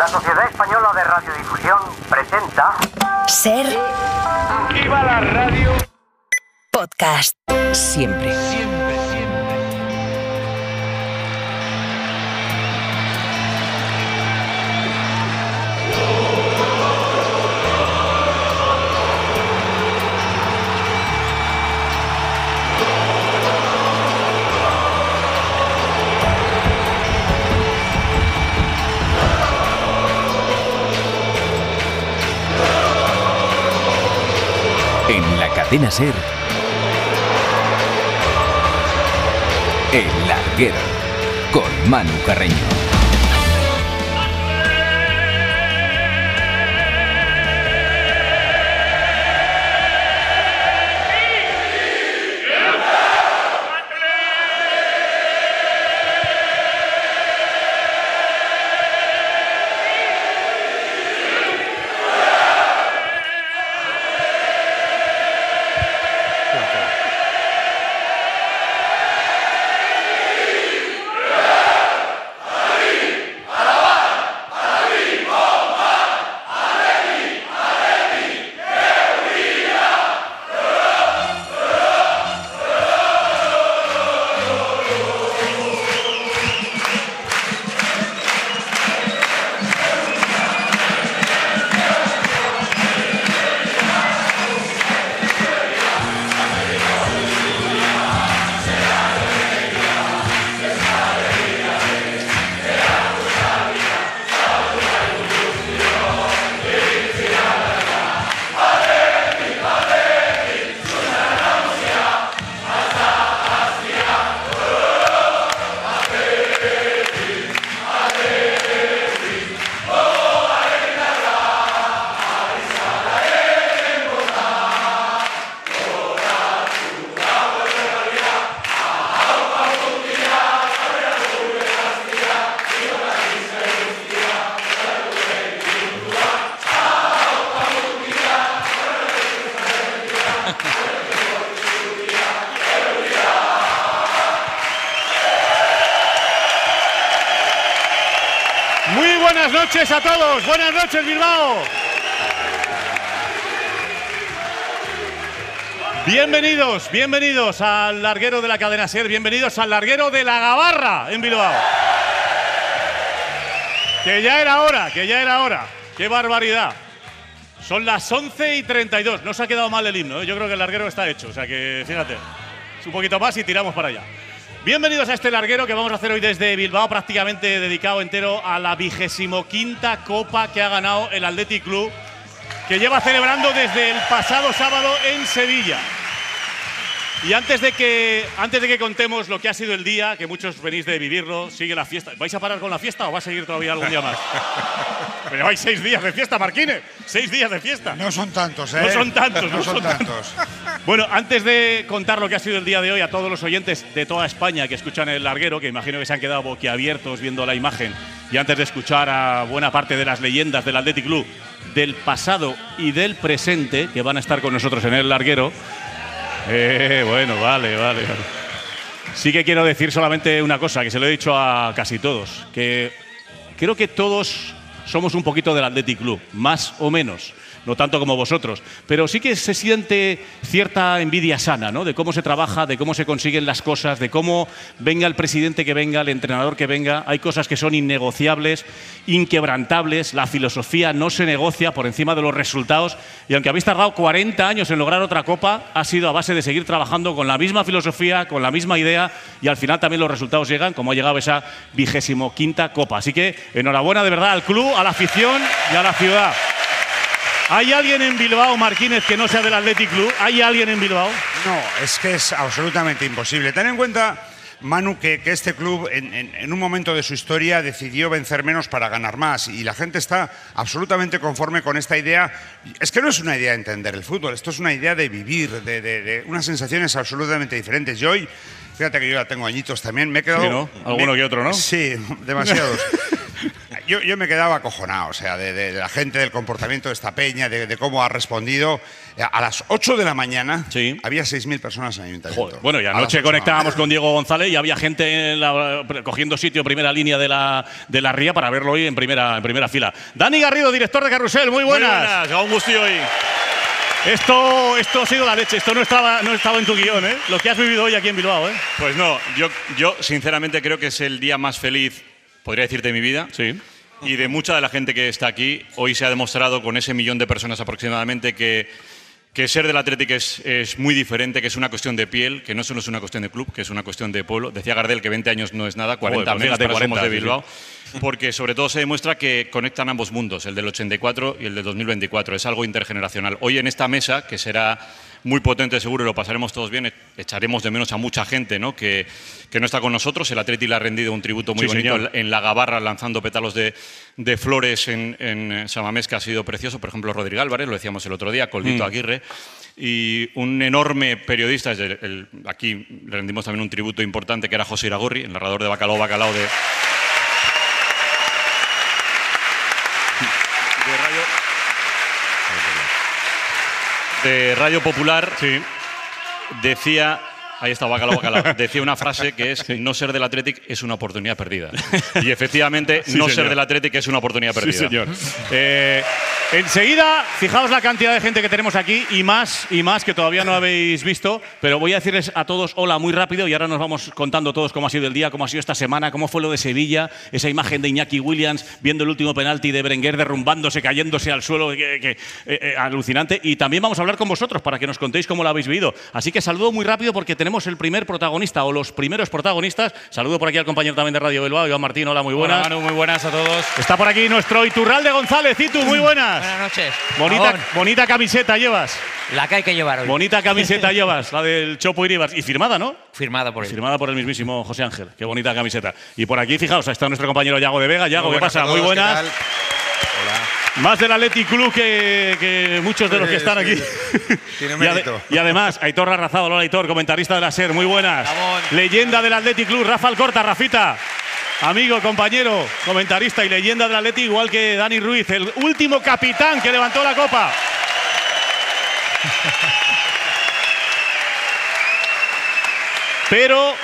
La Sociedad Española de Radiodifusión presenta Ser ¡Viva la radio! podcast. Siempre. Siempre, Cadena Ser. El larguero. Con Manu Carreño. Noches, Bilbao. Bienvenidos, bienvenidos al larguero de la cadena Ser, bienvenidos al larguero de la Gabarra en Bilbao. Que ya era hora, que ya era hora. ¡Qué barbaridad! Son las 11 y 32. No se ha quedado mal el himno, ¿eh? yo creo que el larguero está hecho. O sea que fíjate, es un poquito más y tiramos para allá. Bienvenidos a este larguero que vamos a hacer hoy desde Bilbao, prácticamente dedicado entero a la vigésimo quinta copa que ha ganado el Athletic Club, que lleva celebrando desde el pasado sábado en Sevilla. Y antes de que antes de que contemos lo que ha sido el día, que muchos venís de vivirlo, sigue la fiesta. ¿Vais a parar con la fiesta o va a seguir todavía algún día más? Pero hay seis días de fiesta, Marquine. Seis días de fiesta. No son tantos, ¿eh? No son tantos, no, son tantos. Bueno, antes de contar lo que ha sido el día de hoy a todos los oyentes de toda España que escuchan el larguero, que imagino que se han quedado boquiabiertos viendo la imagen, y antes de escuchar a buena parte de las leyendas del Athletic Club del pasado y del presente, que van a estar con nosotros en el larguero. Eh, bueno, vale, vale. vale. Sí que quiero decir solamente una cosa, que se lo he dicho a casi todos, que creo que todos somos un poquito del Athletic Club, más o menos, no tanto como vosotros, pero sí que se siente cierta envidia sana, ¿no? De cómo se trabaja, de cómo se consiguen las cosas, de cómo venga el presidente que venga, el entrenador que venga, hay cosas que son innegociables, inquebrantables, la filosofía no se negocia por encima de los resultados y aunque habéis tardado 40 años en lograr otra copa, ha sido a base de seguir trabajando con la misma filosofía, con la misma idea y al final también los resultados llegan, como ha llegado esa vigésimo quinta copa. Así que enhorabuena de verdad al club, a la afición y a la ciudad. ¿Hay alguien en Bilbao, Martínez, que no sea del Athletic Club? ¿Hay alguien en Bilbao? No, es que es absolutamente imposible. Ten en cuenta, Manu, que, que este club en, en- en un momento de su historia decidió vencer menos para ganar más y la gente está absolutamente conforme con esta idea. Es que no es una idea de entender el fútbol, esto es una idea de vivir, de, de- de unas sensaciones absolutamente diferentes. Yo hoy, fíjate que yo ya tengo añitos también, me he quedado... Sí, ¿no? Alguno me- que otro, ¿no? Sí, demasiados. yo, yo me quedaba acojonado, o sea, de, de la gente, del comportamiento de esta peña, de, de cómo ha respondido. A las 8 de la mañana Sí. había 6.000 personas en el ayuntamiento. Joder, Bueno, y anoche conectábamos con Diego González y había gente en la- cogiendo sitio primera línea de la, de la ría para verlo hoy en primera, en primera fila. Dani Garrido, director de Carrusel, muy buenas. Muy un gusto hoy. Esto, esto ha sido la leche, esto no estaba, no estaba en tu guion, ¿eh? Lo que has vivido hoy aquí en Bilbao, ¿eh? Pues no, yo, yo sinceramente creo que es el día más feliz, podría decir, de mi vida. Sí. Y de mucha de la gente que está aquí, hoy se ha demostrado con ese millón de personas aproximadamente que, que ser del Athletic es, es muy diferente, que es una cuestión de piel, que no solo es una cuestión de club, que es una cuestión de pueblo. Decía Gardel que 20 años no es nada, 40 pues fíjate, para 40, somos de sí, sí. Bilbao. Porque sobre todo se demuestra que conectan ambos mundos, el del 84 y el del 2024. Es algo intergeneracional. Hoy en esta mesa, que será muy potente seguro y lo pasaremos todos bien, echaremos de menos a mucha gente ¿no? Que, que no está con nosotros. El Atleti le ha rendido un tributo muy Sí, bonito señor. en, la Gabarra, lanzando pétalos de, de flores en, en Samamés, que ha sido precioso. Por ejemplo, Rodrigo Álvarez, lo decíamos el otro día, Mm. Coldito Aguirre. Y un enorme periodista, es el- el- aquí le rendimos también un tributo importante, que era José Iragorri, el narrador de Bacalao Bacalao de Radio, de Radio Popular Sí. decía, ahí está Bacalao Bacalao, decía una frase que es no ser del Athletic es una oportunidad perdida. Y efectivamente, Sí, no señor. ser del Athletic es una oportunidad perdida. Sí, señor. Eh, enseguida, fijaos la cantidad de gente que tenemos aquí y más y más que todavía no habéis visto, pero voy a decirles a todos hola muy rápido y ahora nos vamos contando todos cómo ha sido el día, cómo ha sido esta semana, cómo fue lo de Sevilla, esa imagen de Iñaki Williams viendo el último penalti de Berenguer derrumbándose, cayéndose al suelo, que- que- eh, eh, alucinante. Y también vamos a hablar con vosotros para que nos contéis cómo lo habéis vivido. Así que saludo muy rápido porque tenemos el primer protagonista o los primeros protagonistas. Saludo por aquí al compañero también de Radio Bilbao, Iván Martín, hola, muy buenas. Hola, Manu, muy buenas a todos. Está por aquí nuestro Iturralde González. Itu, muy buenas. Buenas noches. Bonita, bonita camiseta llevas. la que hay que llevar hoy. Bonita camiseta llevas, la del Chopo Iribas. Y firmada, ¿no? Firmada por él. Firmada por el mismísimo José Ángel. Qué bonita camiseta. Y por aquí, fijaos, está nuestro compañero Yago de Vega. Yago, ¿qué pasa? todos, muy ¿qué buenas. Más del Athletic Club que, que muchos de los que están aquí. Tiene Y ade- mérito. Y, además, Aitor Arrazado, hola Aitor, comentarista de la SER, muy buenas. Leyenda del Athletic Club, Rafa Alcorta, Rafita. Amigo, compañero, comentarista y leyenda del Athletic, igual que Dani Ruiz, el último capitán que levantó la copa. Pero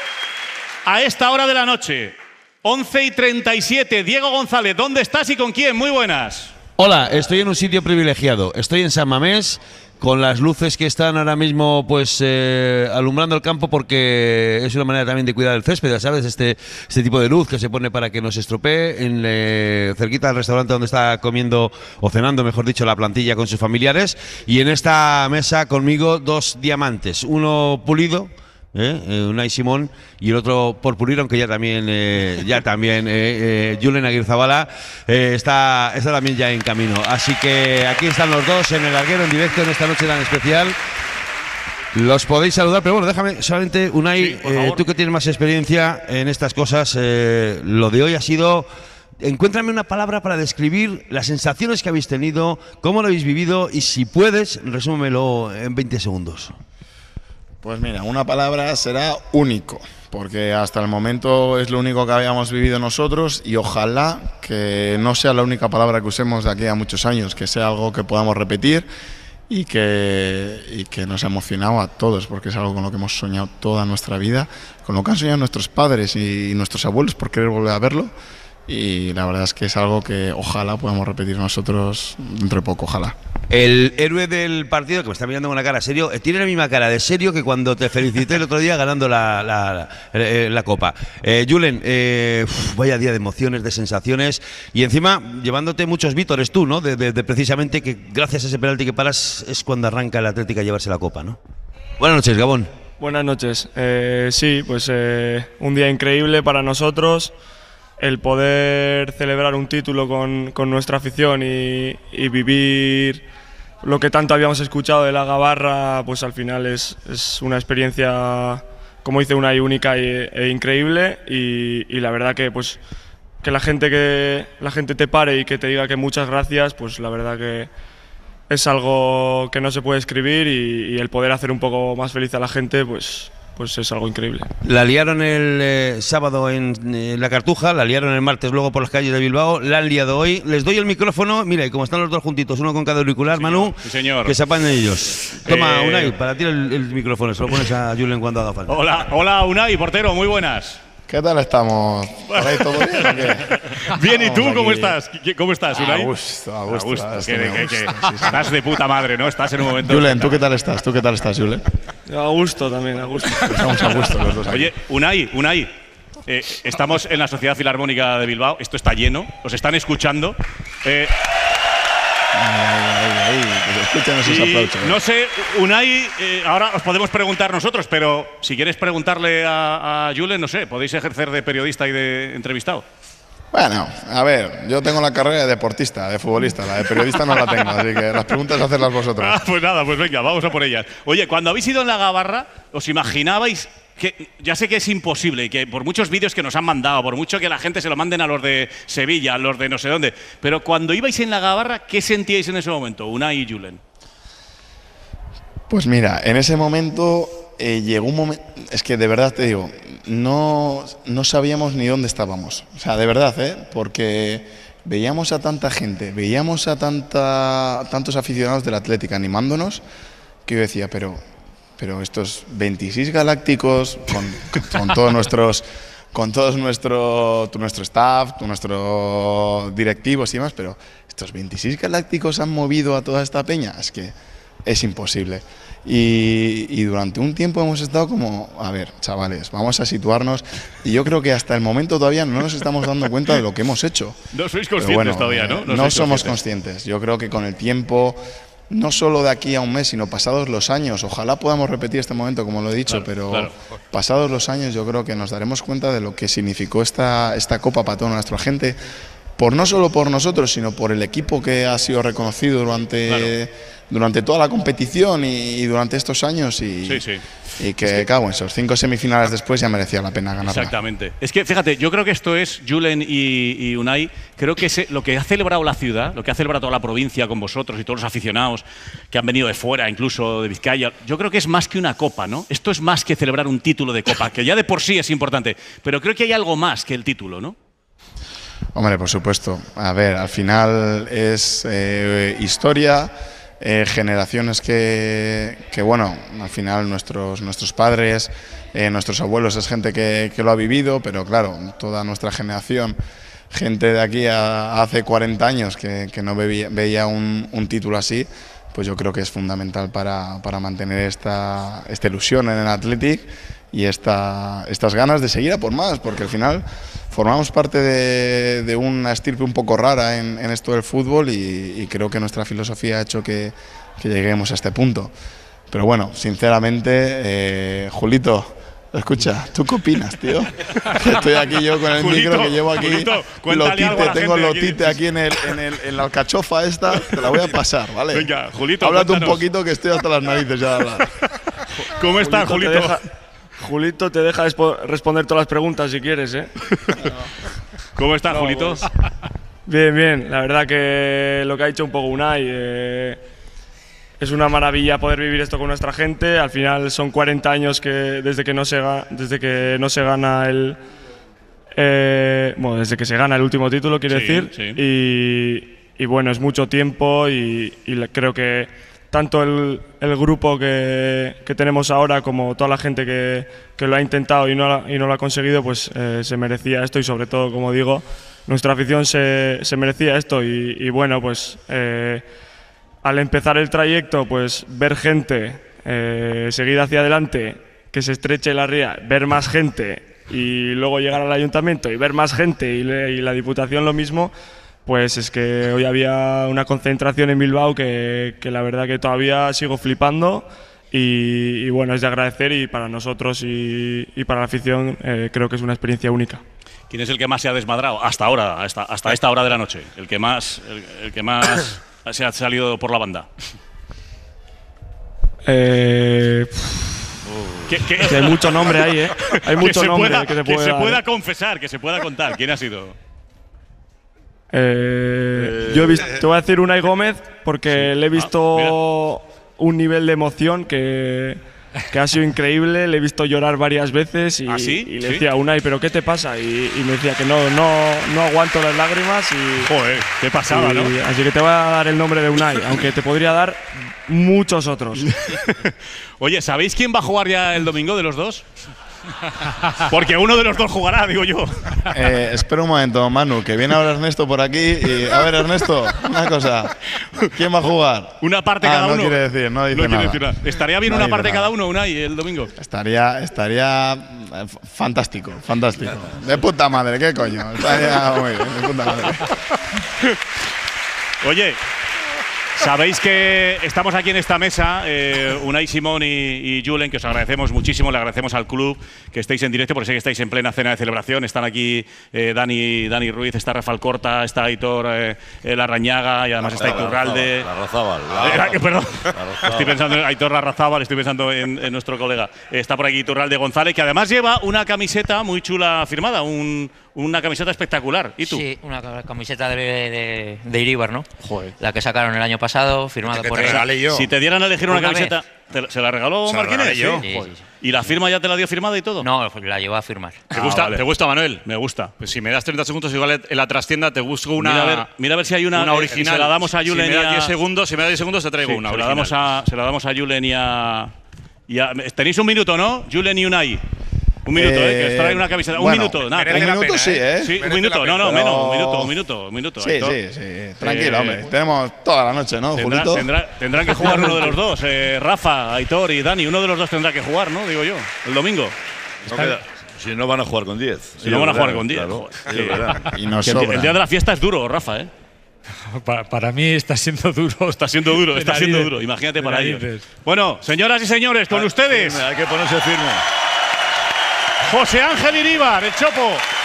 a esta hora de la noche, 11 y 37, Diego González, ¿dónde estás y con quién? Muy buenas. Hola, estoy en un sitio privilegiado. Estoy en San Mamés con las luces que están ahora mismo pues eh, alumbrando el campo porque es una manera también de cuidar el césped, ya sabes, este, este tipo de luz que se pone para que no se estropee en, eh, cerquita del restaurante donde está comiendo o cenando, mejor dicho, la plantilla con sus familiares y en esta mesa conmigo dos diamantes, uno pulido ¿eh? Eh, Unai Simón y el otro por pulir, aunque ya también, eh, ya también eh, eh, Julen Aguirre-Zabala eh, está, está también ya en camino. Así que aquí están los dos en el larguero en directo en esta noche tan especial. Los podéis saludar, pero bueno, déjame solamente, Unai, Sí, eh, tú que tienes más experiencia en estas cosas, eh, lo de hoy ha sido. Encuéntrame una palabra para describir las sensaciones que habéis tenido, cómo lo habéis vivido y si puedes, resúmemelo en 20 segundos. Pues mira, una palabra será único, porque hasta el momento es lo único que habíamos vivido nosotros y ojalá que no sea la única palabra que usemos de aquí a muchos años, que sea algo que podamos repetir y que, nos ha emocionado a todos, porque es algo con lo que hemos soñado toda nuestra vida, con lo que han soñado nuestros padres y nuestros abuelos por querer volver a verlo. Y la verdad es que es algo que ojalá podamos repetir nosotros dentro de poco, ojalá. El héroe del partido, que me está mirando con una cara serio, eh, tiene la misma cara de serio que cuando te felicité el otro día ganando la, la- la- eh, la copa. Eh, Julen, eh, uf, vaya día de emociones, de sensaciones, y encima llevándote muchos vítores tú, ¿no? De, de- de precisamente que gracias a ese penalti que paras es cuando arranca el Atlético a llevarse la copa, ¿no? Buenas noches, Gabón. Buenas noches. Eh, sí, pues eh, un día increíble para nosotros. El poder celebrar un título con, con nuestra afición y, vivir lo que tanto habíamos escuchado de la Gabarra, pues al final es, es una experiencia, como dice una, y única e, increíble. Y, la verdad que pues que la gente que la gente te pare y que te diga que muchas gracias, pues la verdad que es algo que no se puede escribir y el poder hacer un poco más feliz a la gente, pues pues es algo increíble. La liaron el eh, sábado en eh, la Cartuja, la liaron el martes luego por las calles de Bilbao, la han liado hoy. Les doy el micrófono, mira, y como están los dos juntitos, uno con cada auricular, Manu, Sí, señor. que se apañen ellos. Toma, Eh, Unai, para ti el, el micrófono, se lo pones a Julen cuando haga falta. Hola, hola Unai, portero, muy buenas. ¿Qué tal estamos? ¿Por ahí todo bien o qué? Bien, ¿y tú Estamos cómo aquí. estás? ¿Qué- ¿Cómo estás, Unai? A gusto, a gusto. gusto, estoy que- a que- que- gusto, sí, sí. Estás de puta madre, ¿no? Estás en un momento. Julen, ¿tú qué tal estás? ¿Tú qué tal estás, Julen? A gusto también, a gusto. Estamos a gusto los dos. aquí. Oye, Unai, Unai. eh, estamos en la Sociedad Filarmónica de Bilbao. Esto está lleno. Os están escuchando. Eh, Ahí, ahí, ahí, escuchen esos aplausos. no sé, Unai, eh, ahora os podemos preguntar nosotros, pero si quieres preguntarle a, a Julen, no sé, podéis ejercer de periodista y de entrevistado. Bueno, a ver, yo tengo la carrera de deportista, de futbolista, la de periodista no la tengo, así que las preguntas hacerlas vosotros. Ah, pues nada, pues venga, vamos a por ellas. Oye, cuando habéis ido en la gabarra, ¿os imaginabais que ya sé que es imposible y que por muchos vídeos que nos han mandado, por mucho que la gente se lo manden a los de Sevilla, a los de no sé dónde, pero cuando ibais en la gabarra, ¿qué sentíais en ese momento, Unai y Julen? Pues mira, en ese momento eh, llegó un momento, es que de verdad te digo, no, no sabíamos ni dónde estábamos. O sea, de verdad, ¿eh? Porque veíamos a tanta gente, veíamos a tanta, tantos aficionados del Atlético animándonos, que yo decía, pero, pero estos 26 galácticos, con, todos nuestros con todos nuestro, nuestro staff, nuestros directivos y demás, pero estos 26 galácticos han movido a toda esta peña, es que es imposible. Y, y durante un tiempo hemos estado como, a ver, chavales, vamos a situarnos. Y yo creo que hasta el momento todavía no nos estamos dando cuenta de lo que hemos hecho. No sois conscientes bueno, todavía, ¿no? eh, No No, somos conscientes. conscientes. Yo creo que con el tiempo, no solo de aquí a un mes, sino pasados los años, ojalá podamos repetir este momento, como lo he dicho, Claro, pero claro. pasados los años yo creo que nos daremos cuenta de lo que significó esta, esta Copa para toda nuestra gente. Por no solo por nosotros, sino por el equipo que ha sido reconocido durante, durante toda la competición y, durante estos años. Y, Sí, sí. y que, cago en esos cinco semifinales después ya merecía la pena ganarla. Exactamente. Es que, fíjate, yo creo que esto es, Julen y, y Unai, creo que ese- lo que ha celebrado la ciudad, lo que ha celebrado toda la provincia con vosotros y todos los aficionados que han venido de fuera, incluso de Vizcaya, yo creo que es más que una copa, ¿no? Esto es más que celebrar un título de copa, que ya de por sí es importante, pero creo que hay algo más que el título, ¿no? Hombre, por supuesto. A ver, al final es eh, historia, eh, generaciones que, que, bueno, al final nuestros, nuestros padres, eh, nuestros abuelos es gente que, que lo ha vivido, pero claro, toda nuestra generación, gente de aquí a, hace 40 años que, que no veía, un título así, pues yo creo que es fundamental para, para mantener esta, esta ilusión en el Athletic y esta, estas ganas de seguir a por más, porque al final formamos parte de, de una estirpe un poco rara en, en esto del fútbol y, y creo que nuestra filosofía ha hecho que, que lleguemos a este punto. Pero bueno, sinceramente, eh, Julito, escucha, ¿tú qué opinas, tío? Estoy aquí yo con el Julito, micro que llevo aquí, Julito, cuéntale algo a lotite, la tengo gente aquí. lotite aquí en, el, en, el- en la alcachofa esta, te la voy a pasar, ¿vale? Venga, Julito, Háblate un cuéntanos. poquito que estoy hasta las narices ya de hablar. ¿Cómo está, Julito Julito? Julito te deja responder todas las preguntas si quieres, ¿eh? ¿Cómo está, No, Julito? pues, Bien, bien. La verdad que lo que ha dicho un poco Unai eh, es una maravilla poder vivir esto con nuestra gente. Al final son 40 años que desde que no se desde que no se gana el eh, bueno desde que se gana el último título quiero Sí, decir sí. Y, y bueno es mucho tiempo y, creo que tanto el, el grupo que, que tenemos ahora como toda la gente que, que lo ha intentado y no, y no lo ha conseguido, pues eh, se merecía esto y sobre todo, como digo, nuestra afición se, se merecía esto y, bueno, pues eh, al empezar el trayecto, pues ver gente eh, seguir hacia adelante, que se estreche la ría, ver más gente y luego llegar al ayuntamiento y ver más gente y la diputación lo mismo, pues es que hoy había una concentración en Bilbao que, que la verdad que todavía sigo flipando y, y bueno, es de agradecer y para nosotros y, y para la afición eh, creo que es una experiencia única. ¿Quién es el que más se ha desmadrado hasta ahora, hasta, hasta esta hora de la noche? El que más, el, el que más se ha salido por la banda. Eh, Que, que- que hay mucho nombre ahí, ¿eh? Hay que mucho se nombre pueda, que se puede dar, pueda ¿eh? confesar, que se pueda contar. ¿Quién ha sido? Eh, yo he visto, te voy a decir Unai Gómez porque le he visto un nivel de emoción que, que ha sido increíble. Le he visto llorar varias veces y, ¿Ah, sí? y le ¿Sí? decía, Unai, ¿pero qué te pasa? Y, y me decía que no, no, no aguanto las lágrimas y. Joder, qué pasada, ¿no? Así que te voy a dar el nombre de Unai, aunque te podría dar muchos otros. Oye, ¿sabéis quién va a jugar ya el domingo de los dos? Porque uno de los dos jugará, digo yo. Eh, espera un momento, Manu, que viene ahora Ernesto por aquí. Y, a ver, Ernesto, una cosa. ¿Quién va a jugar? Una parte Ah, cada no uno. quiere decir, no dice quiere nada. decir nada. Estaría bien No una parte nada. cada uno, Unai, el domingo. Estaría, estaría eh, fantástico, fantástico. De puta madre, ¿qué coño? Estaría muy bien, de puta madre. Oye, sabéis que estamos aquí en esta mesa, eh, Unai Simón y, y Julen, que os agradecemos muchísimo, le agradecemos al club que estéis en directo, porque sé que estáis en plena cena de celebración. Están aquí eh, Dani, Dani Ruiz, está Rafael Corta, está Aitor eh, eh, Larrañaga y además está Iturralde. Larrazábal, perdón, estoy pensando en Aitor Larrazábal, estoy pensando en, en nuestro colega. Está por aquí Iturralde González, que además lleva una camiseta muy chula firmada, un- una camiseta espectacular. ¿Y tú? Sí, una ca- camiseta de, de, de Iríbar, ¿no? Joder. La que sacaron el año pasado, firmada por él. yo. Si te dieran a elegir una, Una camiseta, te ¿se la regaló Se Martínez? yo. Sí. Sí, Joder. sí, sí. ¿Y la firma ya te la dio firmada y todo? No, pues la llevó a firmar. ¿Te, Ah, gusta, vale. ¿Te gusta, Manuel? Me gusta. Pues si me das 30 segundos, igual en la trastienda te busco una, mira, a ver, mira a ver si hay una, una eh, original. Se la damos a Si Julen me y das a- 10 segundos, si me das 10 segundos, te traigo Sí, una se la, damos a, se la damos a Julen y a, y a- Tenéis un minuto, ¿no? Julen y Unai. Un minuto, ¿eh? Que os trae una camiseta. bueno, un minuto, nada. Un minuto pena, sí, ¿eh? Sí, un minuto. No, no, menos. Un minuto, un minuto, un minuto. Sí, Aitor. sí, sí. Tranquilo, Eh, hombre. Tenemos toda la noche, ¿no, Tendrá- Julito? tendrá- tendrán que jugar uno de los dos. eh, Rafa, Aitor y Dani. Uno de los dos tendrá que jugar, ¿no? Digo yo. El domingo. Queda- si no van a jugar con 10. Si no van a jugar con 10, joder. Ellos verán. Y nos sobra. el día de la fiesta es duro, Rafa, ¿eh? Para, para mí está siendo duro. Está siendo duro, está siendo duro. Imagínate para ellos. Bueno, señoras y señores, con ustedes, Firme, Hay que ponerse firme. José Ángel Iríbar, el Chopo.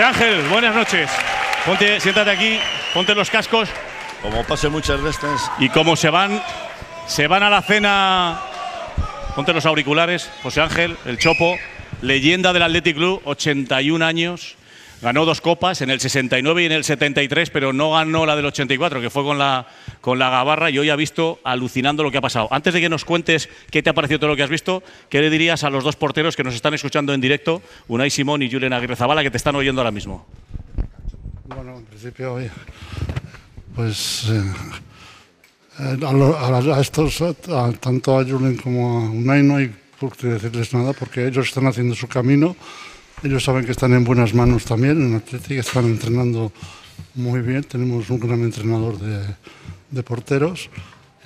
José Ángel, buenas noches. Ponte, siéntate aquí, ponte los cascos Como pase muchas de estas, y como se van, se van a la cena, ponte los auriculares. José Ángel, el Chopo, leyenda del Athletic Club, 81 años. Ganó dos copas en el 69 y en el 73, pero no ganó la del 84, que fue con la, con la Gabarra. Y hoy ha visto alucinando lo que ha pasado. Antes de que nos cuentes qué te ha parecido todo lo que has visto, ¿qué le dirías a los dos porteros que nos están escuchando en directo, Unai Simón y Julen Aguirre Zabala, que te están oyendo ahora mismo? Bueno, en principio, pues eh, eh, a- a estos, a- tanto a Julen como a Unai, no hay por qué decirles nada porque ellos están haciendo su camino. Ellos saben que están en buenas manos también. En Atlético están entrenando muy bien. Tenemos un gran entrenador de, porteros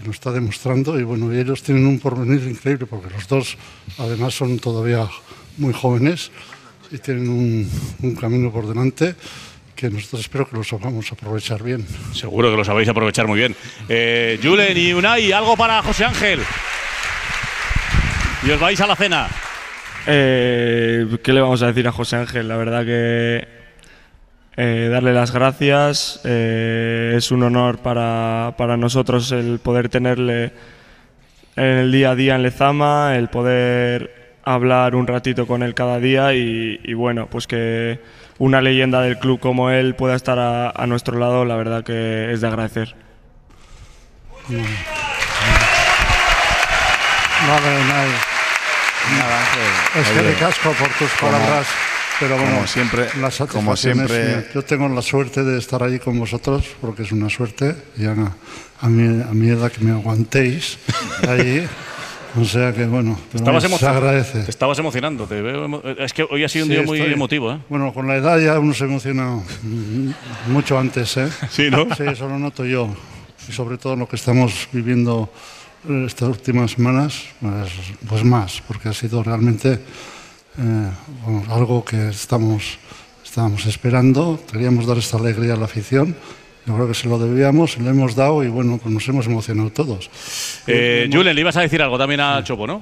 y lo está demostrando. Y bueno, ellos tienen un porvenir increíble porque los dos, además, son todavía muy jóvenes y tienen un, camino por delante que nosotros espero que los vamos aprovechar bien. Seguro que lo sabéis aprovechar muy bien. Eh, Julen y Unai, algo para José Ángel. Y os vais a la cena. Eh, ¿Qué le vamos a decir a José Ángel? La verdad que eh, darle las gracias. eh, es un honor para, para nosotros el poder tenerle en el día a día en Lezama, el poder hablar un ratito con él cada día y, bueno, pues que una leyenda del club como él pueda estar a, nuestro lado, la verdad que es de agradecer. Es que Oye, recasco por tus como- palabras, pero bueno, como siempre- la como siempre-. Yo tengo la suerte de estar allí con vosotros, porque es una suerte, y a, a, mi, a mi edad que me aguantéis allí. O sea que bueno, pero Estabas se emocionado. agradece. Te estabas emocionando. Te veo emo- es que hoy ha sido un Sí, día muy estoy- emotivo. ¿eh? Bueno, con la edad ya uno se emociona mucho antes, ¿eh? Sí, ¿no? Sí, eso lo noto yo. Y sobre todo lo que estamos viviendo estas últimas semanas, pues, pues más, porque ha sido realmente eh, bueno, algo que estamos, estábamos esperando. Queríamos dar esta alegría a la afición. Yo creo que se lo debíamos, le hemos dado y bueno, pues nos hemos emocionado todos. Eh, Julen, le ibas a decir algo también a Chopo, ¿no?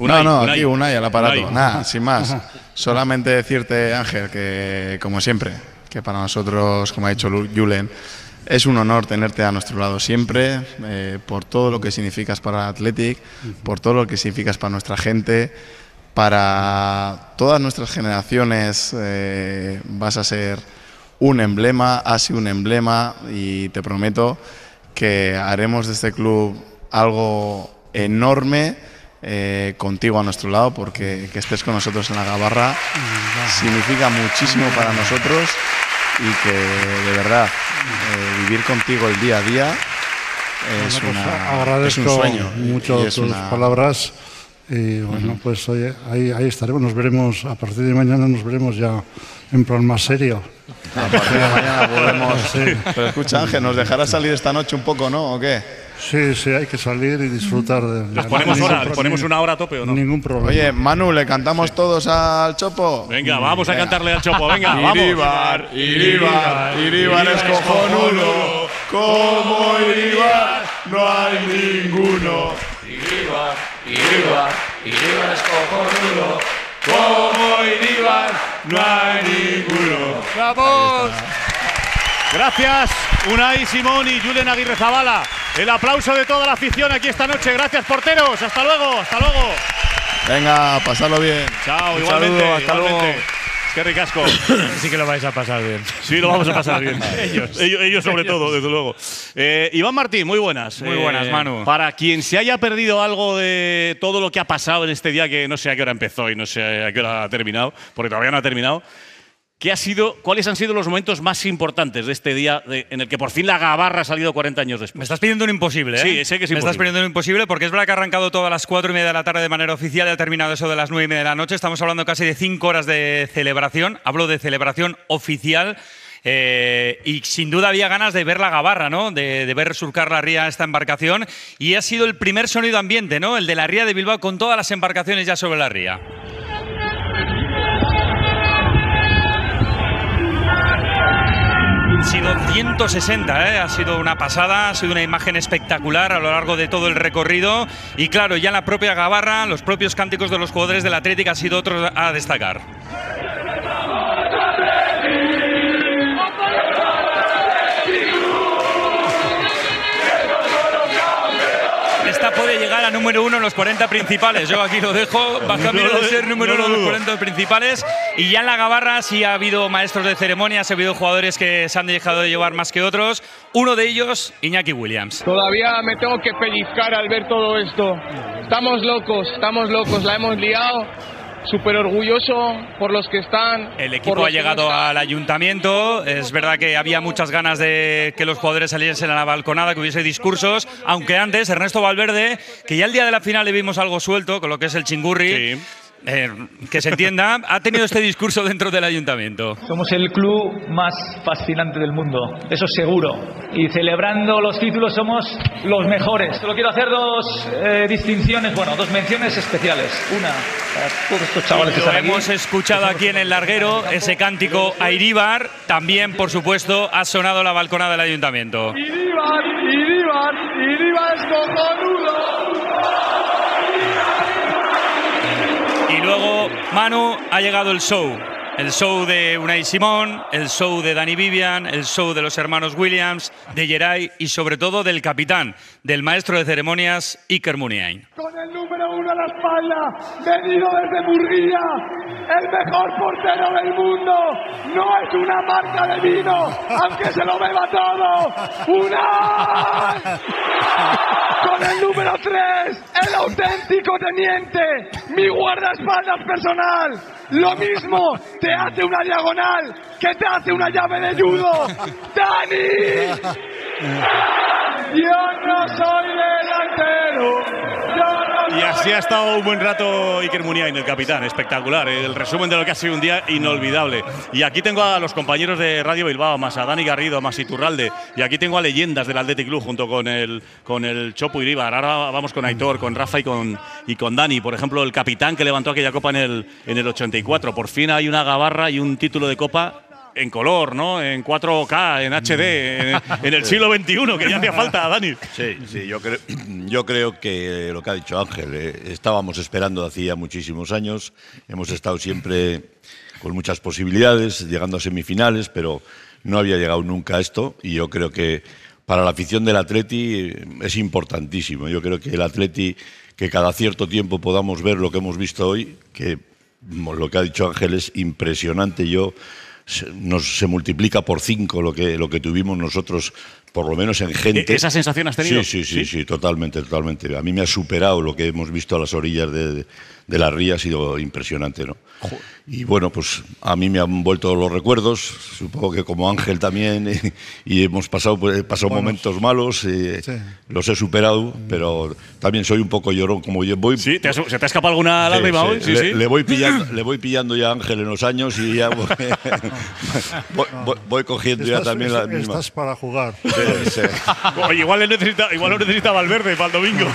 no, no, Unai. aquí Unai al aparato. Unai. Nada, sin más. Solamente decirte, Ángel, que como siempre, que para nosotros, como ha dicho Lu- Julen, es un honor tenerte a nuestro lado siempre, eh, por todo lo que significas para Athletic, por todo lo que significas para nuestra gente, para todas nuestras generaciones eh, vas a ser un emblema, has sido un emblema y te prometo que haremos de este club algo enorme eh, contigo a nuestro lado porque que estés con nosotros en la gabarra. significa muchísimo para nosotros y que de verdad eh, vivir contigo el día a día es, Bueno, pues una- es agradezco un sueño mucho es tus una- palabras y bueno, pues oye, ahí, ahí estaremos, nos veremos, a partir de mañana nos veremos ya en plan más serio. A partir de mañana volvemos. Sí. Pero escucha, Ángel, ¿nos dejarás salir esta noche un poco, no? ¿O qué? Sí, sí, hay que salir y disfrutar de... ¿Nos ponemos, hora, una hora a tope o no? Ningún problema. Oye, Manu, ¿le cantamos todos al Chopo? Venga, vamos a cantarle al Chopo, venga, vamos. Iribar, Iribar, Iribar es cojonudo. Como Iribar no hay ninguno. Iribar, Iribar, Iribar es cojonudo. Como Iribar no hay ninguno. ¡Vamos! Gracias, Unai Simón y Julen Aguirre Zabala. El aplauso de toda la afición aquí esta noche. Gracias, porteros. Hasta luego, hasta luego. Venga, pasarlo bien. Chao, Un igualmente. saludo, hasta igualmente. luego. Qué ricasco. Sí que lo vais a pasar bien. Sí, lo vamos a pasar bien. ellos, ellos, ellos sobre todo, desde luego. Eh, Iván Martín, muy buenas. Muy buenas, Manu. Para quien se haya perdido algo de todo lo que ha pasado en este día, que no sé a qué hora empezó y no sé a qué hora ha terminado, porque todavía no ha terminado. ¿Qué ha sido, ¿Cuáles han sido los momentos más importantes de este día de- en el que por fin la gabarra ha salido 40 años después? Me estás pidiendo un imposible, ¿eh? Sí, sé que es Me estás imposible. pidiendo un imposible porque es verdad que ha arrancado todas las cuatro y media de la tarde de manera oficial y ha terminado eso de las nueve y media de la noche. Estamos hablando casi de cinco horas de celebración. Hablo de celebración oficial. eh, y sin duda había ganas de ver la gabarra, ¿no? De, de ver surcar la ría esta embarcación. Y ha sido el primer sonido ambiente, ¿no? El de la ría de Bilbao con todas las embarcaciones ya sobre la ría. Han sido 160, ¿eh? ha sido una pasada, ha sido una imagen espectacular a lo largo de todo el recorrido. Y claro, ya la propia Gabarra, los propios cánticos de los jugadores del Atlético han sido otros a destacar. Esta puede llegar a número uno en los 40 principales. Yo aquí lo dejo. Va camino lo de ser número uno en los dudo. 40 principales. Y ya en la Gabarra sí ha habido maestros de ceremonias, ha habido jugadores que se han dejado de llevar más que otros. Uno de ellos, Iñaki Williams. Todavía me tengo que pellizcar al ver todo esto. Estamos locos, estamos locos, la hemos liado. Súper orgulloso por los que están. El equipo ha no llegado al ayuntamiento. Es verdad que había muchas ganas de que los jugadores saliesen a la balconada, que hubiese discursos. Aunque antes, Ernesto Valverde, que ya el día de la final le vimos algo suelto, con lo que es el chingurri, eh, que se entienda, ha tenido este discurso dentro del ayuntamiento. Somos el club más fascinante del mundo, eso seguro. Y celebrando los títulos somos los mejores. Solo quiero hacer dos eh, distinciones, bueno, dos menciones especiales. Una para todos estos chavales que Lo están aquí. hemos escuchado aquí en el larguero, ese cántico a Iríbar. También, por supuesto, ha sonado la balconada del ayuntamiento. Iribar, Iribar, Iribar es cojonudo. Luego, Manu, ha llegado el show. El show de Unai Simón, el show de Dani Vivian, el show de los hermanos Williams, de Geray y sobre todo del capitán, del maestro de ceremonias, Iker Muniain. Uno a la espalda, venido desde Murguía, el mejor portero del mundo. No es una marca de vino, aunque se lo beba todo. ¡Una! Con el número 3, el auténtico teniente, mi guardaespaldas personal. Lo mismo te hace una diagonal que te hace una llave de judo. ¡Dani! Yo no soy delantero. Yo no Y así ha estado un buen rato Iker Muniain, el capitán, espectacular. El resumen de lo que ha sido un día inolvidable. Y aquí tengo a los compañeros de Radio Bilbao, más a Dani Garrido, más Iturralde. Y aquí tengo a leyendas del Athletic Club junto con el, con el Chopo Iribar. Ahora vamos con Aitor, con Rafa y con, y con Dani. Por ejemplo, el capitán que levantó aquella copa en el, en el 84. Por fin hay una gabarra y un título de copa en color, ¿no? En 4K, en HD, en, en el siglo XXI, que ya hacía falta, Dani. Sí, sí, yo creo, yo creo que lo que ha dicho Ángel, eh, estábamos esperando hacía muchísimos años, hemos estado siempre con muchas posibilidades, llegando a semifinales, pero no había llegado nunca a esto y yo creo que para la afición del Atleti eh, es importantísimo. Yo creo que el Atleti, que cada cierto tiempo podamos ver lo que hemos visto hoy, que lo que ha dicho Ángel es impresionante. Yo se- nos, se multiplica por cinco lo que, lo que tuvimos nosotros, por lo menos en gente. ¿E- esa sensación has tenido? Sí, sí, sí, sí, totalmente, totalmente. A mí me ha superado lo que hemos visto a las orillas de, de la ría, ha sido impresionante, ¿no? Y bueno, pues a mí me han vuelto los recuerdos, supongo que como Ángel también, y, hemos pasado, pues, he pasado Buenos. momentos malos, eh, Sí. los he superado, pero también soy un poco llorón, como yo voy. Sí, ¿te has- ¿se te ha escapado alguna Sí, lágrima sí. hoy? Sí, le, sí. le voy pillando, le voy pillando ya a Ángel en los años y ya voy, voy, voy- voy cogiendo ya Estás- también la estás misma. para jugar. Sí, sí. Oye, igual, le necesita, igual lo necesita Valverde para el domingo.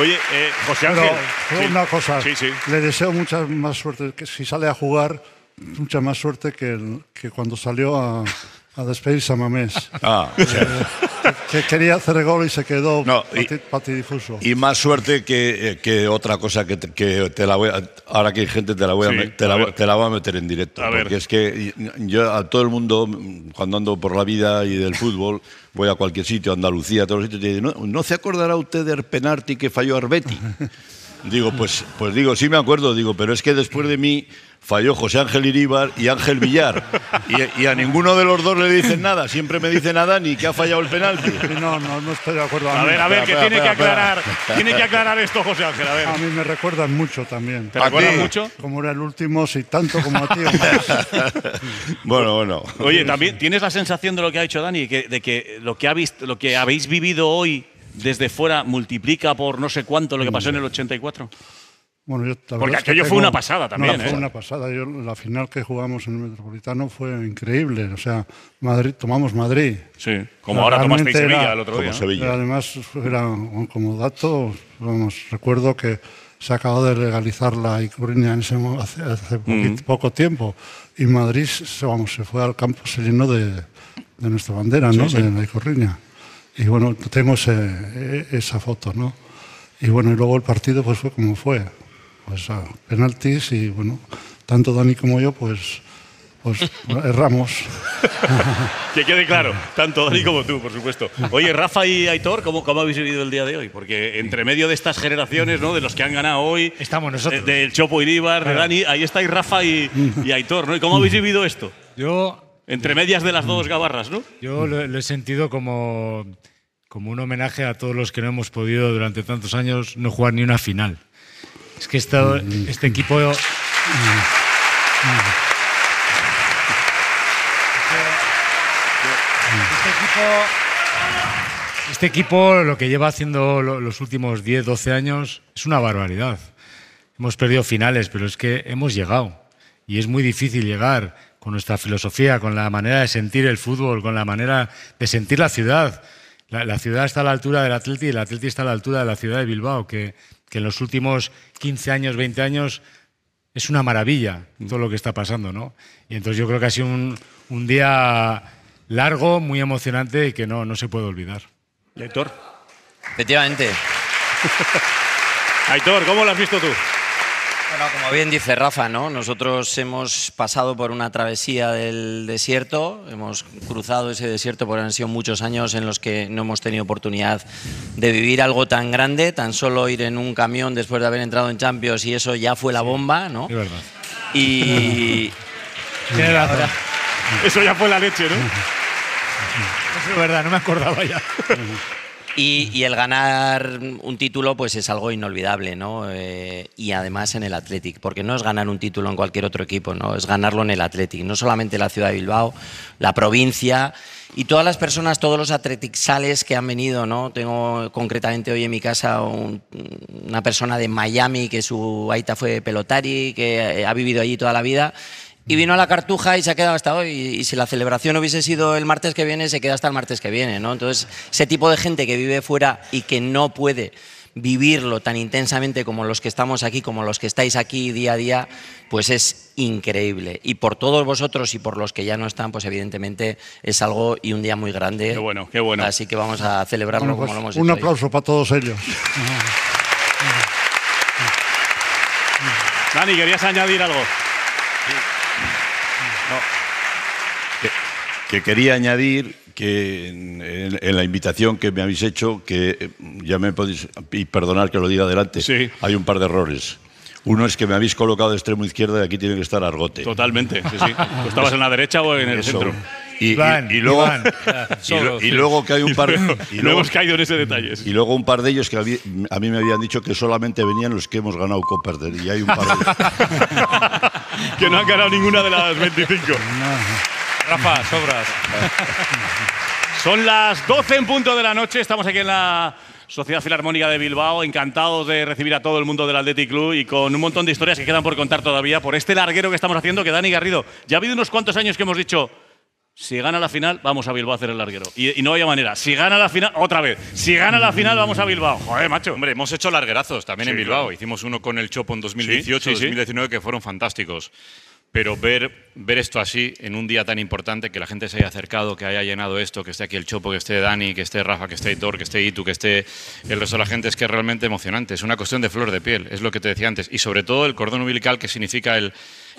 Oye, eh, José Ángel. pero sí. una cosa, Sí, sí. le deseo mucha más suerte, que si sale a jugar, mucha más suerte que, el- que cuando salió a, a despedirse a Mamés. Ah, sea, que, que quería hacer gol y se quedó No, y- pati- patidifuso. Y más suerte que, eh, que otra cosa que te, que te la voy a, ahora que hay gente te la voy a, Sí, te la, a te la voy a meter en directo A ver. porque es que yo a todo el mundo cuando ando por la vida y del fútbol voy a cualquier sitio Andalucía a todos los sitios y dicen no, no se acordará usted del penalti que falló Arbeti digo pues pues digo sí me acuerdo digo pero es que después de mí falló José Ángel Iríbar y Ángel Villar y, y a ninguno de los dos le dicen nada siempre me dicen nada ni que ha fallado el penalti No, no, no estoy de acuerdo. A mí- ver, a ver, que Espera, tiene que espera, aclarar, tiene que aclarar esto, José Ángel. A ver. A mí me recuerdan mucho también. ¿Te recuerdan mucho? Como era el último, sí, tanto como a ti. bueno bueno Oye, también tienes la sensación de lo que ha dicho Dani, que, de que lo que, ha visto, lo que habéis vivido hoy desde fuera multiplica por no sé cuánto lo que pasó en el 84. Bueno, yo, la Porque verdad es que aquello fue tengo- una pasada también, No, ¿eh? fue una pasada. Yo, la final que jugamos en el Metropolitano fue increíble. O sea, Madrid, tomamos Madrid. Sí, como ahora tomasteis Sevilla era- el otro día. Como Sevilla. Además, era como dato, vamos, recuerdo que se acabó de legalizar la icurriña en ese, hace, hace Mm. poco tiempo. Y Madrid se, vamos, se fue al campo, se llenó de, de nuestra bandera, ¿no? Sí. De la icurriña. Y bueno, tengo ese- e- esa foto, ¿no? Y bueno, y luego el partido pues fue como fue. Pues a penaltis y bueno, tanto Dani como yo pues, pues erramos. Que quede claro, tanto Dani como tú, por supuesto. Oye, Rafa y Aitor, ¿cómo, ¿cómo habéis vivido el día de hoy? Porque entre medio de estas generaciones, ¿no? De los que han ganado hoy. Estamos nosotros. de- Del Chopo Iríbar, de Dani, ahí estáis Rafa y, y Aitor, ¿no? ¿Y cómo habéis vivido esto? Yo, Entre medias de las dos gabarras, ¿no? yo lo, lo he sentido como, como un homenaje a todos los que no hemos podido durante tantos años no jugar ni una final. Es que esto- este equipo. Este equipo, este equipo lo que lleva haciendo lo- los últimos 10, 12 años es una barbaridad. Hemos perdido finales, pero es que hemos llegado. Y es muy difícil llegar con nuestra filosofía, con la manera de sentir el fútbol, con la manera de sentir la ciudad. La, la ciudad está a la altura del Atleti y el Atleti está a la altura de la ciudad de Bilbao, que, que en los últimos 15 años, 20 años es una maravilla todo lo que está pasando, ¿no? Y entonces yo creo que ha sido un, un día largo, muy emocionante y que no, no se puede olvidar. ¿Y Aitor? Efectivamente. Aitor, ¿cómo lo has visto tú? Bueno, como bien dice Rafa, ¿no? Nosotros hemos pasado por una travesía del desierto, hemos cruzado ese desierto porque han sido muchos años en los que no hemos tenido oportunidad de vivir algo tan grande, tan solo ir en un camión después de haber entrado en Champions y eso ya fue la bomba, ¿no? Es verdad. Y, Tiene razón. Eso ya fue la leche, ¿no? Eso es verdad, no me acordaba ya. Y, el ganar un título pues es algo inolvidable, ¿no? Eh, y además en el Athletic, porque no es ganar un título en cualquier otro equipo, ¿no? Es ganarlo en el Athletic, no solamente la ciudad de Bilbao, la provincia y todas las personas, todos los Athletic sales que han venido, ¿no? Tengo concretamente hoy en mi casa un- una persona de Miami que su aita fue pelotari, que ha vivido allí toda la vida y vino a la Cartuja y se ha quedado hasta hoy. Y si la celebración hubiese sido el martes que viene, se queda hasta el martes que viene, ¿no? Entonces, ese tipo de gente que vive fuera y que no puede vivirlo tan intensamente como los que estamos aquí, como los que estáis aquí día a día, pues es increíble. Y por todos vosotros y por los que ya no están, pues evidentemente es algo y un día muy grande. Qué bueno, qué bueno. Así que vamos a celebrarlo Bueno, como pues, lo hemos un hecho hoy. aplauso para todos ellos. Dani, ¿querías añadir algo? Que, que quería añadir que en, en- en la invitación que me habéis hecho, que eh, ya me podéis y perdonar que lo diga adelante, hay un par de errores. Uno es que me habéis colocado de extremo izquierda y aquí tiene que estar Argote. Totalmente, sí, sí. ¿Tú estabas en la derecha o en el Eso. centro? Y, y- Iván, y luego, Iván. y, lo- luego que hay un par Y luego- hemos caído en ese detalle. Y luego un par de ellos que a mí me habían dicho que solamente venían los que hemos ganado Copas del y hay un par de que no han ganado ninguna de las 25. Rafa, sobras. Son las 12 en punto de la noche. Estamos aquí en la Sociedad Filarmónica de Bilbao. Encantados de recibir a todo el mundo del Athletic Club y con un montón de historias que quedan por contar todavía por este larguero que estamos haciendo. Que Dani Garrido, ya ha habido unos cuantos años que hemos dicho. Si gana la final, vamos a Bilbao a hacer el larguero. Y, y no había manera. Si gana la final, otra vez. Si gana la final, vamos a Bilbao. Joder, macho. Hombre, hemos hecho larguerazos también Sí, en Bilbao. claro. Hicimos uno con el Chopo en 2018, Sí, sí, sí. 2019, que fueron fantásticos. Pero ver, ver esto así, en un día tan importante, que la gente se haya acercado, que haya llenado esto, que esté aquí el Chopo, que esté Dani, que esté Rafa, que esté Hitor, que esté Itu, que esté el resto de la gente, es que es realmente emocionante. Es una cuestión de flor de piel, es lo que te decía antes. Y sobre todo el cordón umbilical que significa el,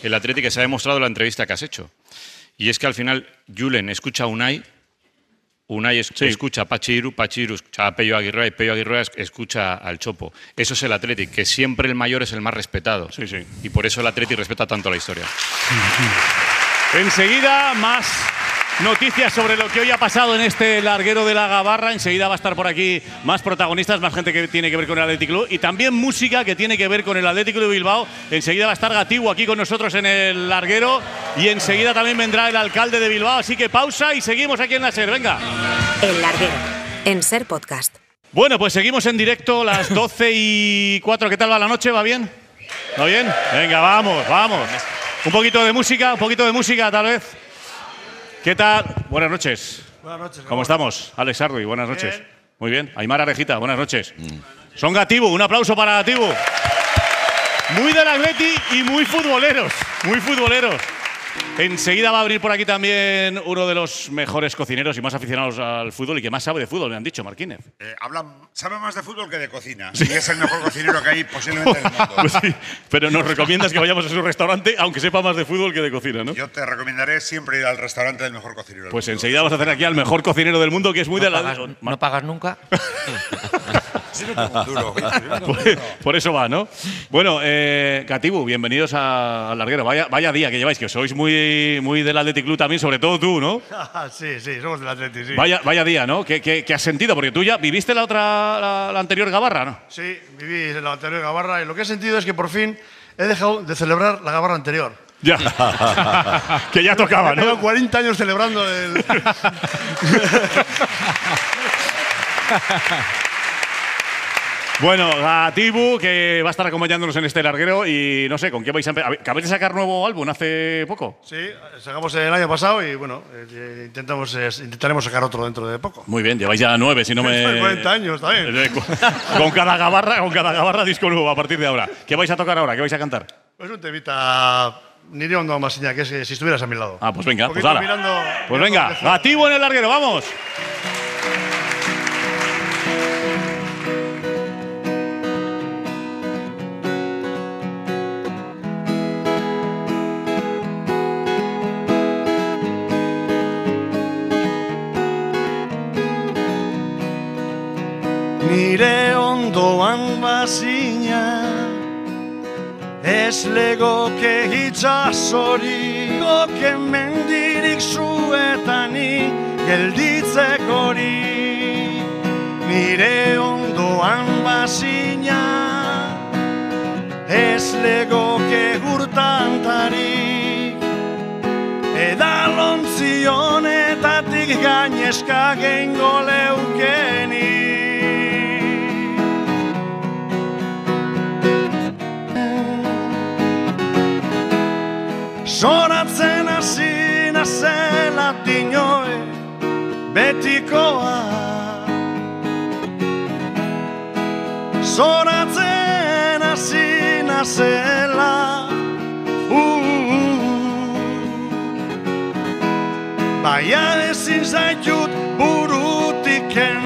el Atleti que se ha demostrado en la entrevista que has hecho. Y es que al final Julen escucha a Unai, Unai es- escucha a Pachiru, Pachiru escucha a Pello Aguirre Pello Aguirre es- escucha al Chopo. Eso es el Atleti, que siempre el mayor es el más respetado. Y por eso el Atleti respeta tanto la historia. Enseguida más noticias sobre lo que hoy ha pasado en este larguero de la Gabarra. Enseguida va a estar por aquí más protagonistas, más gente que tiene que ver con el Athletic Club y también música que tiene que ver con el Athletic Club de Bilbao. Enseguida va a estar Gatibu aquí con nosotros en el larguero y enseguida también vendrá el alcalde de Bilbao. Así que pausa y seguimos aquí en la SER. Venga. El larguero. En Ser Podcast. Bueno, pues seguimos en directo las 12 y 4. ¿Qué tal va la noche? ¿Va bien? ¿Va bien? Venga, vamos, vamos. Un poquito de música, un poquito de música tal vez. ¿Qué tal? Buenas noches. Buenas noches. ¿Cómo estamos? Alex Arduy, buenas noches. Muy bien. Aymar Arejita, buenas noches. Son Gatibu, un aplauso para Gatibu. Muy del Atleti y muy futboleros, muy futboleros. Enseguida va a abrir por aquí también uno de los mejores cocineros y más aficionados al fútbol y que más sabe de fútbol, me han dicho, Marquínez. Eh, habla- sabe más de fútbol que de cocina. Y es el mejor cocinero que hay posiblemente en el mundo. Pues sí, pero nos recomiendas que vayamos a su restaurante, aunque sepa más de fútbol que de cocina, ¿no? Yo te recomendaré siempre ir al restaurante del mejor cocinero. del Pues mundo. enseguida vamos a hacer aquí al mejor cocinero del mundo, que es muy de la. pagas- ¿No pagas nunca? por, por eso va, ¿no? Bueno, eh, Catibu, bienvenidos a- al larguero. Vaya, vaya día que lleváis, que sois muy, muy del Athletic Club también, sobre todo tú, ¿no? sí, sí, somos del Atleti, sí. Vaya, vaya día, ¿no? ¿Qué, qué, qué has sentido? Porque tú ya viviste la otra, la, la anterior Gabarra, ¿no? Sí, viví en la anterior Gabarra y lo que he sentido es que por fin he dejado de celebrar la Gabarra anterior. Ya. que ya tocaba, Llevo ¿no? 40 años celebrando el. Bueno, Gatibu, que va a estar acompañándonos en este larguero y no sé, ¿con qué vais a empezar? ¿Acabáis de sacar nuevo álbum hace poco? Sí, sacamos el año pasado y bueno, eh, intentamos, eh, intentaremos sacar otro dentro de poco. Muy bien, lleváis ya nueve, si no me. 40 años, está bien. Eh, con- cada gabarra, con cada gabarra disco nuevo a partir de ahora. ¿Qué vais a tocar ahora? ¿Qué vais a cantar? Es un temita. Ni de onda más que es si estuvieras a mi lado. Ah, pues venga, pues mirando- Pues venga. Gatibu en el larguero, vamos. Nire ondoan bazina Ez legoke itxasori Goke mendirik zuetani Gelditzekorik Nire ondoan bazina Ez legoke hurtantarik Edalontzi honetatik gaineska gengo leukeni Zoratzen hasi nazela dinoe betikoa Zoratzen hasi nazela uh, uh, uh. Baia ezin zaitut burutik.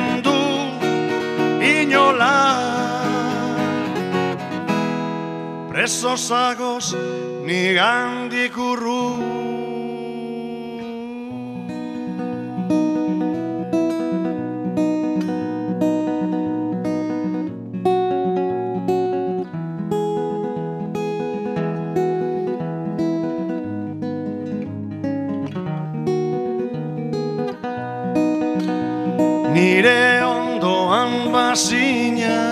Preso zagoz nigandik urru Nire ondoan bazina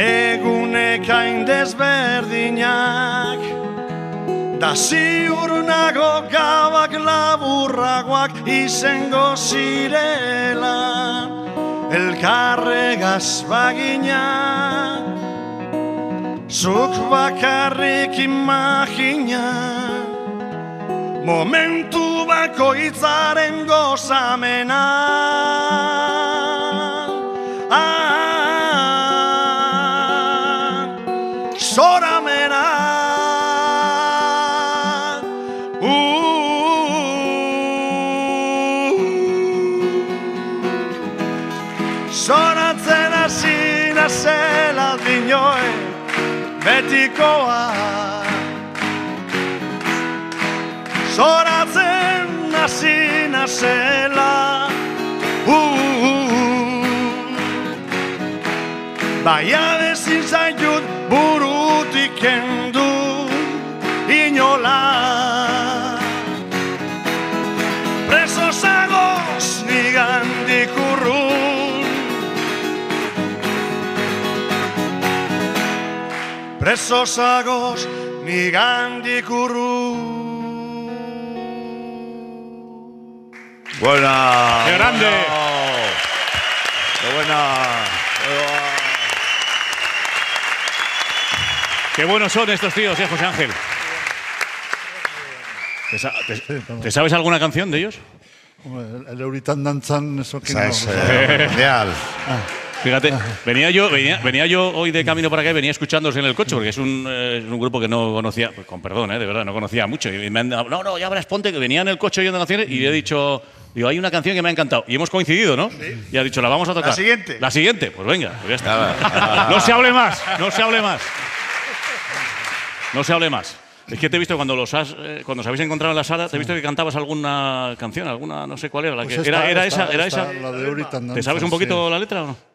Egunek hain desberdinak Da ziur nago gauak laburragoak izango zirela. Elkarregaz bagina Zuk bakarrik imagina. Momentu bakoitzaren gozamena betikoa Zoratzen hasi nazela uh, uh, uh. Baina ezin zaitut burutik Preso zagoz nigandik urrun Buena. ¡Qué grande! Qué buena. Qué buenos son estos tíos, eh, José Ángel. ¿Te, sa- te- te sabes alguna canción de ellos? El, el Euritan Danzan, eso que Esa no. es, eh, mundial. Fíjate, venía yo, venía, venía yo hoy de camino para acá y venía escuchándolos en el coche, porque es un, eh, es un grupo que no conocía, pues, con perdón, eh, de verdad, no conocía mucho. Y me han dado, no, no, ya verás, ponte, que venía en el coche oyendo canciones y le he dicho, digo, hay una canción que me ha encantado. Y hemos coincidido, ¿no? Y ha dicho, la vamos a tocar. La siguiente. La siguiente, pues venga, pues ya está. no se hable más, no se hable más. No se hable más. Es que te he visto cuando los has, eh, cuando os habéis encontrado en la sala, te he visto que cantabas alguna canción, alguna, no sé cuál era. La Pues que, esta, era, era esta, esa, era esta, esa. La de Euritan ¿Te sabes un poquito sí. la letra o no?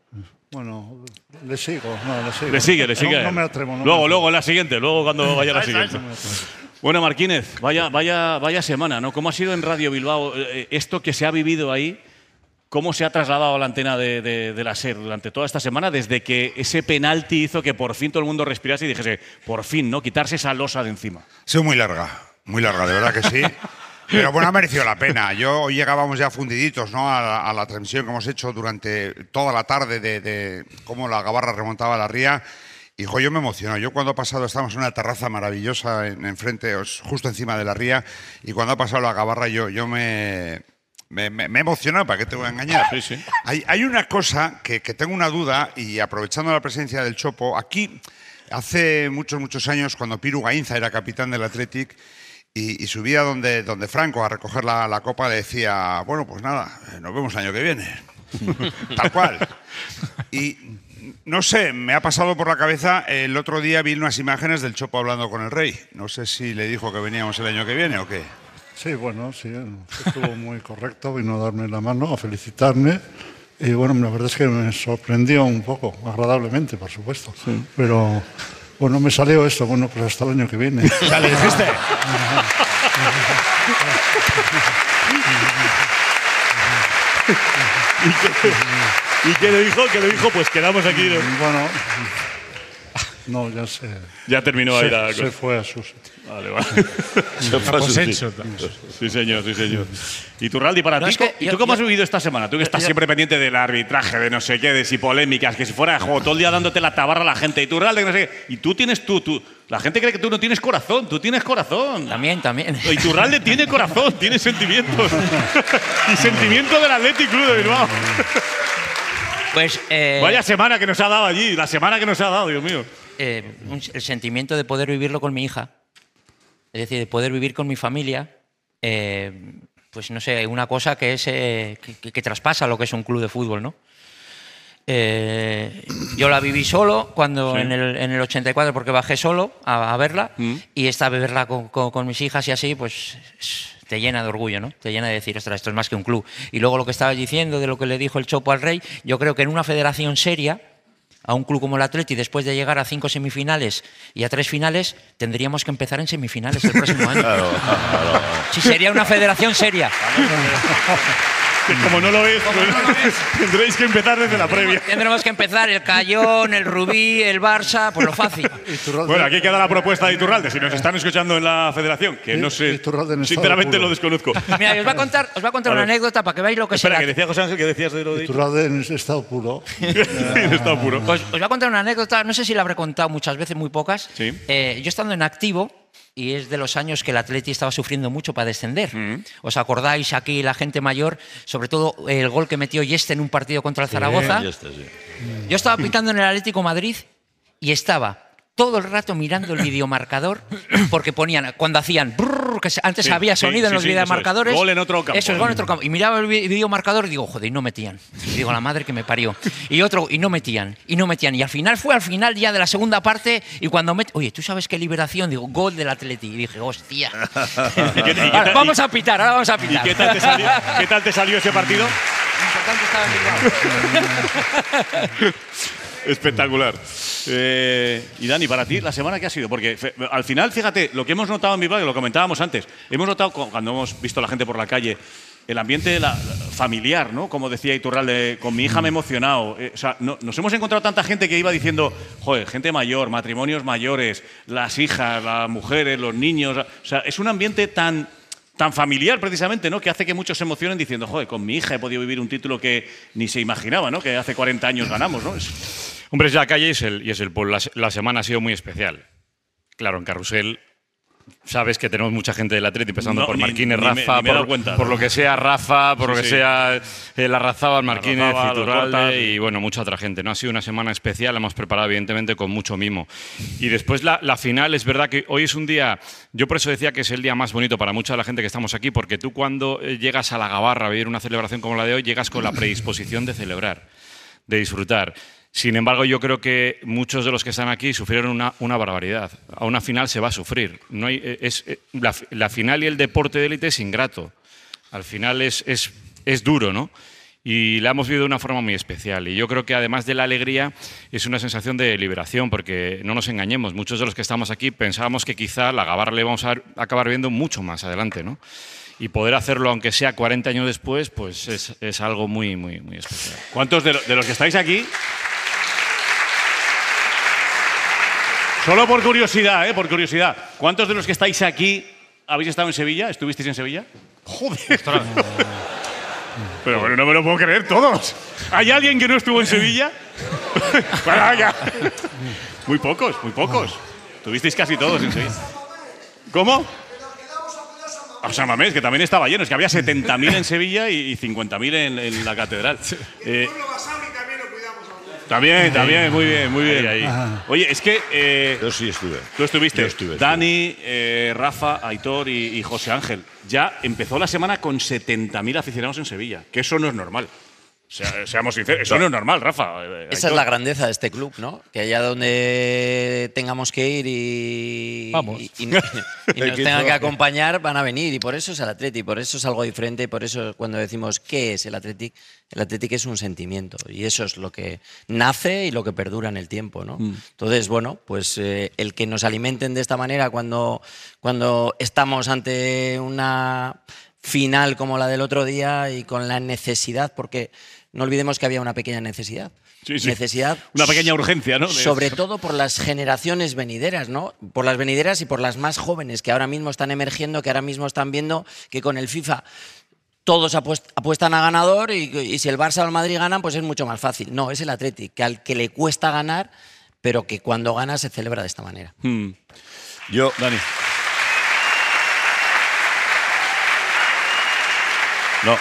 Bueno, le sigo, no, le sigo. Le sigue, le sigue. No, no me atrevo. No me luego, atrevo. luego, en la siguiente, luego cuando vaya la siguiente. Bueno, Marquínez, vaya, vaya, vaya semana, ¿no? ¿Cómo ha sido en Radio Bilbao eh, esto que se ha vivido ahí? ¿Cómo se ha trasladado a la antena de, de- de la SER durante toda esta semana desde que ese penalti hizo que por fin todo el mundo respirase y dijese, por fin, ¿no? Quitarse esa losa de encima. Ha sido muy larga, muy larga, de verdad que sí. Pero bueno, ha merecido la pena. Yo hoy llegábamos ya fundiditos ¿no? a, la, a la transmisión que hemos hecho durante toda la tarde de, de cómo la Gabarra remontaba la ría. Y jo, yo me emocionó. Yo cuando ha pasado, estábamos en una terraza maravillosa en- enfrente, os- justo encima de la ría, y cuando ha pasado la Gabarra yo, yo me, me, me- me he emocionado, ¿para qué te voy a engañar? Hay, hay una cosa que, que tengo una duda, y aprovechando la presencia del Chopo, aquí hace muchos, muchos años, cuando Piru Gainza era capitán del Athletic, y, y subía donde, donde Franco a recoger la, la copa, le decía, bueno, pues nada, eh, nos vemos el año que viene. Tal cual. Y no sé, me ha pasado por la cabeza, el otro día vi unas imágenes del Chopo hablando con el rey. No sé si le dijo que veníamos el año que viene o qué. Sí, bueno, sí, estuvo muy correcto, vino a darme la mano, a felicitarme. Y bueno, la verdad es que me sorprendió un poco, agradablemente, por supuesto. Pero bueno, me salió esto, bueno, pues hasta el año que viene. ¿Ya le dijiste? ¿Y qué le dijo? ¿Qué le dijo? Pues quedamos aquí. ¿no? Bueno, no, ya se. Ya terminó ahí se, la se fue a su sitio. Vale, vale. Su sitio. Sí, señor, sí, señor. Y tú, Raldi, para No, ti, es que ¿y yo- tú cómo has yo- vivido esta semana? Tú que estás yo- siempre pendiente del arbitraje, de no sé qué, de si polémicas, que si fuera de juego, todo el día dándote la tabarra a la gente. Y tú, Raldi, que no sé qué. Y tú tienes tú, tú. La gente cree que tú no tienes corazón, tú tienes corazón. También, también. Y Turralde tiene corazón, tiene sentimientos. y sentimiento del Athletic Club de Bilbao. Pues, eh, Vaya semana que nos ha dado allí, la semana que nos ha dado, Dios mío. eh, un- el sentimiento de poder vivirlo con mi hija, es decir, de poder vivir con mi familia, eh, pues no sé, una cosa que es eh, que, traspasa lo que es un club de fútbol, ¿no? Eh, yo la viví solo cuando Sí. en, el, en el 84 porque bajé solo a, a verla Mm. y esta verla con, con- con mis hijas y así pues es- te llena de orgullo, ¿no? Te llena de decir, ostras, esto es más que un club. Y luego lo que estabas diciendo de lo que le dijo el Chopo al Rey, yo creo que en una federación seria a un club como el Atleti después de llegar a cinco semifinales y a tres finales tendríamos que empezar en semifinales el próximo año. Claro, claro. Si sería una federación seria. Que como no lo ves, pues, tendréis que empezar desde la previa. Tendremos que empezar el Cayón, el Rubí, el Barça, por lo fácil. Bueno, aquí queda la propuesta de Iturralde. Si nos están escuchando en la federación, que no sé, sinceramente lo desconozco. Mira, os voy a contar, os voy a contar A una anécdota para que veáis lo que Espera, será. que decía José Ángel que decías de lo de Iturralde en estado puro. en estado puro. Pues os voy a contar una anécdota, no sé si la habré contado muchas veces, muy pocas. Sí. Eh, yo estando en activo, y es de los años que el Atleti estaba sufriendo mucho para descender. ¿Os acordáis aquí, la gente mayor, sobre todo el gol que metió Yeste en un partido contra el Zaragoza? Ya está, sí. Yo estaba pitando en el Atlético Madrid y estaba todo el rato mirando el videomarcador porque ponían, cuando hacían, brrr, que antes Sí, había sí, sonido en los sí, eso es. videomarcadores. Gol en otro campo. Eso es, gol en otro campo. Y miraba el vi- videomarcador y digo, joder, y no metían. Y digo, la madre que me parió. Y otro, y no metían, y no metían. Y al final fue al final ya de la segunda parte y cuando met... Oye, ¿tú sabes qué liberación? Digo, gol del Atleti. Y dije, hostia. ¿Y qué- y qué Ahora, tal- vamos y- a pitar, ahora vamos a ¿Y pitar. qué tal te salió, qué tal te salió ese partido? Importante estaba. Espectacular. Eh, y Dani, para ti, ¿la semana que ha sido? Porque fe- al final, fíjate, lo que hemos notado en Bilbao, que lo comentábamos antes, hemos notado cu- cuando hemos visto a la gente por la calle, el ambiente la- familiar, ¿no? Como decía Iturralde, con mi hija me he emocionado. Eh, o sea, no- nos hemos encontrado tanta gente que iba diciendo, joder, gente mayor, matrimonios mayores, las hijas, las mujeres, los niños. O sea, es un ambiente tan tan familiar precisamente, ¿no? Que hace que muchos se emocionen diciendo, joder, con mi hija he podido vivir un título que ni se imaginaba, ¿no? Que hace 40 años ganamos, ¿no? Es- Hombre, es la calle y es el, y es el. La, la semana ha sido muy especial. Claro, en Carrusel sabes que tenemos mucha gente del Atleti, empezando No, por Marquínez, ni Rafa, ni me por, cuenta. por lo que sea Rafa, por Sí, lo que sí. sea eh, Larrazábal, Marquínez, Larrazábal, los Cortas, Iturralde sí. y bueno, mucha otra gente. No ha sido una semana especial, la hemos preparado evidentemente con mucho mimo. Y después la, la final, es verdad que hoy es un día, yo por eso decía que es el día más bonito para mucha de la gente que estamos aquí, porque tú cuando eh, llegas a la Gabarra a vivir una celebración como la de hoy, llegas con la predisposición de celebrar de disfrutar. Sin embargo, yo creo que muchos de los que están aquí sufrieron una, barbaridad. A una final se va a sufrir. No hay, eh, es, eh, la, fi- la final y el deporte de élite es ingrato. Al final es, duro, ¿no? Y la hemos vivido de una forma muy especial. Y yo creo que además de la alegría, es una sensación de liberación, porque no nos engañemos, muchos de los que estamos aquí pensábamos que quizá la Gabarra le vamos a acabar viendo mucho más adelante, ¿no? Y poder hacerlo, aunque sea 40 años después, pues es, algo muy, muy, muy especial. ¿Cuántos de los que estáis aquí? Solo por curiosidad, ¿eh? Por curiosidad. ¿Cuántos de los que estáis aquí habéis estado en Sevilla? ¿Estuvisteis en Sevilla? Joder. Pero bueno, no me lo puedo creer todos. ¿Hay alguien que no estuvo en Sevilla? Bueno, ya. Muy pocos, muy pocos. Tuvisteis casi todos en Sevilla. ¿Cómo? O sea, mames, que también estaba lleno. Es que había 70.000 en Sevilla y y 50.000 en, en la catedral. Eh, también, también, muy bien, muy bien. Ahí, ahí. Oye, es que. eh, Yo sí estuve. Tú estuviste. Yo estuve, Dani, eh, Rafa, Aitor y, y José Ángel. Ya empezó la semana con 70.000 aficionados en Sevilla. Que eso no es normal. Seamos sinceros, eso no es normal, Rafa. Eh, Esa es la grandeza de este club, ¿no? Que allá donde tengamos que ir y, Vamos. y, y- y nos tengan que acompañar, van a venir. Y por eso es el Athletic, por eso es algo diferente. Y por eso cuando decimos qué es el Athletic, el Athletic es un sentimiento. Y eso es lo que nace y lo que perdura en el tiempo, ¿no? Mm. Entonces, bueno, pues eh, el que nos alimenten de esta manera cuando, cuando estamos ante una final como la del otro día y con la necesidad, porque no olvidemos que había una pequeña necesidad. Sí, sí. Necesidad. Una pequeña urgencia, ¿no? Sobre todo por las generaciones venideras, ¿no? Por las venideras y por las más jóvenes que ahora mismo están emergiendo, que ahora mismo están viendo que con el FIFA todos apuest- apuestan a ganador y, y si el Barça o el Madrid ganan, pues es mucho más fácil. No, es el Athletic, que al que le cuesta ganar, pero que cuando gana se celebra de esta manera. Hmm. Yo, Dani. No.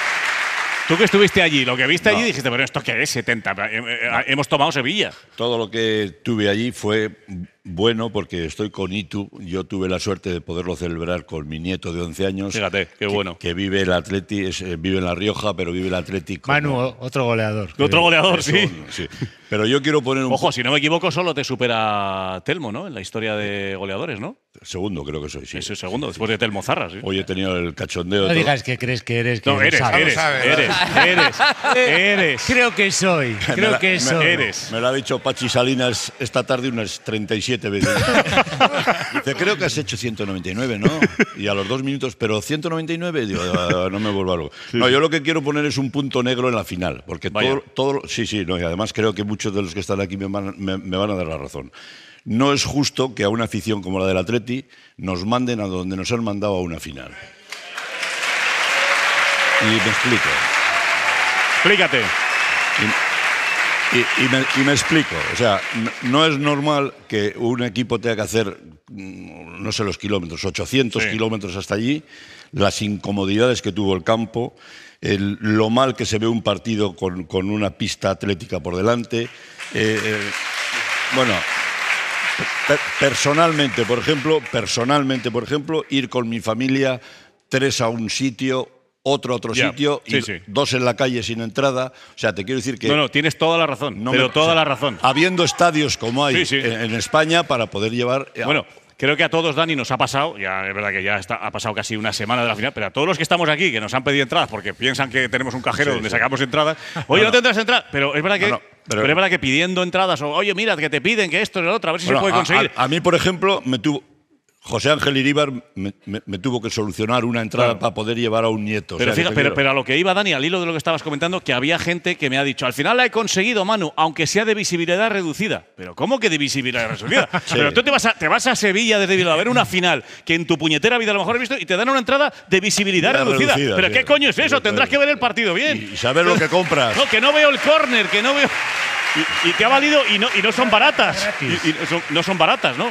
Tú que estuviste allí, lo que viste No. allí dijiste, pero ¿esto qué es? 70. Eh, eh, Hemos tomado Sevilla. Todo lo que tuve allí fue bueno porque estoy con Itu. Yo tuve la suerte de poderlo celebrar con mi nieto de 11 años. Fíjate, qué bueno. Que, vive el Atleti, es, eh, vive en La Rioja, pero vive el Atleti. como- Manu, otro goleador. Otro goleador, sí. sí. Pero yo quiero poner un. Ojo, si no me equivoco, solo te supera Telmo, ¿no? En la historia de goleadores, ¿no? Segundo, creo que soy, sí. Es segundo, después de Telmo Zarra, sí. Hoy he tenido el cachondeo. No todo- digas que crees que eres. Que No, lo eres, sabes. eres, eres, eres, eres. Creo que soy. Creo la- que me- soy. Eres. Me lo ha dicho Pachi Salinas esta tarde unas 37 veces. Dice, creo que has hecho 199, ¿no? Y a los dos minutos, pero 199, digo, "Ah, no me vuelvo loco. No, yo lo que quiero poner es un punto negro en la final, porque todo, todo, sí, sí, no, y además creo que muchos de los que están aquí me van, me- me van a dar la razón. No es justo que a una afición como la del Atleti nos manden a donde nos han mandado a una final. Y me explico. Explícate. Y, y- y me, y me explico, o sea, no, es normal que un equipo tenga que hacer, mm, no sé los kilómetros, 800 Sí. kilómetros hasta allí, las incomodidades que tuvo el campo, el- lo mal que se ve un partido con, con una pista atlética por delante. eh, eh, bueno, per- personalmente, por ejemplo, personalmente, por ejemplo, ir con mi familia tres a un sitio, otro a otro sitio, sí, y sí. dos en la calle sin entrada. O sea, te quiero decir que No, no, tienes toda la razón. no pero me- toda o sea, la razón. Habiendo estadios como hay Sí. En, en España para poder llevar. eh, Bueno, creo que a todos, Dani, nos ha pasado, ya es verdad que ya está, ha pasado casi una semana de la final, pero a todos los que estamos aquí, que nos han pedido entradas porque piensan que tenemos un cajero Sí, donde sí. sacamos entradas, oye, no, no. tendrás entradas, pero es verdad que. No, no, pero, pero- es verdad que pidiendo entradas, o oye, mira, que te piden que esto y lo otro, a ver si bueno, se puede a- conseguir. A, a mí, por ejemplo, me tuvo. José Ángel Iríbar me, me- me tuvo que solucionar una entrada Claro. para poder llevar a un nieto. o Pero, sea, que fija- te pero, quiero- pero a lo que iba, Dani, al hilo de lo que estabas comentando, que había gente que me ha dicho, al final la he conseguido, Manu, aunque sea de visibilidad reducida. ¿Pero cómo que de visibilidad reducida? Sí. Pero tú te vas, a, te vas a Sevilla desde Bilbao a ver una final que en tu puñetera vida a lo mejor has visto y te dan una entrada de visibilidad reducida. reducida, ¿Pero sí. qué coño es eso? Sí, Tendrás que ver el partido bien. Y saber lo que compras. No, que no veo el córner, que no veo… Y, y te ha valido y no, y no son baratas. Y, y son- no son baratas, ¿no?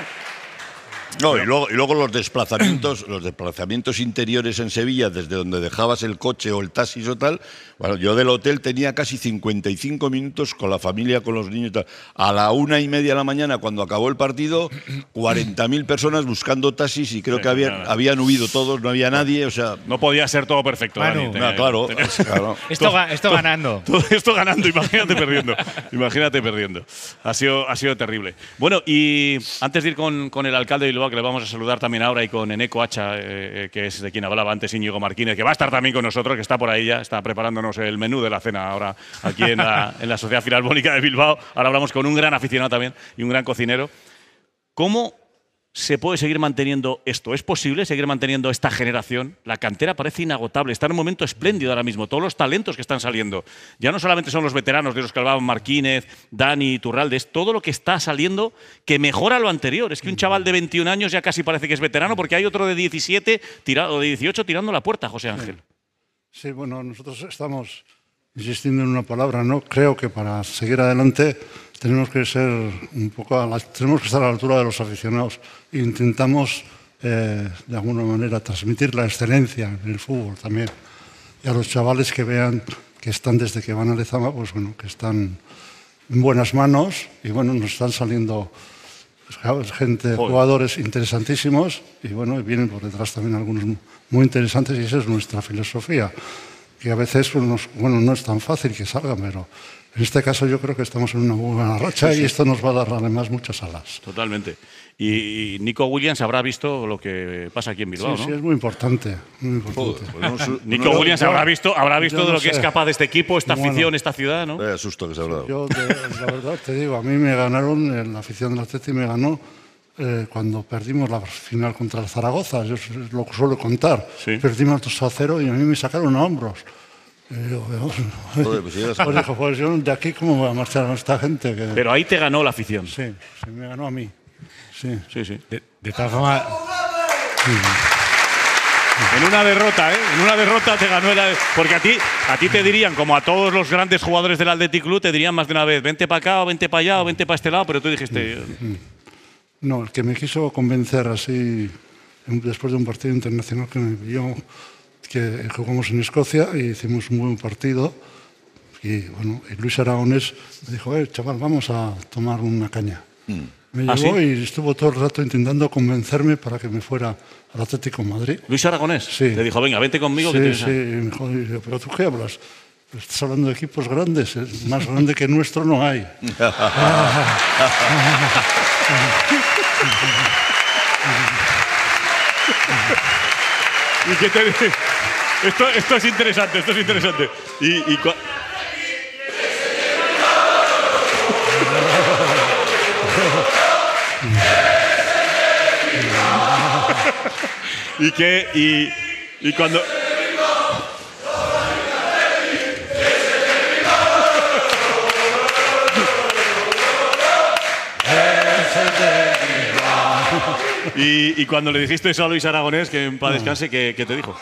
No, y luego, y luego los desplazamientos, los desplazamientos interiores en Sevilla, desde donde dejabas el coche o el taxi o tal. Bueno, yo del hotel tenía casi 55 minutos con la familia, con los niños y tal. A la una y media de la mañana, cuando acabó el partido, 40.000 personas buscando taxis y creo Sí, que habían, claro. habían huido todos, no había nadie, o sea. No podía ser todo perfecto, Manu. Dani. No, Tenía- claro, tenías- claro. Esto, esto ganando. Todo esto ganando, imagínate perdiendo. Imagínate perdiendo. Ha sido, ha sido terrible. Bueno, y antes de ir con, con el alcalde de Bilbao, que le vamos a saludar también ahora, y con Eneco Hacha, eh, eh, que es de quien hablaba antes Íñigo Martínez, que va a estar también con nosotros, que está por ahí ya, está preparándonos el menú de la cena ahora aquí en la, en la Sociedad Filarmónica de Bilbao. Ahora hablamos con un gran aficionado también y un gran cocinero. ¿Cómo se puede seguir manteniendo esto? ¿Es posible seguir manteniendo esta generación? La cantera parece inagotable, está en un momento espléndido ahora mismo, todos los talentos que están saliendo. Ya no solamente son los veteranos de los que hablaban Marquínez, Dani, Turralde, es todo lo que está saliendo que mejora lo anterior. Es que un chaval de 21 años ya casi parece que es veterano porque hay otro de 17 tira- o de 18 tirando la puerta, José Ángel. Sí, bueno, nosotros estamos insistiendo en una palabra, ¿no? Creo que para seguir adelante tenemos que ser un poco, a la- tenemos que estar a la altura de los aficionados. Intentamos, eh, de alguna manera, transmitir la excelencia en el fútbol también. Y a los chavales que vean que están desde que van a Lezama, pues bueno, que están en buenas manos y bueno, nos están saliendo pues, gente, Joder. jugadores interesantísimos y bueno, vienen por detrás también algunos muy interesantes y esa es nuestra filosofía, que a veces pues, nos- bueno, no es tan fácil que salgan, pero en este caso yo creo que estamos en una muy buena racha Sí, sí. y esto nos va a dar además muchas alas. Totalmente. Y, y Nico Williams habrá visto lo que pasa aquí en Bilbao, sí, ¿no? sí, es muy importante. Muy importante. Nico Yo- Williams yo- habrá visto, habrá visto de no lo que es capaz de este equipo, esta Bueno. afición, esta ciudad, ¿no? Vaya susto que se ha dado. Yo, de- la verdad, te digo, a mí me ganaron, eh, la afición del Atleti me ganó eh, cuando perdimos la final contra el Zaragoza, yo es lo que suelo contar. Perdimos 2 a 0 y a mí me sacaron a hombros. Y digo, Joder, pues si pues dijo, pues yo de aquí cómo voy a marchar a esta gente. Que... Pero ahí te ganó la afición. Sí, sí, me ganó a mí. Sí, sí. sí. De, de todas formas, En una derrota, ¿eh? En una derrota te ganó el Porque a ti, a ti te dirían, como a todos los grandes jugadores del Athletic Club, te dirían más de una vez, vente para acá o vente para allá o vente para este lado, pero tú dijiste, No, el que me quiso convencer así, después de un partido internacional que me pilló que jugamos en Escocia y hicimos un buen partido. Y bueno, y Luis Aragonés me dijo, eh, chaval, vamos a tomar una caña. Me ¿Ah, llevó sí? y estuvo todo el rato intentando convencerme para que me fuera al Atlético de Madrid. Luis Aragonés. Sí. Le dijo, venga, vente conmigo. Sí, que sí, a-". y me dijo, pero tú qué hablas? Estás hablando de equipos grandes, el más grande que nuestro no hay. ¿Y qué te dice? Esto, esto es interesante, esto es interesante. Y, y cua- y que y, y cuando y, y cuando le dijiste eso a Luis Aragonés, que en paz No. descanse, ¿qué, qué te dijo?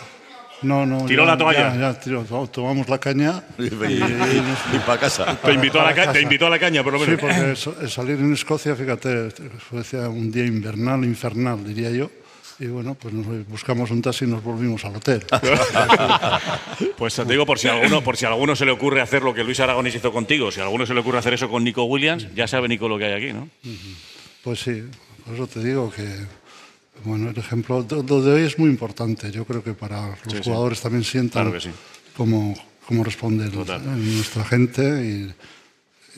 No, no. Tiró ya- la toalla. Ya, ya tiró, to- tomamos la caña. Y, y para casa. Te invitó, a la, ca- casa. te invitó a la caña, por lo menos. Sí, porque el salir en Escocia, fíjate, fue un día invernal, infernal, diría yo. Y bueno, pues nos buscamos un taxi y nos volvimos al hotel. Pues te digo, por si, alguno, por si a alguno se le ocurre hacer lo que Luis Aragonés hizo contigo, si a alguno se le ocurre hacer eso con Nico Williams, ya sabe Nico lo que hay aquí, ¿no? Pues sí, por eso te digo que bueno, el ejemplo de- lo de hoy es muy importante. Yo creo que para los Sí, sí. jugadores también sientan Claro sí. cómo, cómo nuestra gente y,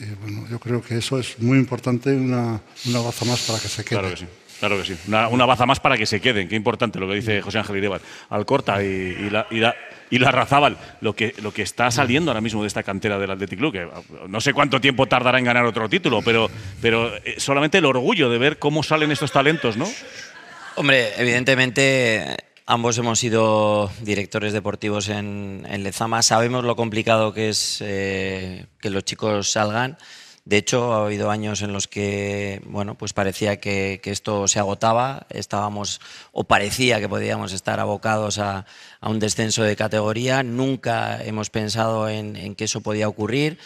y, bueno, yo creo que eso es muy importante, una, una baza más para que se quede. Claro que sí. Claro que sí. Una, una baza más para que se queden. Qué importante lo que dice José Ángel Irebar. Alcorta y, y la, y, la, y la Razábal, lo que, lo que está saliendo ahora mismo de esta cantera del Athletic Club, que no sé cuánto tiempo tardará en ganar otro título, pero, pero eh, solamente el orgullo de ver cómo salen estos talentos, ¿no? Hombre, evidentemente ambos hemos sido directores deportivos en, en Lezama. Sabemos lo complicado que es eh, que los chicos salgan. De hecho, ha habido años en los que, bueno, pues parecía que, esto se agotaba. Estábamos, o parecía que podíamos estar abocados a, a un descenso de categoría. Nunca hemos pensado en, que eso podía ocurrir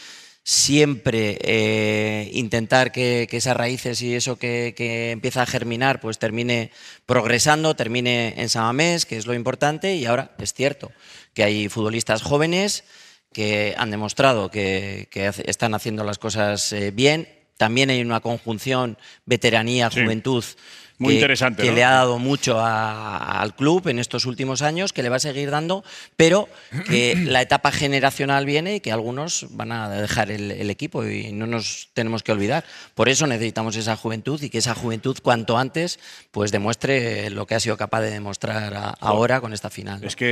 siempre eh, intentar que, que esas raíces y eso que, que empieza a germinar pues termine progresando, termine en Samamés, que es lo importante, y ahora es cierto que hay futbolistas jóvenes que han demostrado que, están haciendo las cosas eh, bien, también hay una conjunción veteranía, Sí. Muy que- interesante, que ¿no? le ha dado mucho a- al club en estos últimos años, que le va a seguir dando, pero que la etapa generacional viene y que algunos van a dejar el, el equipo y no nos tenemos que olvidar. Por eso necesitamos esa juventud y que esa juventud cuanto antes pues demuestre lo que ha sido capaz de demostrar a- ahora con esta final. Es que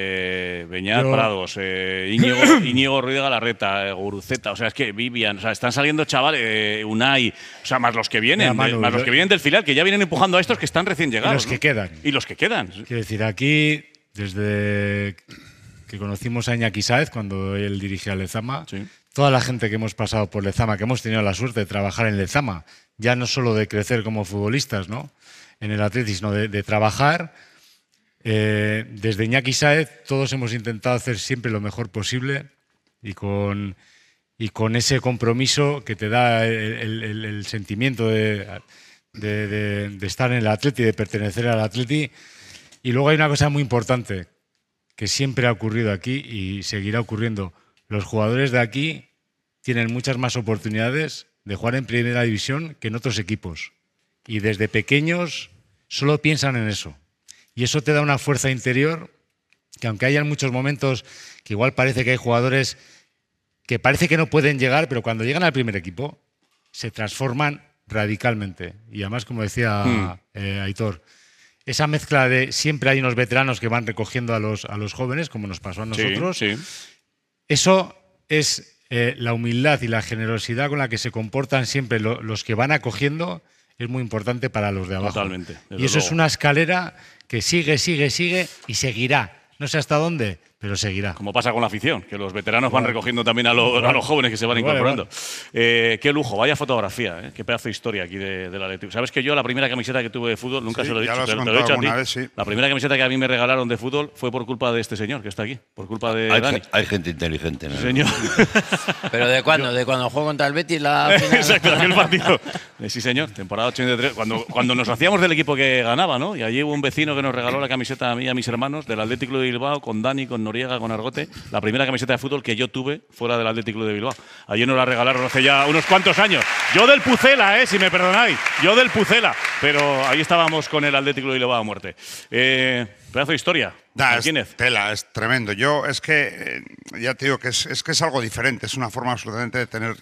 eh, Beñat Yo- Prados, eh, Íñigo, Íñigo Ruiz de Galarreta, eh, Guruceta, o sea, es que Vivian, o sea, están saliendo chavales, eh, Unai, o sea, más los que vienen, Mira, Manu, de- más los que vienen del filial, que ya vienen empujando a estos que están recién llegados. los que ¿no? quedan. Y los que quedan. Quiero decir, aquí, desde que conocimos a Iñaki Sáez, cuando él dirigía Lezama, toda la gente que hemos pasado por Lezama, que hemos tenido la suerte de trabajar en Lezama, ya no solo de crecer como futbolistas ¿no? en el atletismo, sino de, de trabajar, eh, desde Iñaki Sáez todos hemos intentado hacer siempre lo mejor posible y con, y con ese compromiso que te da el- el- el sentimiento de, de- estar en el Atleti, de pertenecer al Atleti. Y luego hay una cosa muy importante que siempre ha ocurrido aquí y seguirá ocurriendo. Los jugadores de aquí tienen muchas más oportunidades de jugar en primera división que en otros equipos. Y desde pequeños solo piensan en eso. Y eso te da una fuerza interior que aunque hayan muchos momentos que igual parece que hay jugadores que parece que no pueden llegar, pero cuando llegan al primer equipo se transforman radicalmente. Y además, como decía Hmm. eh, Aitor, esa mezcla de siempre hay unos veteranos que van recogiendo a los, a los jóvenes, como nos pasó a nosotros. sí. Eso es eh, la humildad y la generosidad con la que se comportan siempre lo- los que van acogiendo, es muy importante para los de abajo. Totalmente, Y eso es una escalera que sigue, sigue, sigue y seguirá. No sé hasta dónde, pero seguirá. Como pasa con la afición, que los veteranos van Igual. recogiendo también a, lo- a los jóvenes que se van incorporando. Eh, qué lujo, vaya fotografía, eh, qué pedazo de historia aquí de, del Atlético. Sabes que yo la primera camiseta que tuve de fútbol, nunca Sí, se lo he dicho, te, te lo he dicho a ti. vez, sí. La primera camiseta que a mí me regalaron de fútbol fue por culpa de este señor que está aquí, por culpa de Hay, Dani. hay gente inteligente. ¿no? Señor. ¿Pero de cuándo? ¿De cuando juego contra el Betis la final? Exacto, aquel partido. Eh, Sí, señor, temporada 83. Cuando, cuando nos hacíamos del equipo que ganaba, ¿no? Y allí hubo un vecino que nos regaló la camiseta a mí y a mis hermanos del Atlético de Bilbao, con Dani, con Noriega, con Argote. La primera camiseta de fútbol que yo tuve fuera del Atlético de Bilbao. Allí nos la regalaron hace ya unos cuantos años. Yo del Pucela, ¿eh? Si me perdonáis. Yo del Pucela. Pero ahí estábamos con el Atlético de Bilbao a muerte. Eh, pedazo de historia. Da, es tela, es tremendo. Yo es que, eh, ya te digo que es, es que es algo diferente, es una forma absolutamente de tener,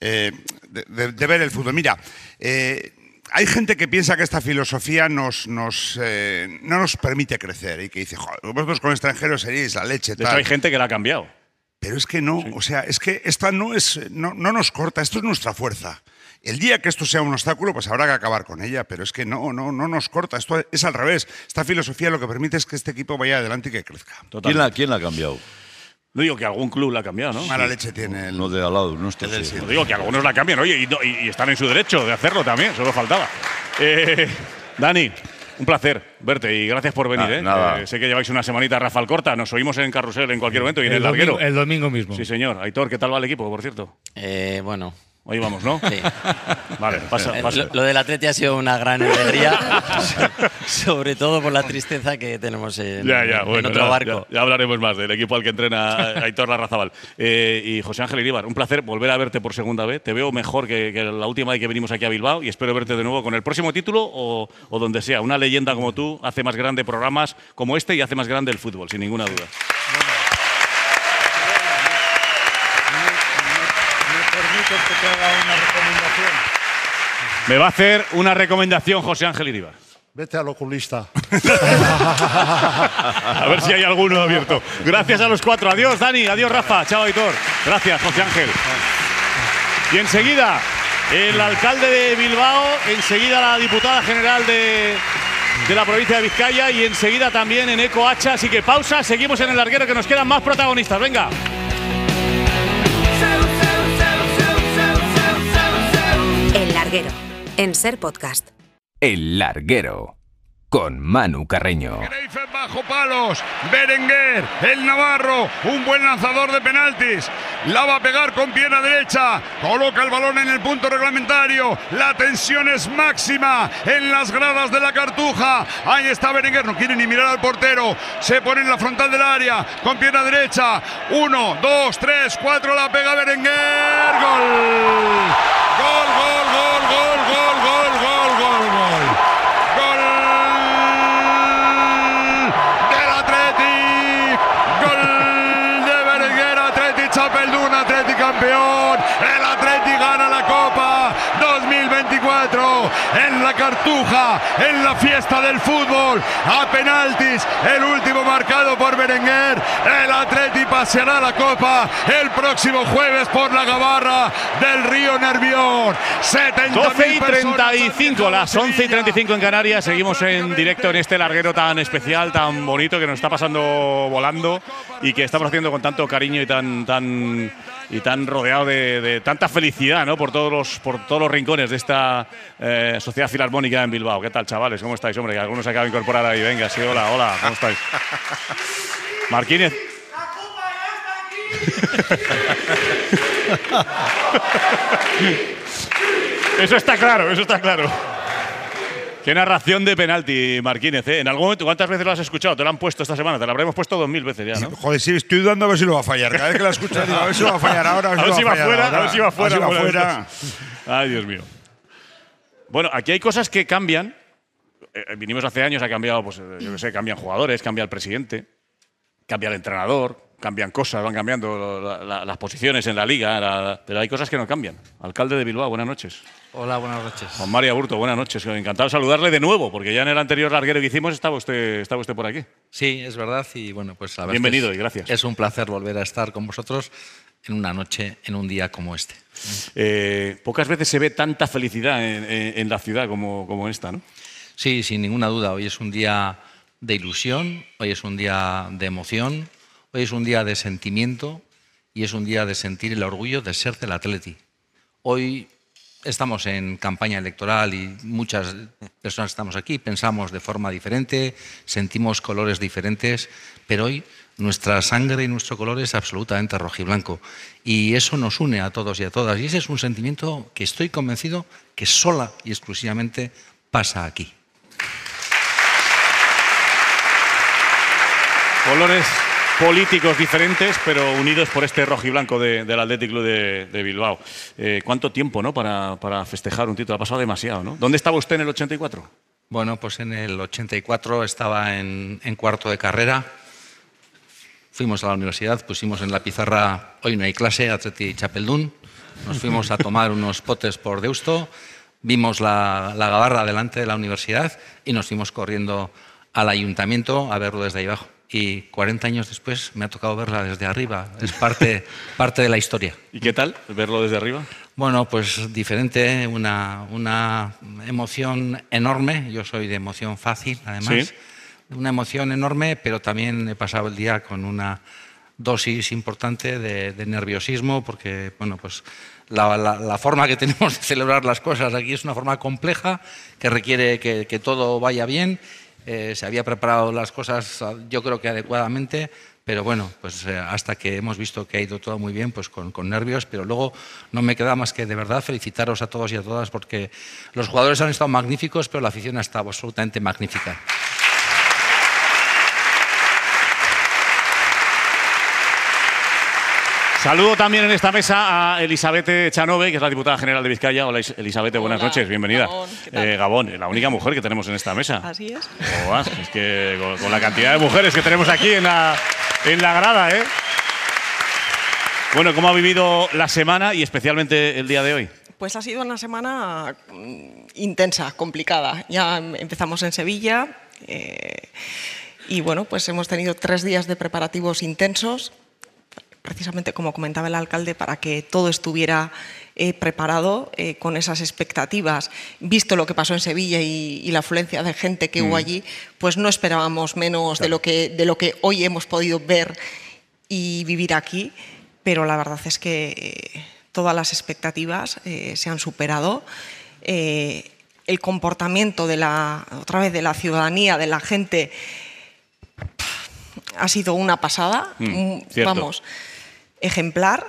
eh, de, de- de ver el fútbol. Mira, eh, hay gente que piensa que esta filosofía nos, nos, eh, no nos permite crecer y que dice, "Joder, vosotros con extranjeros seréis la leche. De hecho, tal". hay gente que la ha cambiado. Pero es que no, o sea, es que esta no es, no, no nos corta, esto es nuestra fuerza. El día que esto sea un obstáculo, pues habrá que acabar con ella, pero es que no, no, no nos corta, esto es al revés. Esta filosofía lo que permite es que este equipo vaya adelante y que crezca. ¿Quién la, ¿Quién la ha cambiado? No digo que algún club la ha cambiado, ¿no? Mala Sí. leche tiene el... No de al lado, no está No digo que algunos la cambian, oye, y, no- y- y están en su derecho de hacerlo también, solo faltaba. Eh, Dani, un placer verte y gracias por venir. Ah, ¿eh? nada. Eh, sé que lleváis una semanita Rafal corta, nos oímos en Carrusel en cualquier momento y en el, El domingo- larguero. el domingo mismo. Sí, señor. Aitor, ¿qué tal va el equipo, por cierto? Eh, bueno. Ahí vamos, ¿no? Sí. Vale, pasa. Pasa. Lo, lo del Atleti ha sido una gran alegría, sobre todo por la tristeza que tenemos en, Ya, ya, en bueno, otro ya, barco. Ya, ya hablaremos más del equipo al que entrena Aitor Larrazabal. Eh, y José Ángel Iríbar, un placer volver a verte por segunda vez. Te veo mejor que, que la última vez que venimos aquí a Bilbao y espero verte de nuevo con el próximo título o, o donde sea. Una leyenda como tú hace más grande programas como este y hace más grande el fútbol, sin ninguna duda. ¿Me permites que te haga una recomendación? Me va a hacer una recomendación José Ángel Iríbar. Vete al oculista. A ver si hay alguno abierto. Gracias a los cuatro. Adiós, Dani. Adiós, Rafa. Chao, Aitor. Gracias, José Ángel. Y enseguida, el alcalde de Bilbao, enseguida la diputada general de, de la provincia de Vizcaya y enseguida también en Eco Hacha. Así que pausa, seguimos en el larguero que nos quedan más protagonistas. Venga. El larguero. En Ser Podcast. El larguero. Con Manu Carreño. Greifen bajo palos. Berenguer, el Navarro, un buen lanzador de penaltis. La va a pegar con pierna derecha. Coloca el balón en el punto reglamentario. La tensión es máxima en las gradas de la cartuja. Ahí está Berenguer, no quiere ni mirar al portero. Se pone en la frontal del área con pierna derecha. Uno, dos, tres, cuatro. La pega Berenguer. Gol. Gol, gol, gol, gol, gol, gol, gol, gol, gol. Gol del Atleti. Gol de Berenguer, Atleti Chapeldún, Atleti campeón. El Atleti gana la Copa 2024 en la Cartuja, en la fiesta del fútbol. A penaltis, el último marcado por Berenguer. El Atleti paseará la Copa el próximo jueves por la Gabarra del Río Nervión. 70 12 y 35, las 11 y 35 en Canarias. Seguimos en directo en este larguero tan especial, tan bonito, que nos está pasando volando y que estamos haciendo con tanto cariño y tan, tan, y tan rodeado de, de tanta felicidad ¿no? por, todos los, por todos los rincones de esta eh, sociedad filarmónica en Bilbao. ¿Qué tal, chavales? ¿Cómo estáis? Hombre, que algunos se acaban de incorporar ahí. Venga, sí, hola, hola, ¿cómo estáis? Marquínez. Eso está claro, eso está claro. Qué narración de penalti, Marquínez. ¿eh? En algún momento, ¿cuántas veces lo has escuchado? Te lo han puesto esta semana. Te lo habremos puesto dos mil veces ya, ¿no? Joder, sí, estoy dudando a ver si lo va a fallar. Cada vez que la escucho digo, a ver si lo va a fallar ahora, A ver si va fuera, a ver si va fuera. A ver si va fuera. Ay, Dios mío. Bueno, aquí hay cosas que cambian. Eh, eh, vinimos hace años, ha cambiado, pues, yo qué sé, cambian jugadores, cambia el presidente, cambia el entrenador, cambian cosas, van cambiando la- la- las posiciones en la liga, la- pero hay cosas que no cambian. Alcalde de Bilbao, buenas noches. Hola, buenas noches. Juan María Burto, buenas noches. Encantado de saludarle de nuevo, porque ya en el anterior larguero que hicimos estaba usted, estaba usted por aquí. Sí, es verdad y bueno, pues la verdad Bienvenido es- y gracias. Es un placer volver a estar con vosotros en una noche, en un día como este. Eh, pocas veces se ve tanta felicidad en, en- en la ciudad como, como esta, ¿no? Sí, sin ninguna duda. Hoy es un día de ilusión, hoy es un día de emoción, Hoy es un día de sentimiento y es un día de sentir el orgullo de ser del Atleti. Hoy estamos en campaña electoral y muchas personas estamos aquí pensamos de forma diferente, sentimos colores diferentes, pero hoy nuestra sangre y nuestro color es absolutamente rojiblanco. Y eso nos une a todos y a todas. Y ese es un sentimiento que estoy convencido que sola y exclusivamente pasa aquí. Colores políticos diferentes, pero unidos por este rojiblanco de, del Athletic Club de, Bilbao. Eh, ¿Cuánto tiempo ¿no? para, para festejar un título? Ha pasado demasiado, ¿no? ¿Dónde estaba usted en el 84? Bueno, pues en el 84 estaba en, en cuarto de carrera. Fuimos a la universidad, pusimos en la pizarra hoy no hay clase, Atleti Chapeldún. Nos fuimos a tomar unos potes por Deusto, vimos la, la gabarra delante de la universidad y nos fuimos corriendo al ayuntamiento a verlo desde ahí abajo. Y 40 años después me ha tocado verla desde arriba. Es parte, parte de la historia. ¿Y qué tal verlo desde arriba? Bueno, pues diferente, una, una emoción enorme. Yo soy de emoción fácil, además. Sí. Una emoción enorme, pero también he pasado el día con una dosis importante de, de nerviosismo, porque, bueno, pues la, la- la forma que tenemos de celebrar las cosas aquí es una forma compleja que requiere que, que todo vaya bien. Eh, se había preparado las cosas, yo creo que adecuadamente, pero bueno, pues eh, hasta que hemos visto que ha ido todo muy bien, pues con, con nervios, pero luego no me queda más que de verdad felicitaros a todos y a todas porque los jugadores han estado magníficos, pero la afición ha estado absolutamente magnífica. Saludo también en esta mesa a Elizabeth Chanove, que es la diputada general de Vizcaya. Hola, Elizabeth, buenas noches, bienvenida. Gabón. Eh, Gabón, la única mujer que tenemos en esta mesa. Así es. ¿Cómo vas? Es que con, con la cantidad de mujeres que tenemos aquí en la, en la grada, ¿eh? Bueno, ¿cómo ha vivido la semana y especialmente el día de hoy? Pues ha sido una semana mm, intensa, complicada. Ya em- empezamos en Sevilla eh, y bueno, pues hemos tenido tres días de preparativos intensos, precisamente como comentaba el alcalde, para que todo estuviera eh, preparado eh, con esas expectativas. Visto lo que pasó en Sevilla y, y la afluencia de gente que hubo Mm. allí, pues no esperábamos menos de, lo que, de lo que hoy hemos podido ver y vivir aquí, pero la verdad es que eh, todas las expectativas se han superado. El comportamiento de la, otra vez, de la ciudadanía, de la gente, ha sido una pasada. Mm, Mm, cierto. Ejemplar,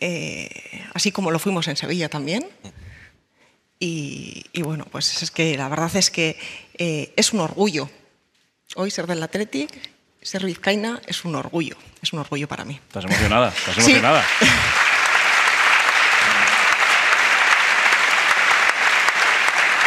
eh, así como lo fuimos en Sevilla también. Y, y bueno, pues es que la verdad es que eh, es un orgullo. Hoy ser del Athletic, ser vizcaína, es un orgullo. Es un orgullo para mí. Estás emocionada, estás Sí.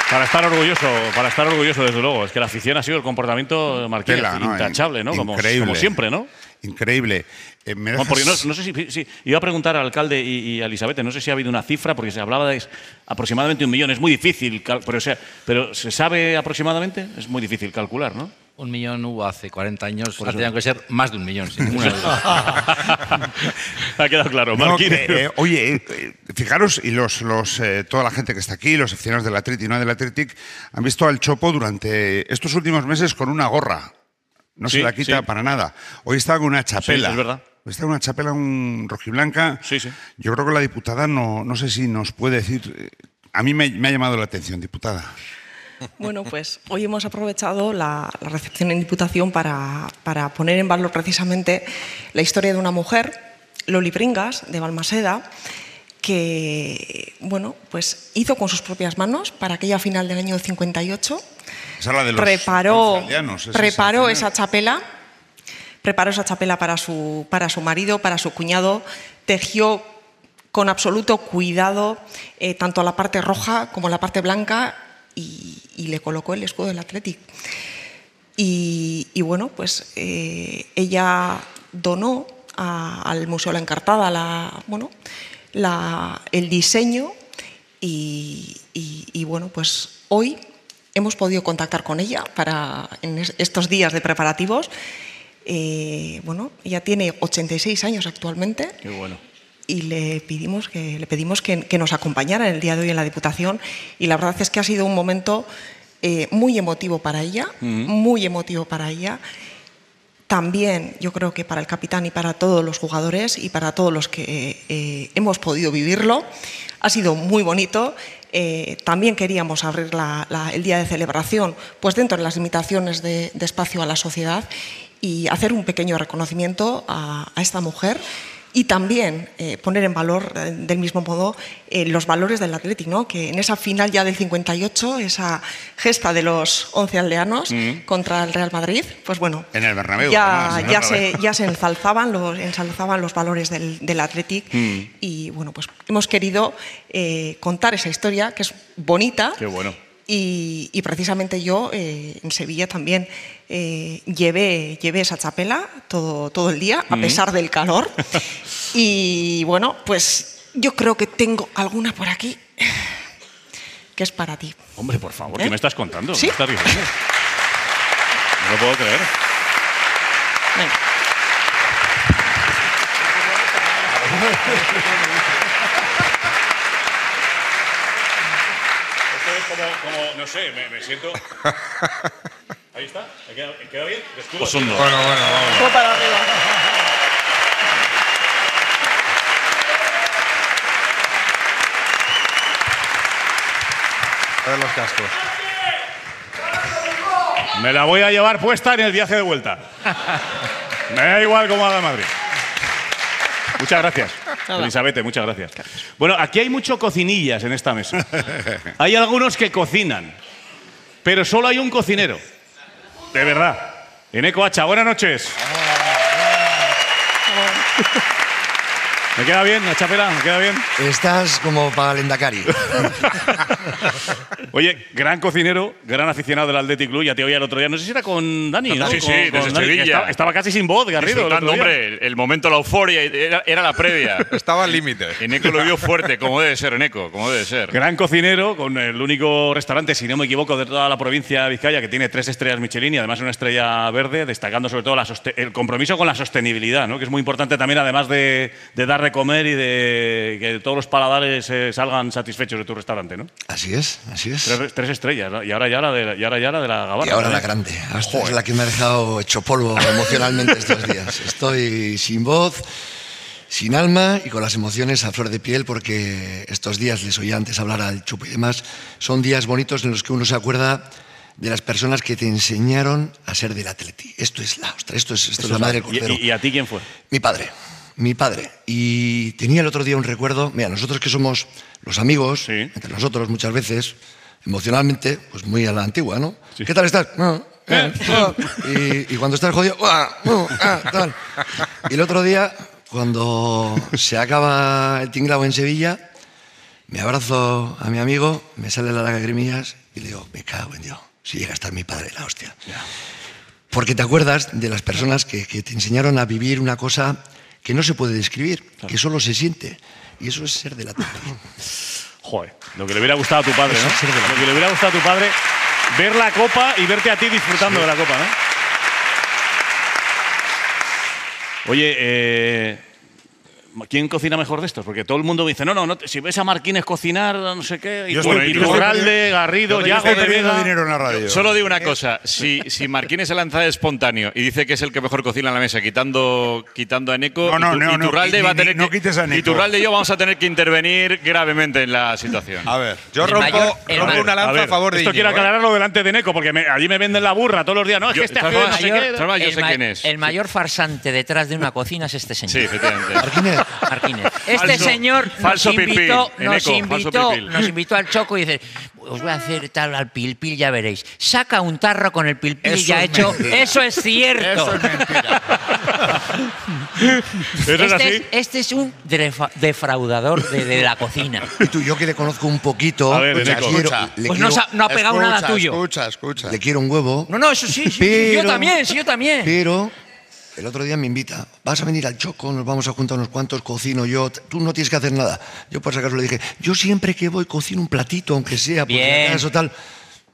Para estar orgulloso, para estar orgulloso, desde luego. Es que la afición ha sido el comportamiento Marqués intachable, ¿no? Como, Increíble. como siempre, ¿no? Increíble. Eh, me porque no, sé si, si- Iba a preguntar al alcalde y, y a Elizabeth, no sé si ha habido una cifra, porque se hablaba de aproximadamente un millón. Es muy difícil, cal- pero, o sea, pero ¿se sabe aproximadamente? Es muy difícil calcular, ¿no? Un millón hubo hace 40 años, Por tenido que ser más de un millón, sin ninguna duda. ha quedado claro, No, que, eh, oye, eh, eh, fijaros, y los, los, eh, toda la gente que está aquí, los aficionados del Athletic y no del Athletic, han visto al Chopo durante estos últimos meses con una gorra. No Sí, se la quita sí. para nada. Hoy está con una chapela. Sí, es verdad. Hoy está con una chapela un rojiblanca. Sí, sí. Yo creo que la diputada no, no sé si nos puede decir. A mí me, me ha llamado la atención, diputada. Bueno, pues hoy hemos aprovechado la, la recepción en Diputación para, para poner en valor precisamente la historia de una mujer, Loli Pringas, de Balmaseda, que bueno, pues hizo con sus propias manos para aquella final del año 58 Esa es la de los preparó, es preparó esa esa chapela, preparó esa chapela para su, para su marido, para su cuñado, tejió con absoluto cuidado eh, tanto la parte roja como la parte blanca y, le colocó el escudo del Athletic. Y, bueno, pues eh, ella donó al Museo La Encartada la, bueno, la- el diseño y, bueno, pues hoy hemos podido contactar con ella para en es- estos días de preparativos. Eh, bueno, ella tiene 86 años actualmente Qué bueno. Y le pedimos que le pedimos que, que nos acompañara el día de hoy en la Diputación y la verdad es que ha sido un momento eh, muy emotivo para ella, muy emotivo para ella, también yo creo que para el capitán y para todos los jugadores y para todos los que eh, hemos podido vivirlo. Ha sido muy bonito. Eh, también queríamos abrir la- la- el día de celebración pues dentro de las limitaciones de, de espacio a la sociedad y hacer un pequeño reconocimiento a, a esta mujer y también eh, poner en valor eh, del mismo modo eh, los valores del Atlético, ¿no? que en esa final ya del 58, esa gesta de los 11 aldeanos Mm. contra el Real Madrid, pues bueno, En el Bernabéu. ya, además, ya, se, ya se ensalzaban los, ensalzaban los valores del, del Athletic Mm. y bueno, pues hemos querido eh, contar esa historia que es bonita Qué bueno. Y, y precisamente yo eh, en Sevilla también eh, llevé, llevé esa chapela todo, todo el día, a Mm. pesar del calor. y bueno, pues yo creo que tengo alguna por aquí que es para ti. Hombre, por favor, ¿Eh? ¿qué me estás contando? ¿Sí? ¿Qué estás? No lo puedo creer. Venga. Esto es como, como no sé, me, me siento. Ahí está, ¿Me queda, me queda bien? Osundo. así. Bueno, bueno, vamos. Todo para arriba. A ver los cascos. Me la voy a llevar puesta en el viaje de vuelta. Me da igual cómo haga Madrid. Muchas gracias. Nada. Elizabeth, muchas gracias. Bueno, aquí hay mucho cocinillas en esta mesa. Hay algunos que cocinan, pero solo hay un cocinero. De verdad. Eneco Hacha, buenas noches. ¿Me queda bien, la chapela? ¿Me queda bien? Estás como para el Endacari. Oye, gran cocinero, gran aficionado del Athletic Club. Ya te oía el otro día. No sé si era con Dani, ¿no? Sí, Con- sí, con desde Dani, que Sevilla. Estaba, estaba casi sin voz, Garrido. el hombre, el momento, la euforia, era, era la previa. Estaba al límite. Eneco lo vio fuerte, como debe ser, Eneco, como debe ser. Gran cocinero, con el único restaurante, si no me equivoco, de toda la provincia de Vizcaya, que tiene tres estrellas Michelin y además una estrella verde, destacando sobre todo la el compromiso con la sostenibilidad, ¿no? que es muy importante también, además de, de dar de comer y de que todos los paladares eh, salgan satisfechos de tu restaurante. ¿no? Así es, así es. Tres, tres estrellas, ¿no? y ahora ya la de, y ahora ya la, de la gabarra. Y ahora ¿no? la grande. Esta es la que me ha dejado hecho polvo emocionalmente estos días. Estoy sin voz, sin alma y con las emociones a flor de piel porque estos días, les oía antes hablar al Chupo y demás, son días bonitos en los que uno se acuerda de las personas que te enseñaron a ser del atleti. Esto es la ostra, esto es, esto es la madre del ¿Y, cordero. y- y a ti quién fue? Mi padre, mi padre. Y tenía el otro día un recuerdo, mira, nosotros que somos los amigos, entre nosotros muchas veces, emocionalmente, pues muy a la antigua, ¿no? ¿Qué tal estás? "Ah, eh, ah". y, y cuando estás jodido, "Ah, ah", tal. Y el otro día, cuando se acaba el tinglao en Sevilla, me abrazo a mi amigo, me salen las lagrimillas y le digo, me cago en Dios, si llega a estar mi padre, la hostia. Porque te acuerdas de las personas que, que te enseñaron a vivir una cosa que no se puede describir, que solo se siente. Y eso es ser de la Joder, lo que le hubiera gustado a tu padre, ¿no? Lo que le hubiera gustado a tu padre, ver la copa y verte a ti disfrutando de la copa, ¿no? Oye, eh, ¿quién cocina mejor de estos? Porque todo el mundo me dice, no, no, no si ves a Marquines cocinar, no sé qué, y Yo bueno, estoy- y Garrido, Yago de Vega. dinero en la radio. Solo digo una cosa, si, si Marquines se lanza de espontáneo y dice que es el que mejor cocina en la mesa, quitando, quitando a Eneco, No, no, no, no, Iturralde ni- va a ni- tener no que, quites a Eneco. Iturralde y yo vamos a tener que intervenir gravemente en la situación. A ver, yo rompo, mayor- rompo mayor- una lanza a, ver, favor de Esto quiero Íñigo, ¿eh? aclararlo delante de Neco, porque me- allí me venden la burra todos los días. No, es Yo- que este no sé qué. yo el, sé quién es. el mayor farsante detrás de una cocina es este señor. Sí, efectivamente. Marquínez. Este Falso- señor nos pipil, invitó, nos, invitó, pipil. nos invitó al choco y dice, os voy a hacer tal al pilpil, ya veréis. Saca un tarro con el pilpil Eso ya es hecho. mentira. Eso es cierto. Eso es mentira. ¿Eso es este, así? este es un defraudador de, de la cocina. Y tú, yo que le conozco un poquito, A ver, le Eneco. quiero, Escucha. le Pues no, quiero- sa- no ha pegado nada tuyo. Escucha, escucha. le quiero un huevo, No, no, eso sí, sí, sí, Pero- yo también, sí, yo también. pero el otro día me invita, vas a venir al Choco, nos vamos a juntar unos cuantos, cocino yo, tú no tienes que hacer nada. Yo por si acaso le dije, yo siempre que voy cocino un platito, aunque sea, por acaso tal.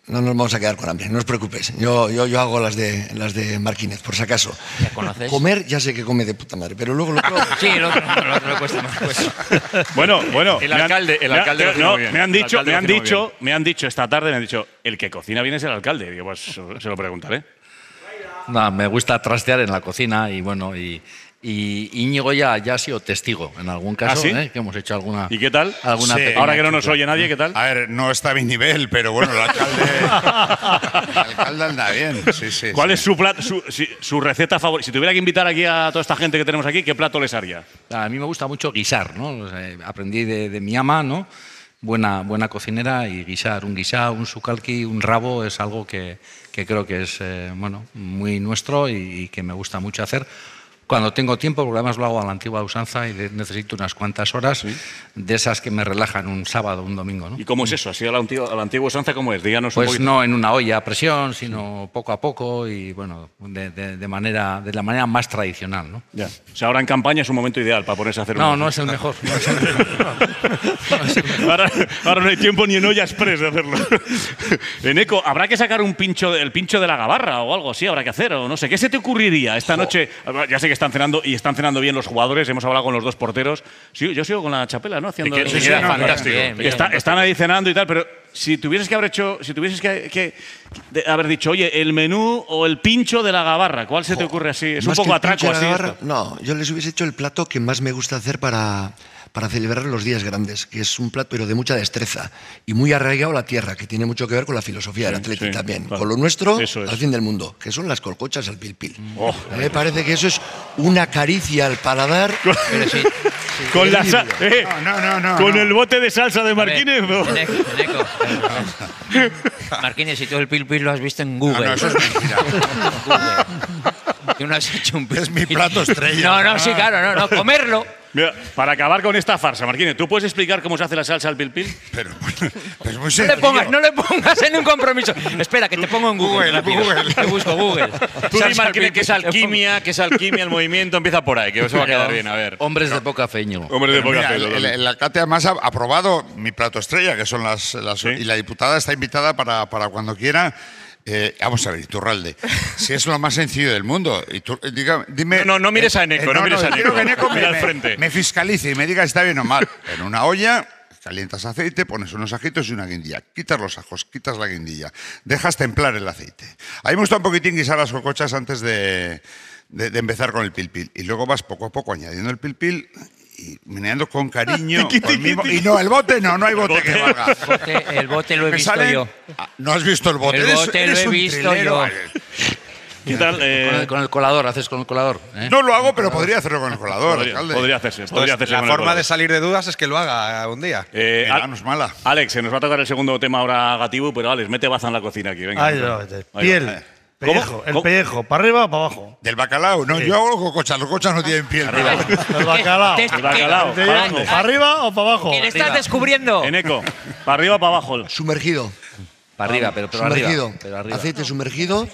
No nos vamos a quedar con hambre, no os preocupéis. Yo, yo, yo hago las de, las de Marquínez, por si acaso. ¿Ya conoces? Comer ya sé que come de puta madre, pero luego lo otro... Sí, el otro, el otro le cuesta más. cuesta. Bueno, bueno. El me han- alcalde- el me han- alcalde lo no, bien. Me han dicho, me lo han dicho, me han dicho esta tarde, me han dicho, el que cocina bien es el alcalde. Digo, pues se lo preguntaré. No, me gusta trastear en la cocina y bueno, y, y Íñigo ya, ya ha sido testigo en algún caso, ¿Ah, sí? ¿eh? que hemos hecho alguna. ¿Y qué tal? Alguna Sí. Ahora que no nos oye nadie, ¿qué tal? A ver, no está a mi nivel, pero bueno, el alcalde, el alcalde anda bien. Sí, sí, ¿Cuál sí. es su, plat- su, si- su receta favorita? Si tuviera que invitar aquí a toda esta gente que tenemos aquí, ¿qué plato les haría? A mí me gusta mucho guisar, ¿no? O sea, aprendí de, de mi ama, ¿no? Buena, buena cocinera y guisar. Un guisado, un sucalqui, un rabo es algo que, que creo que es eh, bueno, muy nuestro y, y que me gusta mucho hacer. Cuando tengo tiempo, porque además lo hago a la antigua usanza y necesito unas cuantas horas de esas que me relajan un sábado, un domingo. ¿no? ¿Y cómo es eso? ¿Así a la antigua, a la antigua usanza cómo es? Díganos un Pues poquito. no en una olla a presión, sino poco a poco y bueno, de, de- de manera, de la manera más tradicional. ¿no? Ya. O sea, ahora en campaña es un momento ideal para ponerse a hacer No, un- no es el mejor. no es el mejor. ahora, ahora no hay tiempo ni en olla express de hacerlo. en Eco, ¿habrá que sacar un pincho, el pincho de la gabarra o algo así? ¿Habrá que hacer? O no sé. ¿Qué se te ocurriría esta noche? Ya sé que están cenando y están cenando bien los jugadores. Hemos hablado con los dos porteros. Sí, yo sigo con la chapela, ¿no? Haciendo que- Sí, sí, no, fantástico. bien, bien, Está- están ahí cenando y tal, pero si tuvieses que haber hecho, si tuvieses que, que de- haber dicho, oye, el menú o el pincho de la gabarra, ¿cuál se te ocurre así? Es un poco atraco de la así. gabarra. No, yo les hubiese hecho el plato que más me gusta hacer para, para celebrar los días grandes, que es un plato pero de mucha destreza y muy arraigado a la tierra, que tiene mucho que ver con la filosofía del Sí, Atlético sí, también. claro. Con lo nuestro, Eso es. al fin del mundo, que son las colcochas al pil pil. Oh. A mí me parece que eso es una caricia al paladar. Pero sí, Con la eh, No, no, no. con no. el bote de salsa de Martínez. Eneco. Marquines, y todo el pil pil lo has visto en Google. No, no, eso es mentira. Tú no has hecho un pil Es mi plato estrella. No, no, sí, claro, no, no, comerlo. Mira, para acabar con esta farsa, Martínez, ¿tú puedes explicar cómo se hace la salsa al pil pil? Pero, pues muy No le pongas, no le pongas en un compromiso. Espera, que te pongo en Google. Google. Te busco Google. Tú di, al que es alquimia, que es alquimia, el movimiento empieza por ahí, que eso va a quedar bien, a ver. Hombres de poca feño. Hombre de Pero poca mira, el, el- el alcalde además ha aprobado mi plato estrella, que son las, las- Sí. y la diputada está invitada para, para cuando quiera. Eh, vamos a ver, Iturralde, si es lo más sencillo del mundo. Itur- diga- dime, No, no, no mires a Eneco, no mires a Eneco. que Eneco me, Mira al me- frente. me fiscalice y me diga si está bien o mal. En una olla calientas aceite, pones unos ajitos y una guindilla. Quitas los ajos, quitas la guindilla. Dejas templar el aceite. A mí me gusta un poquitín guisar las cocochas antes de, de- de empezar con el pilpil. Y luego vas poco a poco añadiendo el pilpil y meneando con cariño. con mimo. Y no, el bote no, no hay bote, que valga. El bote, el bote lo he Me visto salen- yo. Ah, No has visto el bote. El Eres- bote lo eres he un visto trilero. yo. ¿Qué tal? eh, Con el, con el colador, haces con el colador. ¿eh? No lo hago, pero podría hacerlo con el colador. podría, alcalde. podría hacerse, podría hacerse la con el forma de salir de dudas es que lo haga un día. Eh, Mira, Al- no es mala. Alex, se nos va a tocar el segundo tema ahora gativo, pero Alex, mete baza en la cocina aquí, venga. Ay, Ahí vete. Ahí piel, va. Pellejo, el ¿Cómo? pellejo, para arriba o para abajo. Del bacalao. No, yo hago cocochas. Los cocochas no tienen piel. El bacalao. Te- El bacalao. El pellejo, ¿para dónde? ¿Para arriba o para abajo? ¿Qué le estás descubriendo? Eneco, para arriba o para abajo. Sumergido. Para arriba, pero, pero sumergido. arriba. Pero arriba. Aceite sumergido,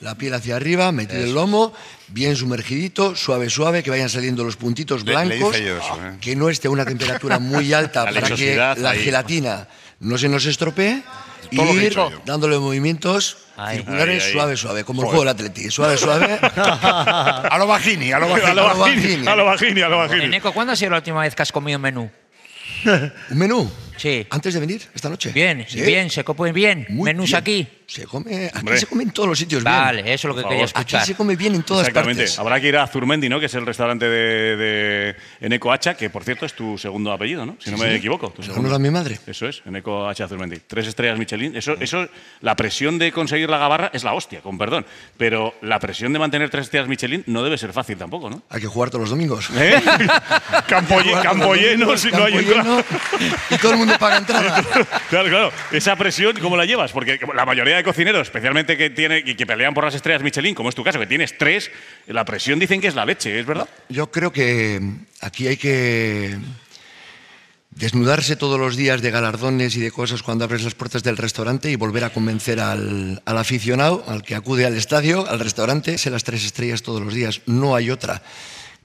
la piel hacia arriba, metido el lomo, bien sumergidito, suave, suave, que vayan saliendo los puntitos Le- le blancos, hice yo eso, ¿eh? que no esté a una temperatura muy alta La para que lechosidad la ahí. gelatina no se nos estropee. Y Todo lo que he ir dándole movimientos Ahí. circulares Ahí, ahí. suave, suave, como el juego del Atleti. Suave, suave. A lo bajini, a lo bajini. A lo bajini, bajini. a lo bajini, a lo bajini. Eneco, ¿cuándo ha sido la última vez que has comido menú? ¿Un menú? Sí. Antes de venir, esta noche. Bien, Sí. bien, se come bien. Muy Menús bien. aquí. Se come, aquí Hombre. se come en todos los sitios bien. Vale, eso es lo que quería escuchar. Aquí se come bien en todas Exactamente. partes. Habrá que ir a Zurmendi, ¿no? Que es el restaurante de, de Eneco Hacha, que por cierto es tu segundo apellido, ¿no? Si no Sí, me sí. equivoco. tu Según segundo. mi madre. Eso es, Eneco Hacha Zurmendi. Tres estrellas Michelin. Eso, eso, la presión de conseguir la gabarra es la hostia, con perdón. Pero la presión de mantener tres estrellas Michelin no debe ser fácil tampoco, ¿no? Hay que jugar todos los domingos. ¿Eh? campo, campo lleno, si no hay entrada. lleno y todo el mundo paga entrada. Claro, claro. Esa presión, ¿cómo la llevas? Porque la mayoría de cocineros, especialmente que, tiene, y que pelean por las estrellas Michelin, como es tu caso, que tienes tres, la presión dicen que es la leche, ¿es verdad? Yo creo que aquí hay que desnudarse todos los días de galardones y de cosas cuando abres las puertas del restaurante y volver a convencer al, al aficionado, al que acude al estadio, al restaurante, ser las tres estrellas todos los días. No hay otra.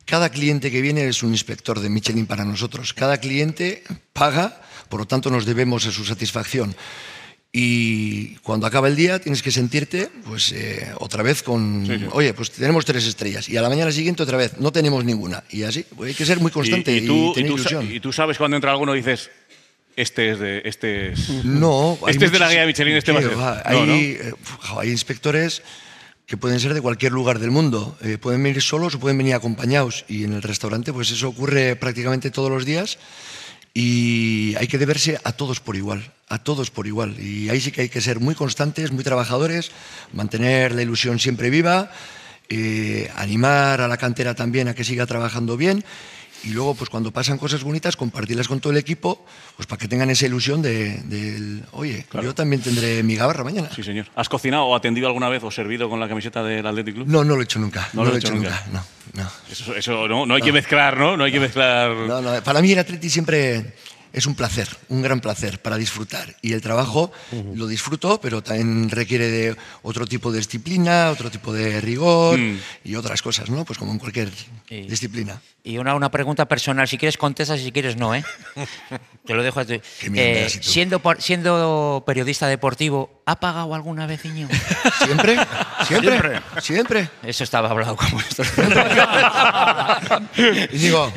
Cada cliente que viene es un inspector de Michelin para nosotros. Cada cliente paga, por lo tanto nos debemos a su satisfacción. Y cuando acaba el día tienes que sentirte, pues, eh, otra vez con, Sí, sí. oye, pues tenemos tres estrellas y a la mañana siguiente otra vez no tenemos ninguna. Y así, pues hay que ser muy constante y, tú, tener y tú ilusión. y tú sabes cuando entra alguno y dices, este es de. Este es, No, este es de la guía de Michelin, este va a ¿Qué ser. eh, hay inspectores que pueden ser de cualquier lugar del mundo. Eh, pueden venir solos o pueden venir acompañados. Y en el restaurante, pues eso ocurre prácticamente todos los días. Y hay que deberse a todos por igual, a todos por igual. Y ahí sí que hay que ser muy constantes, muy trabajadores, mantener la ilusión siempre viva, eh, animar a la cantera también a que siga trabajando bien y luego, pues cuando pasan cosas bonitas, compartirlas con todo el equipo, pues para que tengan esa ilusión de, del, oye, yo también tendré mi gabarra mañana. Sí, señor. ¿Has cocinado o atendido alguna vez o servido con la camiseta del Athletic Club? No, no lo he hecho nunca. No, lo he hecho nunca. No, no. Eso, eso no, no hay que mezclar, ¿no? No hay que mezclar. No, no, para mí el Atleti siempre es un placer, un gran placer para disfrutar. Y el trabajo lo disfruto, pero también requiere de otro tipo de disciplina, otro tipo de rigor Mm. y otras cosas, ¿no? Pues como en cualquier Sí. disciplina. Y una, una pregunta personal, si quieres contestas y si quieres no, ¿eh? Te lo dejo a ti. Eh, siendo, siendo periodista deportivo, ¿ha pagado alguna vez, Iñigo? ¿Siempre? ¿Siempre? ¿Siempre? Eso estaba hablado como esto. Y digo,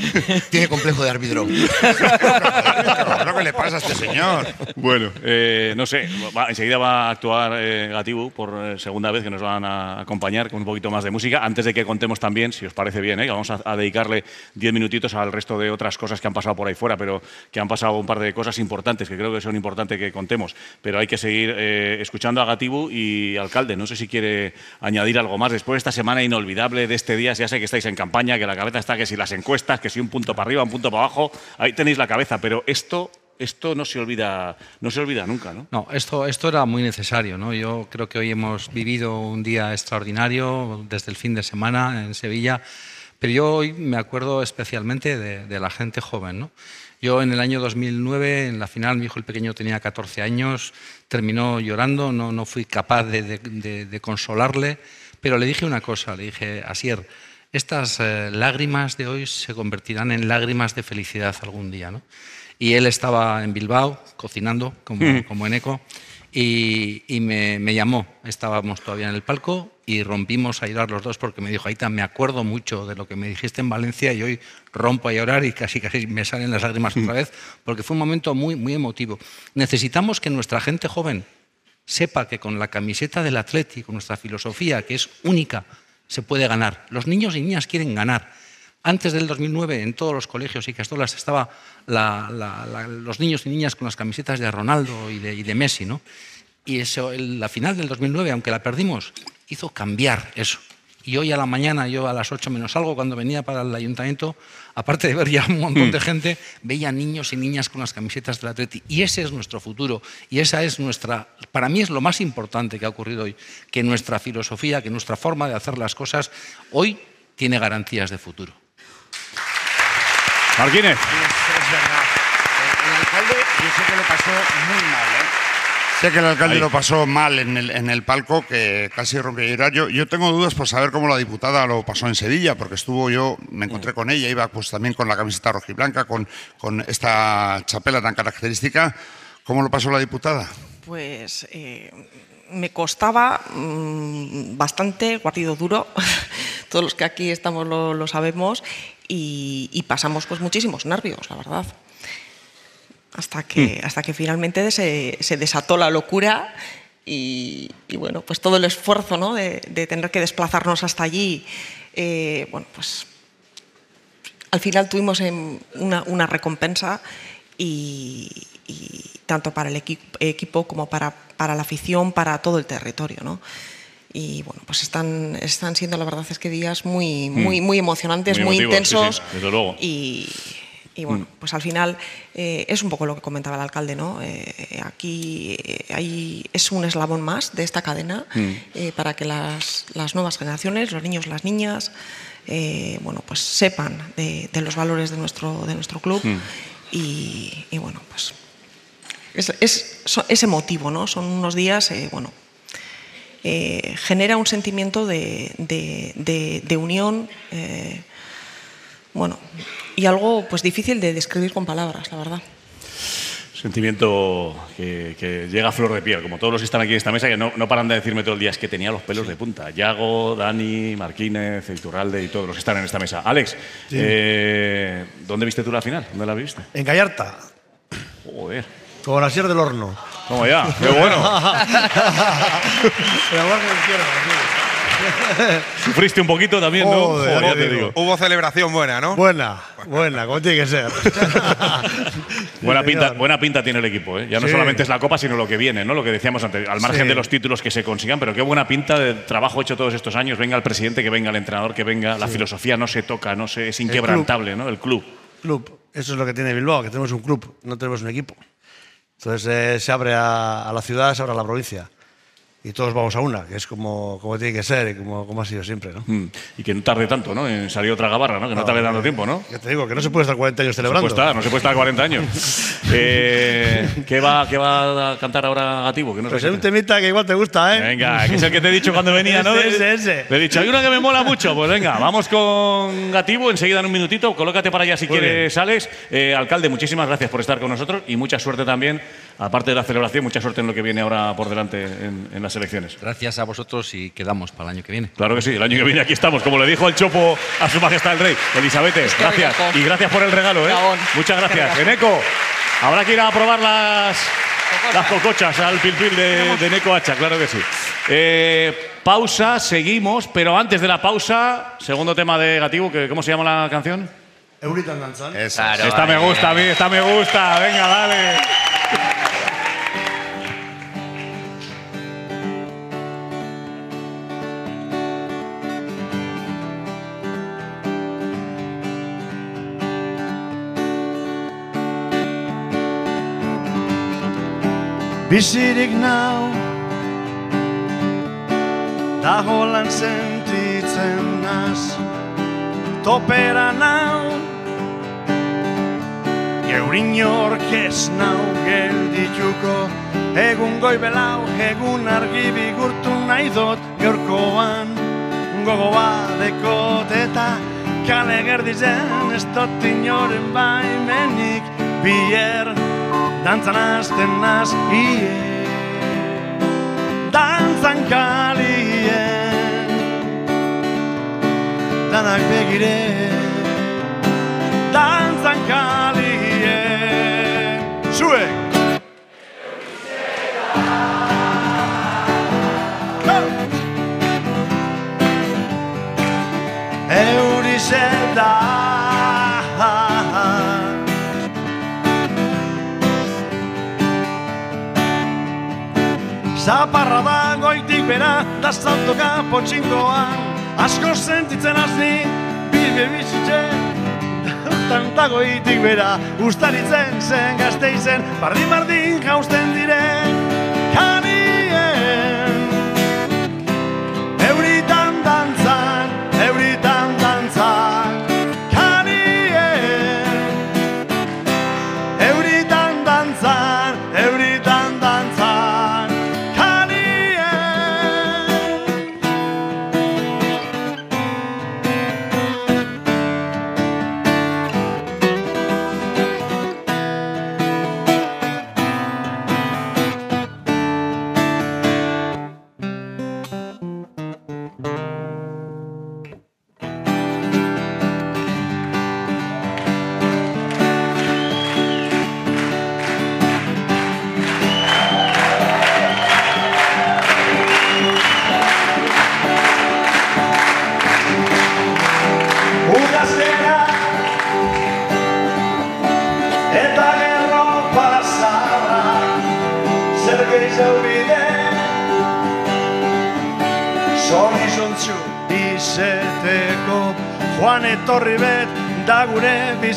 tiene complejo de árbitro. Lo que le pasa a este señor. Bueno, eh, no sé, va- enseguida va a actuar eh, Gatibu por eh, segunda vez que nos van a acompañar con un poquito más de música. Antes de que contemos también, si os parece bien, ¿eh? que vamos a, a dedicarle diez minutitos al resto de otras cosas que han pasado por ahí fuera, pero que han pasado un par de cosas importantes que creo que son importantes que contemos. Pero hay que seguir eh, escuchando a Gatibu y alcalde. No sé si quiere añadir algo más después de esta semana inolvidable de este día. Ya sé que estáis en campaña, que la cabeza está que si las encuestas, que si un punto para arriba, un punto para abajo. Ahí tenéis la cabeza, pero esto esto no se olvida, no se olvida nunca, ¿no? No, esto, esto era muy necesario. ¿no? Yo creo que hoy hemos vivido un día extraordinario desde el fin de semana en Sevilla, pero yo hoy me acuerdo especialmente de, de la gente joven. ¿no? Yo en el año 2009, en la final, mi hijo el pequeño tenía 14 años, terminó llorando, no, no fui capaz de, de- de- de consolarle, pero le dije una cosa, le dije, Asier, estas eh, lágrimas de hoy se convertirán en lágrimas de felicidad algún día. ¿no? Y él estaba en Bilbao cocinando, como, Mm. como en eco, y, y me, me llamó. Estábamos todavía en el palco y rompimos a llorar los dos porque me dijo, Aita, me acuerdo mucho de lo que me dijiste en Valencia y hoy rompo a llorar y casi, casi me salen las lágrimas otra vez porque fue un momento muy, muy emotivo. Necesitamos que nuestra gente joven sepa que con la camiseta del Atleti, con nuestra filosofía, que es única, se puede ganar. Los niños y niñas quieren ganar. Antes del 2009, en todos los colegios y castolas estaba la- la- la- los niños y niñas con las camisetas de Ronaldo y de, y de Messi, ¿no? Y eso, el- la final del 2009, aunque la perdimos, hizo cambiar eso. Y hoy a la mañana, yo a las 8 menos algo, cuando venía para el ayuntamiento, aparte de ver ya un montón de gente, veía niños y niñas con las camisetas del Atleti. Y ese es nuestro futuro. Y esa es nuestra, para mí es lo más importante que ha ocurrido hoy, que nuestra filosofía, que nuestra forma de hacer las cosas, hoy tiene garantías de futuro. Martínez. Es verdad. El alcalde, yo sé que lo pasó muy mal, ¿eh? Sé que el alcalde Ahí. lo pasó mal en el, en el palco, que casi rompió llorar. Yo, yo tengo dudas por saber cómo la diputada lo pasó en Sevilla, porque estuvo yo, me encontré con ella, iba pues también con la camiseta rojiblanca, con, con esta chapela tan característica. ¿Cómo lo pasó la diputada? Pues eh, me costaba mm, bastante, partido duro, todos los que aquí estamos lo, lo sabemos, y, y pasamos pues muchísimos nervios, la verdad. Hasta que, hasta que finalmente se, se desató la locura y, y, bueno, pues todo el esfuerzo ¿no? de, de tener que desplazarnos hasta allí, eh, bueno, pues al final tuvimos una, una recompensa y, y tanto para el equi- equipo como para, para la afición, para todo el territorio. ¿no? Y bueno, pues están, están siendo, la verdad es que días muy, muy, Mm. muy emocionantes, muy, emotivos, sí, sí, intensos. desde luego. Y, y bueno, Mm. pues al final eh, es un poco lo que comentaba el alcalde, ¿no? Eh, aquí eh, hay, es un eslabón más de esta cadena Mm. eh, para que las, las nuevas generaciones, los niños, las niñas, eh, bueno, pues sepan de, de los valores de nuestro, de nuestro club y, y bueno, pues es, es, so- es emotivo, ¿no? Son unos días, eh, bueno, eh, genera un sentimiento de, de- de- de unión, eh, bueno, y algo pues difícil de describir con palabras, la verdad. Sentimiento que, que llega a flor de piel, como todos los que están aquí en esta mesa, que no, no paran de decirme todo el día, es que tenía los pelos de punta. Yago, Dani, Marquínez, Iturralde y todos los que están en esta mesa. Alex, Sí. eh, ¿dónde viste tú la final? ¿Dónde la viste? En Gallarta, Joder. Con Asier del Horno. Toma ya, qué bueno. En la guardia izquierda, sí. Sufriste un poquito también, ¿no? Joder, Joder, ya ya te digo. digo. Hubo celebración buena, ¿no? Buena, buena, como tiene que ser. Buena pinta, buena pinta tiene el equipo, ¿eh? Ya no Sí. solamente es la Copa, sino lo que viene, ¿no? Lo que decíamos antes, al margen Sí. de los títulos que se consigan, pero qué buena pinta de trabajo hecho todos estos años. Venga el presidente, que venga el entrenador, que venga. La filosofía no se toca, no se, es inquebrantable, ¿no? El club. Club. Eso es lo que tiene Bilbao, que tenemos un club, no tenemos un equipo. Entonces eh, se abre a, a la ciudad, se abre a la provincia. Y todos vamos a una, que es como, como tiene que ser y como, como ha sido siempre. ¿no? Mm. Y que no tarde tanto, ¿no? En salir otra gabarra, ¿no? Que no, No, tarde dando eh, tiempo, ¿no? Ya te digo, que no se puede estar 40 años No se celebrando. puede estar, no se puede estar 40 años. Eh, ¿qué, va, ¿Qué va a cantar ahora Gativo? Que no Pues hay un temita que igual te gusta, ¿eh? Venga, que es el que te he dicho cuando venía, ¿no? Ese, ese. Le he dicho, hay una que me mola mucho. Pues venga, vamos con Gativo. Enseguida en un minutito. Colócate para allá si Muy quieres, Alex. Eh, alcalde, muchísimas gracias por estar con nosotros y mucha suerte también, aparte de la celebración, mucha suerte en lo que viene ahora por delante en, en las elecciones. Gracias a vosotros y quedamos para el año que viene. Claro que sí, el año que viene aquí estamos, como le dijo el Chopo a su majestad el rey. Elizabeth, gracias. ricasco. Y gracias por el regalo, ¿eh? Muchas gracias. Ricasco. Eneco, habrá que ir a probar las, las cocochas al pilpil de, de Neco Hacha, claro que sí. Eh, pausa, seguimos, pero antes de la pausa, segundo tema de Gativo, que, ¿cómo se llama la canción? Euritan danzan. esta me gusta a mí, esta me gusta. Venga, dale. Bizirik nau Da holan sentitzen naz Topera nau Geurin ez nau geldituko. Egun goibelau, egun argi bigurtu nahi dut Gaurkoan. Gogo badekot eta Kale gerdizen ez dut inoren baimenik Bier dantzan hasten naz ie. Dantzan kalien Danak begire. Dantzan kalien Zuek! Eurize da Zaparra da goitik bera, da zautoka potxingoan Asko sentitzen hazni, bibe bizitzen Tanta goitik bera, ustaritzen zen gazteizen Bardin-bardin jausten diren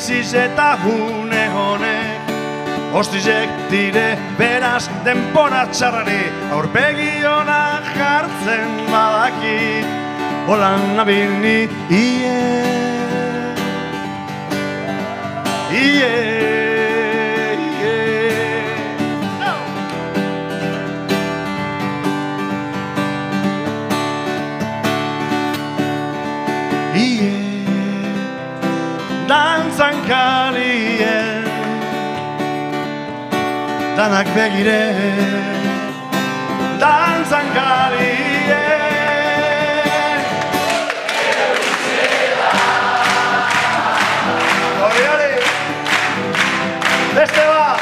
biziz eta hune honek Ostizek dire beraz denpora txarrari aurpegi ona jartzen badaki. Holan nabilni ie Ie danak begire Dantzan galie Beste bat!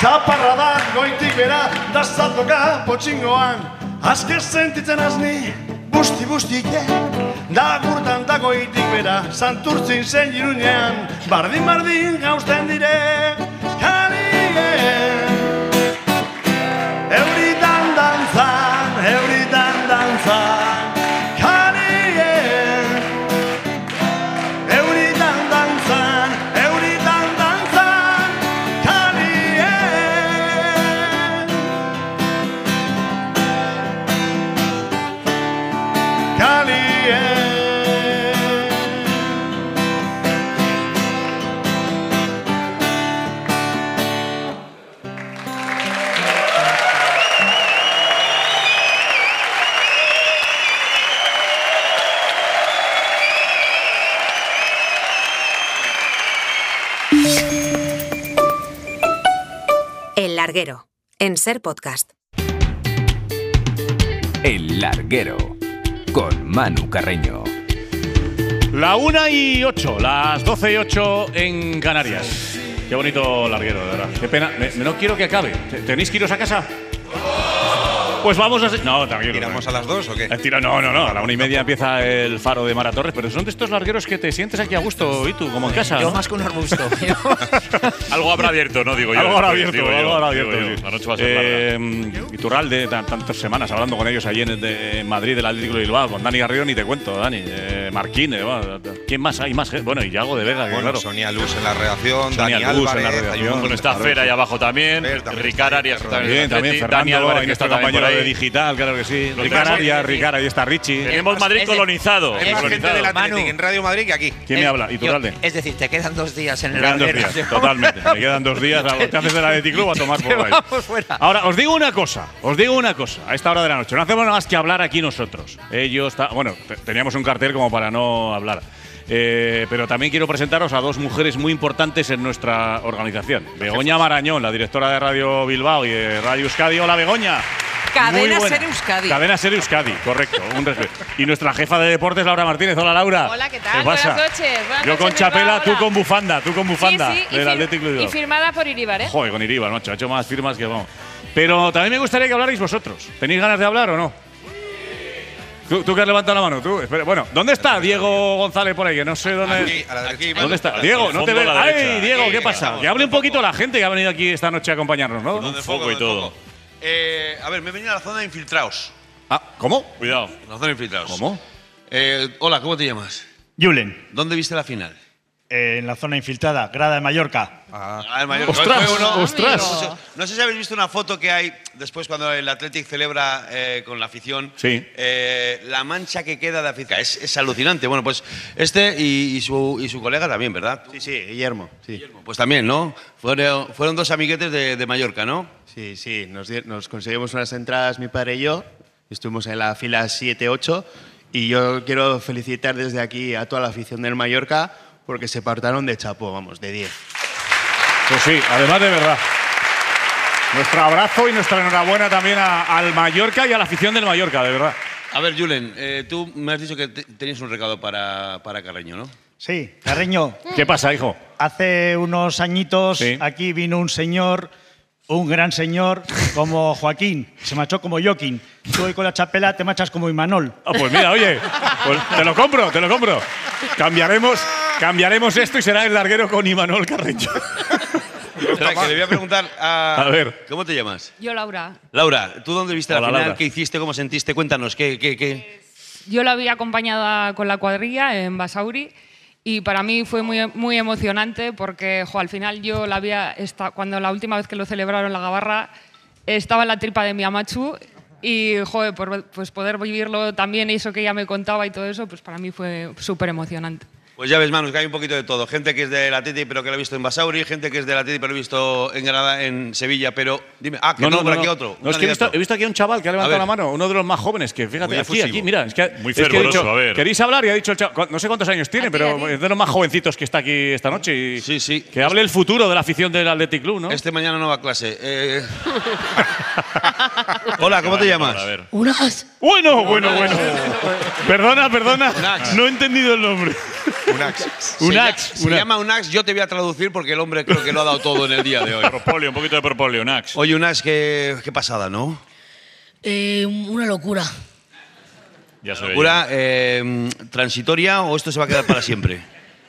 Zaparradan goitik bera, daztatoka potxingoan, azke sentitzen azni, Busti bustik Da gurtan dago itik bera Santurtzin zen jirunean Bardin bardin gausten dire En Ser Podcast. El larguero. Con Manu Carreño. La 1 y 8, las 12 y 8 en Canarias. Qué bonito larguero, de verdad. Qué pena. Me- no quiero que acabe. ¿Te- ¿Tenéis que iros a casa? Pues vamos a. No, tranquilo. ¿Tiramos a las dos o qué? Eh, tira- no, no, no. A la una y media empieza el faro de Mara Torres, pero son de estos largueros que te sientes aquí a gusto, y tú, como en casa. Yo ¿no? más que un arbusto. Algo habrá abierto, ¿no? Digo yo. Algo habrá abierto, digo yo, algo habrá digo abierto. yo. sí. La noche va a ser larga. Eh, Iturralde, tan- tantas semanas hablando con ellos allí en, de- en Madrid, del Atlético de Bilbao, con Dani Garrido, ni te cuento, Dani. Eh, Marquín, eh, ¿quién más hay? Más? Bueno, y Yago de Vega, que Bueno, claro. Sonia Luz en la redacción, Sonia Dani Luz en la redacción. Bueno, está jugadores. Fer ahí abajo también. También Ricard ahí, Arias también Atleti, Fernando, Dani Álvarez, ahí que está también por compañero de digital, claro que sí. Lo Ricard ahí está Richie. Tenemos Madrid Es colonizado. Hay más gente Manu. En Radio Madrid que aquí. ¿Quién me Eh, habla? yo- Iturralde. Es decir, te quedan dos días en Me el quedan dos días, totalmente. Me quedan dos días. a lo que haces del Athletic Club a tomar por ahí. Vamos fuera. Ahora, os digo una cosa, os digo una cosa, a esta hora de la noche. No hacemos nada más que hablar aquí nosotros. Ellos, ta- bueno, te- teníamos un cartel como para no hablar. Eh, pero también quiero presentaros a dos mujeres muy importantes en nuestra organización. Begoña Marañón, la directora de Radio Bilbao y de Radio Euskadi. Hola, Begoña. Cadena. Ser Euskadi. Cadena Ser Euskadi, correcto. un respeto. y nuestra jefa de deportes, Laura Martínez. Hola, Laura. Hola, ¿qué tal? ¿Qué pasa? Buenas noches. Buenas Yo con chapela, tú con bufanda, tú con bufanda Sí, sí, y del de Y firmada por Iribar, ¿eh? Joder, con Iribar, macho. Ha hecho más firmas que vamos. Pero también me gustaría que hablarais vosotros. ¿Tenéis ganas de hablar o no? ¿Tú, tú que has levantado la mano? ¿Tú? Espera, bueno, ¿dónde está Diego González por ahí? Que no sé dónde. Aquí, a la derecha. ¿Dónde está? Diego, no te veo. ¡Ay. Diego, Aquí, qué pasa! Que hable un poquito la gente que ha venido aquí esta noche a acompañarnos, ¿no? ¿Dónde foco y todo. Eh, a ver, me he venido a la zona de infiltrados. Ah, ¿cómo? Cuidado. La zona de infiltrados. ¿Cómo? Eh, hola, ¿cómo te llamas? Julen, ¿Dónde viste la final? eh, en la zona infiltrada, grada de Mallorca. Ah, el Mallorca. ¡Ostras! Uno- ¡Ostras! No sé, no sé si habéis visto una foto que hay después cuando el Athletic celebra eh, con la afición. Sí. eh, la mancha que queda de afición. Es, es alucinante. Bueno, pues este y, y su, y su colega también, ¿verdad? Sí, sí, Guillermo. Sí, Pues también, ¿no? Fueron, fueron dos amiguetes de, de Mallorca, ¿no? Sí, sí. Nos, di- nos conseguimos unas entradas, mi padre y yo. Estuvimos en la fila 7-8. Y yo quiero felicitar desde aquí a toda la afición del Mallorca porque se partaron de chapó, vamos, de 10. Pues sí, además de verdad. Nuestro abrazo y nuestra enhorabuena también a- al Mallorca y a la afición del Mallorca, de verdad. A ver, Julen, eh, tú me has dicho que te- tenías un recado para, para Carreño, ¿no? Sí, Carreño, ¿Qué pasa, hijo? hace unos añitos Sí. aquí vino un señor, un gran señor, como Joaquín. Se marchó como Joaquín. Tú hoy con la chapela te marchas como Imanol. Ah, pues mira, oye, pues te lo compro, te lo compro. Cambiaremos, cambiaremos esto y será el larguero con Imanol Carreño. Espera, que le voy a preguntar a... A ver. ¿Cómo te llamas? Yo, Laura. Laura, ¿tú dónde viste Hola, la final? Laura. ¿Qué hiciste? ¿Cómo sentiste? Cuéntanos, ¿qué, qué, qué? Yo la vi acompañada con la cuadrilla en Basauri y para mí fue muy, muy emocionante porque jo, al final yo la había cuando la última vez que lo celebraron la Gabarra estaba en la tripa de mi amachu y joder, por, pues poder vivirlo también eso que ella me contaba y todo eso, pues para mí fue súper emocionante. Pues ya ves, Manu, que hay un poquito de todo. Gente que es de la Titi, pero que lo he visto en Basauri. Gente que es de la Titi, pero lo he visto en Granada, en Sevilla. Pero dime, ah, que no, por aquí otro. No, es que he visto, he visto aquí a un chaval que ha levantado la mano, uno de los más jóvenes, que fíjate, aquí, aquí, mira, es que, Muy es que fervoroso, dicho, a ver. ¿Queréis hablar? Y ha dicho el chaval, no sé cuántos años tiene, pero es de los más jovencitos que está aquí esta noche. Y Sí, sí. Que hable el futuro de la afición del Athletic Club, ¿no? Este mañana no va a clase. Eh, Hola, ¿cómo te llamas? A ver. Bueno, bueno, bueno. perdona, perdona, no he entendido el nombre. Unax. Unax, Se, Unax. llama Unax, yo te voy a traducir porque el hombre creo que lo ha dado todo en el día de hoy. Propóleo, un poquito de propóleo, Nax. Oye, Unax, qué, qué pasada, ¿no? Eh, una locura. Ya se ¿Locura eh, transitoria o esto se va a quedar para siempre?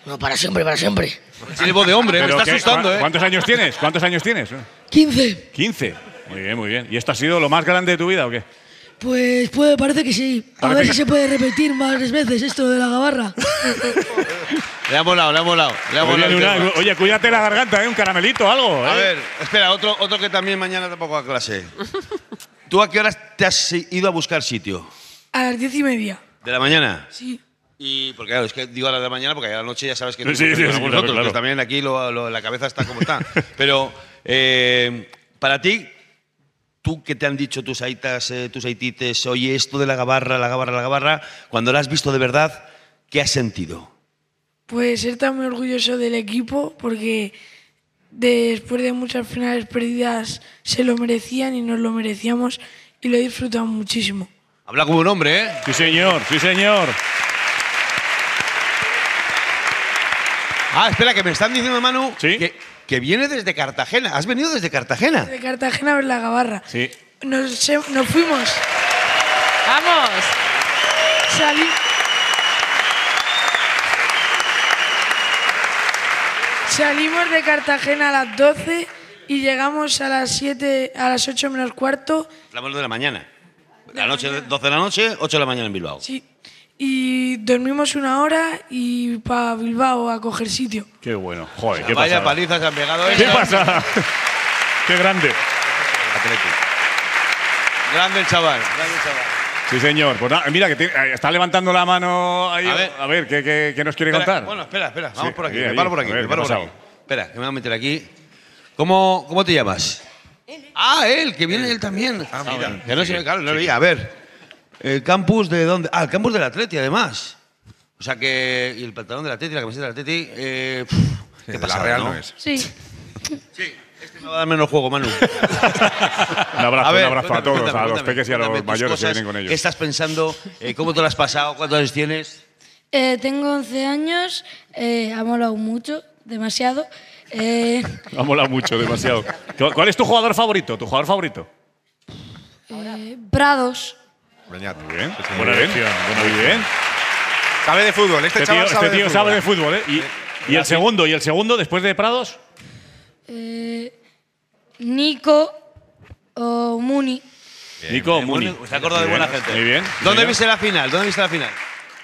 No, para siempre, para siempre. Tiene voz de hombre, me está qué- asustando, ¿cu- ¿eh? ¿Cuántos años tienes? ¿Cuántos años tienes? 15. 15. Muy bien, muy bien. ¿Y esto ha sido lo más grande de tu vida o qué? Pues puede, parece que sí. A ver si se puede repetir más veces esto de la gabarra. Le ha molado, le ha molado. Le ha molado el una- oye, cuídate la garganta, ¿eh? Un caramelito, algo. A ¿eh? ver, espera, otro, otro que también mañana tampoco a clase. ¿Tú a qué horas te has ido a buscar sitio? A las diez y media. ¿De la mañana? Sí. Y porque claro, es que digo a la de la mañana porque a la noche ya sabes que Sí, no sí, sí, sí, claro, nosotros, claro. pues también aquí lo- lo- la cabeza está como está. Pero eh, para ti, tú que te han dicho tus aitas, eh, tus aitites, oye, esto de la gabarra, la gabarra, la gabarra, cuando la has visto de verdad, ¿qué has sentido? Pues estar muy orgulloso del equipo porque después de muchas finales perdidas se lo merecían y nos lo merecíamos y lo disfrutamos muchísimo. Habla como un hombre, ¿eh? Sí, señor, sí, señor. Ah, espera, que me están diciendo, Manu, que, que viene desde Cartagena. ¿Has venido desde Cartagena? De Cartagena a ver la gabarra. Sí. Nos, fuimos. ¡Vamos! Salí. Salimos de Cartagena a las 12 y llegamos a las 7, a las 8 menos cuarto. Hablamos de la mañana. La noche, 12 de la noche, 8 de la mañana en Bilbao. Sí. Y dormimos una hora y para Bilbao a coger sitio. Qué bueno. Joder, qué Vaya pasada. palizas se han pegado. ¿Qué pasa? qué grande. Grande el chaval, grande el chaval. Sí, señor. Pues nada, mira, que te- eh, está levantando la mano ahí. A ver. ¿qué, qué- qué nos quiere Espera, contar? Bueno, espera, espera, vamos Sí, por aquí, ahí, me paro por aquí, A ver, me ¿qué paro por aquí. Espera, que me voy a meter aquí. ¿Cómo, cómo te llamas? Ah, él, que viene él también. Ah, mira. Que no se claro, no lo veía. A ver, ¿el campus de dónde? Ah, el campus del Atleti, además. O sea que. Y el pantalón del Atleti, la camiseta del Atleti. Eh, pf, qué la pasada, Real ¿no? no es. Sí. Este me va a dar menos juego, Manu. Un abrazo, A ver, un abrazo a cuéntame, todos, cuéntame, a los peques y a los mayores que vienen con ellos. ¿Qué estás pensando? Eh, ¿Cómo te lo has pasado? ¿Cuántos años tienes? Eh, tengo 11 años, eh, ha molado mucho, demasiado. Eh, Ha molado mucho, demasiado. ¿Cu- ¿Cuál es tu jugador favorito? ¿Tu jugador favorito? eh, Muy bien. Buena elección. Muy bien. Sabe de fútbol, este, Este tío, sabe este tío de sabe fútbol. de fútbol, ¿eh? Y, y el segundo, ¿y el segundo después de Prados? eh, Nico o Muni Nico Muni. Bueno, Se ha acordado de Muy buena bien, gente. Muy bien. ¿Dónde Señor. viste la final? ¿Dónde viste la final?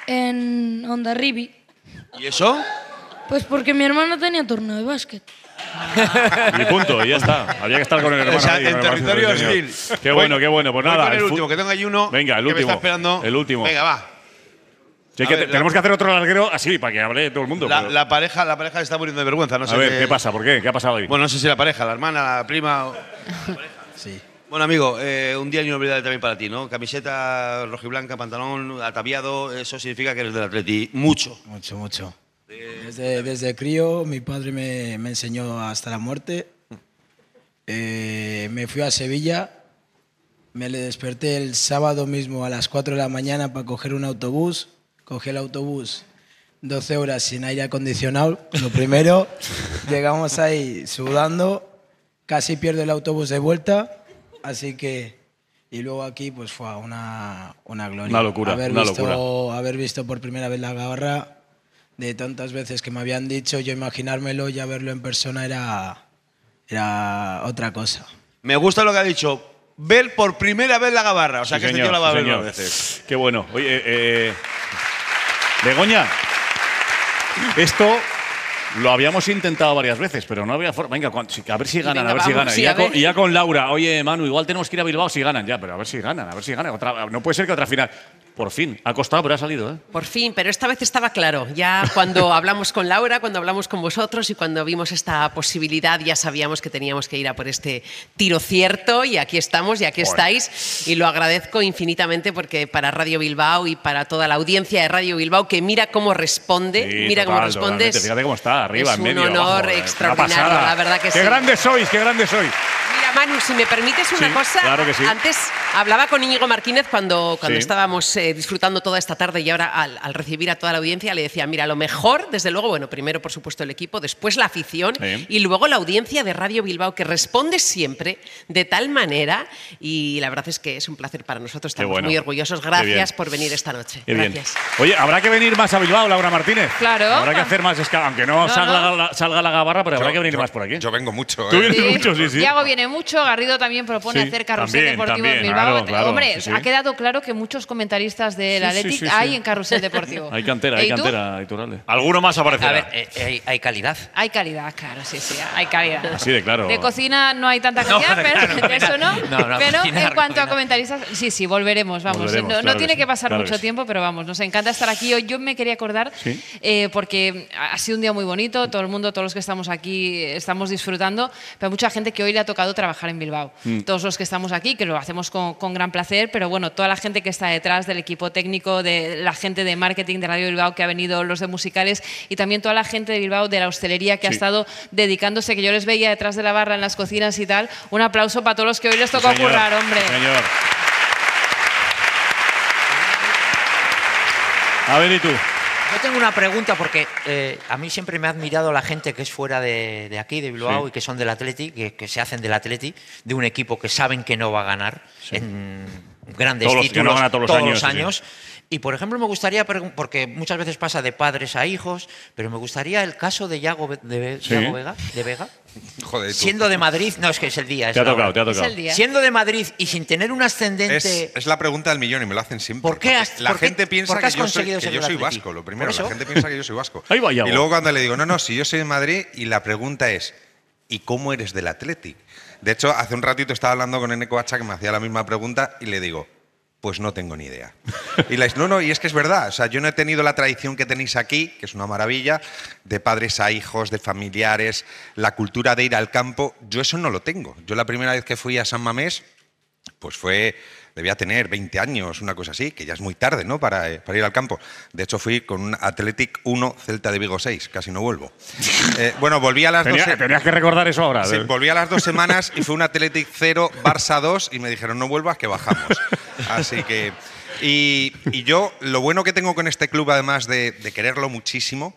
en Onda Ribi. ¿Y eso? Pues porque mi hermano tenía turno de básquet. Y punto, y ya está. Había que estar con el hermano. O sea, ahí, en territorio hostil. Qué bueno, qué bueno. Pues Voy nada. con el último, que tengo ahí uno Venga, el que me último. está esperando. El último. Venga, va. Sí, que ver, te- tenemos que hacer otro larguero así, para que hable todo el mundo. La, pero- la pareja, la pareja está muriendo de vergüenza. No sé a ver, ¿qué pasa? ¿Por qué? ¿Qué ha pasado ahí? Bueno, no sé si la pareja, la hermana, la prima. o- Sí. Bueno, amigo, eh, un día inolvidable también para ti, ¿no? Camiseta rojiblanca, pantalón ataviado, eso significa que eres del Atleti. Mucho. Mucho, mucho. Desde, desde crío mi padre me, me enseñó hasta la muerte. Eh, me fui a Sevilla, me le desperté el sábado mismo a las 4 de la mañana para coger un autobús. Cogí el autobús 12 horas sin aire acondicionado, lo primero. Llegamos ahí sudando, casi pierdo el autobús de vuelta, así que... Y luego aquí pues fue una, una gloria. Una locura, Haber una visto, locura. Haber visto por primera vez la garra, de tantas veces que me habían dicho, yo imaginármelo y a verlo en persona era, era otra cosa. Me gusta lo que ha dicho. Ver por primera vez la gabarra. O sea Sí, que este señor, tío la va a ver dos veces. Qué bueno. Oye, eh, eh, Begoña, esto lo habíamos intentado varias veces, pero no había forma. Venga, a ver si ganan, Venga, a ver si ganan. sí, y, ya con, y ya con Laura, oye, Manu, igual tenemos que ir a Bilbao si ganan ya, pero a ver si ganan, a ver si ganan. Otra, no puede ser que otra final. Por fin, ha costado, pero ha salido, ¿eh? Por fin, pero esta vez estaba claro. Ya cuando hablamos con Laura, cuando hablamos con vosotros y cuando vimos esta posibilidad, ya sabíamos que teníamos que ir a por este tiro cierto y aquí estamos y aquí estáis. Y lo agradezco infinitamente porque para Radio Bilbao y para toda la audiencia de Radio Bilbao, que mira cómo responde, Sí, mira cómo total, responde. totalmente. Fíjate cómo está, arriba, es en medio. un honor abajo, extraordinario, la verdad que Qué sí. grandes sois, qué grandes sois. Mira, Manu, si me permites una Sí, cosa, claro que sí. antes Hablaba con Íñigo Martínez cuando, cuando Sí. estábamos eh, disfrutando toda esta tarde y ahora al, al recibir a toda la audiencia le decía, mira, lo mejor, desde luego, bueno, primero por supuesto el equipo, después la afición Sí. y luego la audiencia de Radio Bilbao que responde siempre de tal manera y la verdad es que es un placer para nosotros, estamos bueno. muy orgullosos. Bien. Gracias por venir esta noche. Qué bien. Gracias. Oye, habrá que venir más a Bilbao, Laura Martínez. Claro. Habrá que hacer más escala, aunque no, No, salga, no. La, salga la gabarra, pero habrá que venir yo- más por aquí. Yo vengo mucho. Tú ¿eh? vienes mucho, sí, sí. Yago viene mucho, Garrido también propone Sí, hacer carrusel también, deportivo también, en Bilbao. claro, claro, Hombre, sí, sí. ha quedado claro que muchos comentaristas del Athletic sí, sí. hay en carrusel deportivo. Hay cantera, hay cantera, Iturralde. Alguno más aparecerá. A ver, eh, eh, hay calidad. Hay calidad, claro, sí, sí, hay calidad. Así de claro. De cocina no hay tanta calidad, No, pero claro, eso no. no, no, pero cocinar, en cuanto a comentaristas, sí, sí, volveremos, vamos. Volveremos, no claro tiene que pasar claro mucho tiempo, pero vamos, nos encanta estar aquí. Hoy yo me quería acordar, Sí. eh, porque ha sido un día muy bonito, todo el mundo, todos los que estamos aquí, eh, estamos disfrutando, pero hay mucha gente que hoy le ha tocado trabajar en Bilbao. Mm. Todos los que estamos aquí, que lo hacemos con, con gran placer, pero bueno, toda la gente que está detrás del equipo técnico, de la gente de marketing de Radio Bilbao que ha venido, los de musicales y también toda la gente de Bilbao de la hostelería que ha estado dedicándose, que yo les veía detrás de la barra en las cocinas y tal. Un aplauso para todos los que hoy les tocó currar, hombre. Señor. A ver, ¿y tú? Yo tengo una pregunta porque eh, a mí siempre me ha admirado la gente que es fuera de, de aquí, de Bilbao, Sí. y que son del Atleti, que, que se hacen del Atleti, de un equipo que saben que no va a ganar en grandes Todos los- que no títulos gana todos los años, sí, Y por ejemplo, me gustaría, porque muchas veces pasa de padres a hijos, pero me gustaría el caso de Yago, de, Sí. Yago Vega, de Vega. Joder, tú. Siendo de Madrid, no, es que es el día. es Te ha tocado, hora. te ha tocado. Es el día. Siendo de Madrid y sin tener un ascendente. Es, es la pregunta del millón y me lo hacen siempre. ¿Por qué porque has- la por qué- gente piensa por qué que yo soy, que yo soy vasco. Lo primero, la gente piensa que yo soy vasco. Ahí va, Yago. y luego cuando le digo, no, no, si yo soy de Madrid y la pregunta es, ¿y cómo eres del Athletic? De hecho, hace un ratito estaba hablando con Eneco Hacha que me hacía la misma pregunta y le digo, pues no tengo ni idea. Y la no, no, y es que es verdad. O sea, yo no he tenido la tradición que tenéis aquí, que es una maravilla, de padres a hijos, de familiares, la cultura de ir al campo. Yo eso no lo tengo. Yo la primera vez que fui a San Mamés, pues fue, debía tener 20 años, una cosa así, que ya es muy tarde, ¿no? Para, eh, para ir al campo. De hecho, fui con un Athletic 1, Celta de Vigo 6, casi no vuelvo. Eh, bueno, volví a las Tenía- dos... tenías que recordar eso ahora. Sí, volví a las dos semanas y fue un Athletic 0, Barça 2 y me dijeron no vuelvas que bajamos. Así que... Y, y yo lo bueno que tengo con este club, además de, de quererlo muchísimo,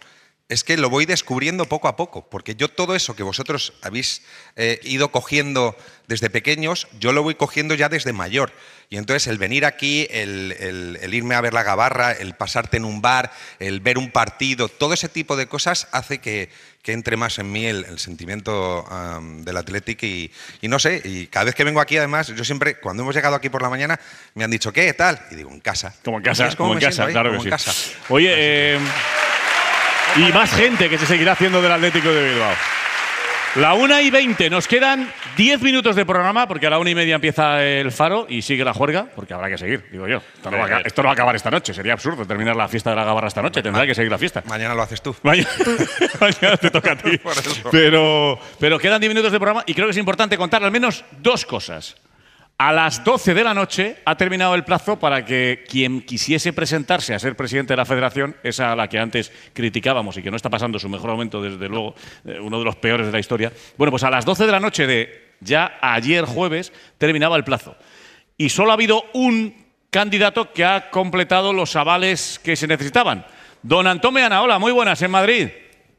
es que lo voy descubriendo poco a poco, porque yo todo eso que vosotros habéis eh, ido cogiendo desde pequeños, yo lo voy cogiendo ya desde mayor. Y entonces el venir aquí, el, el- el irme a ver la gabarra, el pasarte en un bar, el ver un partido, todo ese tipo de cosas hace que, que entre más en mí el, el sentimiento del Athletic y, y no sé, y cada vez que vengo aquí además, yo siempre, cuando hemos llegado aquí por la mañana, me han dicho, ¿qué tal? Y digo, en casa. Como en casa, ¿Sabes cómo como en casa, claro que sí. Oye, y más gente que se seguirá haciendo del Atlético de Bilbao. La una y 20, nos quedan 10 minutos de programa porque a la una y media empieza el faro y sigue la juerga, porque habrá que seguir, digo yo. Esto no, va a, esto no va a acabar esta noche, sería absurdo terminar la fiesta de la gabarra esta noche, tendrá que seguir la fiesta. Mañana lo haces tú. Mañana, mañana te toca a ti. Pero, pero quedan 10 minutos de programa y creo que es importante contar al menos dos cosas. A las 12 de la noche ha terminado el plazo para que quien quisiese presentarse a ser presidente de la federación, esa a la que antes criticábamos y que no está pasando su mejor momento, desde luego, eh, uno de los peores de la historia. Bueno, pues a las 12 de la noche de ya ayer jueves terminaba el plazo. Y solo ha habido un candidato que ha completado los avales que se necesitaban. Don Antón Meana, muy buenas, en Madrid.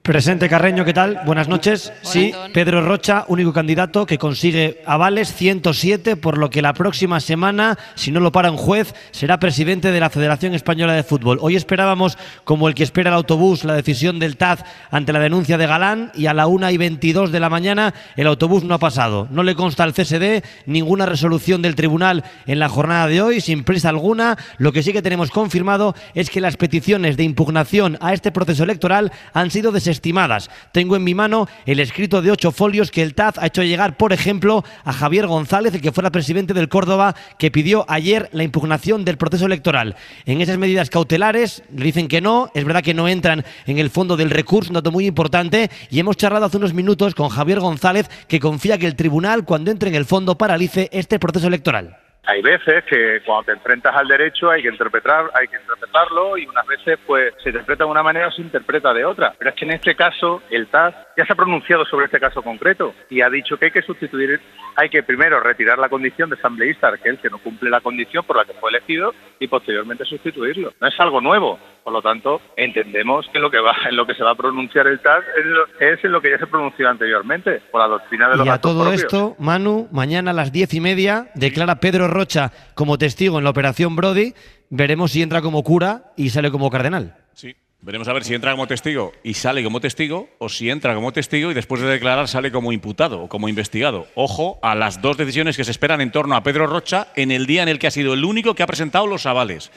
Presente Carreño, ¿qué tal? Buenas noches. sí, Pedro Rocha, único candidato que consigue avales 107, por lo que la próxima semana, si no lo para un juez, será presidente de la Federación Española de Fútbol. Hoy esperábamos, como el que espera el autobús, la decisión del TAZ ante la denuncia de Galán y a la 1 y 22 de la mañana el autobús no ha pasado. No le consta al CSD ninguna resolución del tribunal en la jornada de hoy, sin prisa alguna. Lo que sí que tenemos confirmado es que las peticiones de impugnación a este proceso electoral han sido desestimadas. Tengo en mi mano el escrito de ocho folios que el TAZ ha hecho llegar, por ejemplo, a Javier González, el que fuera presidente del Córdoba, que pidió ayer la impugnación del proceso electoral. En esas medidas cautelares le dicen que no, es verdad que no entran en el fondo del recurso, un dato muy importante, y hemos charlado hace unos minutos con Javier González, que confía que el tribunal, cuando entre en el fondo, paralice este proceso electoral. Hay veces que cuando te enfrentas al derecho hay que interpretar, hay que interpretarlo y unas veces pues se interpreta de una manera o se interpreta de otra. Pero es que en este caso el TAS ya se ha pronunciado sobre este caso concreto y ha dicho que hay que sustituir, hay que primero retirar la condición de asambleísta, aquel que no cumple la condición por la que fue elegido y posteriormente sustituirlo. No es algo nuevo. Por lo tanto, entendemos que lo que va, en lo que se va a pronunciar el TAS es, lo- es en lo que ya se pronunció anteriormente, por la doctrina de los Y a todo propios. esto, Manu, mañana a las diez y media declara Pedro Rocha como testigo en la operación Brody. Veremos si entra como cura y sale como cardenal. Sí. Veremos a ver si entra como testigo y sale como testigo, o si entra como testigo y después de declarar sale como imputado o como investigado. Ojo a las dos decisiones que se esperan en torno a Pedro Rocha en el día en el que ha sido el único que ha presentado los avales.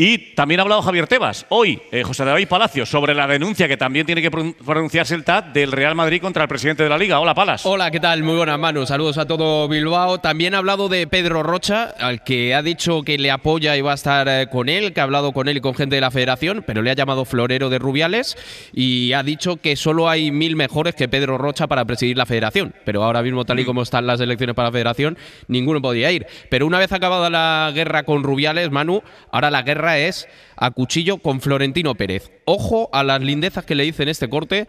Y también ha hablado Javier Tebas, hoy, eh, José David Palacio, sobre la denuncia que también tiene que pron- pronunciarse el TAT del Real Madrid contra el presidente de la Liga. Hola, Palas. Hola, ¿qué tal? Muy buenas, Manu. Saludos a todo Bilbao. También ha hablado de Pedro Rocha, al que ha dicho que le apoya y va a estar eh, con él, que ha hablado con él y con gente de la federación, pero le ha llamado florero de Rubiales y ha dicho que solo hay mil mejores que Pedro Rocha para presidir la federación. Pero ahora mismo, tal y como están las elecciones para la federación, ninguno podía ir. Pero una vez acabada la guerra con Rubiales, Manu, ahora la guerra es a cuchillo con Florentino Pérez. Ojo a las lindezas que le dice en este corte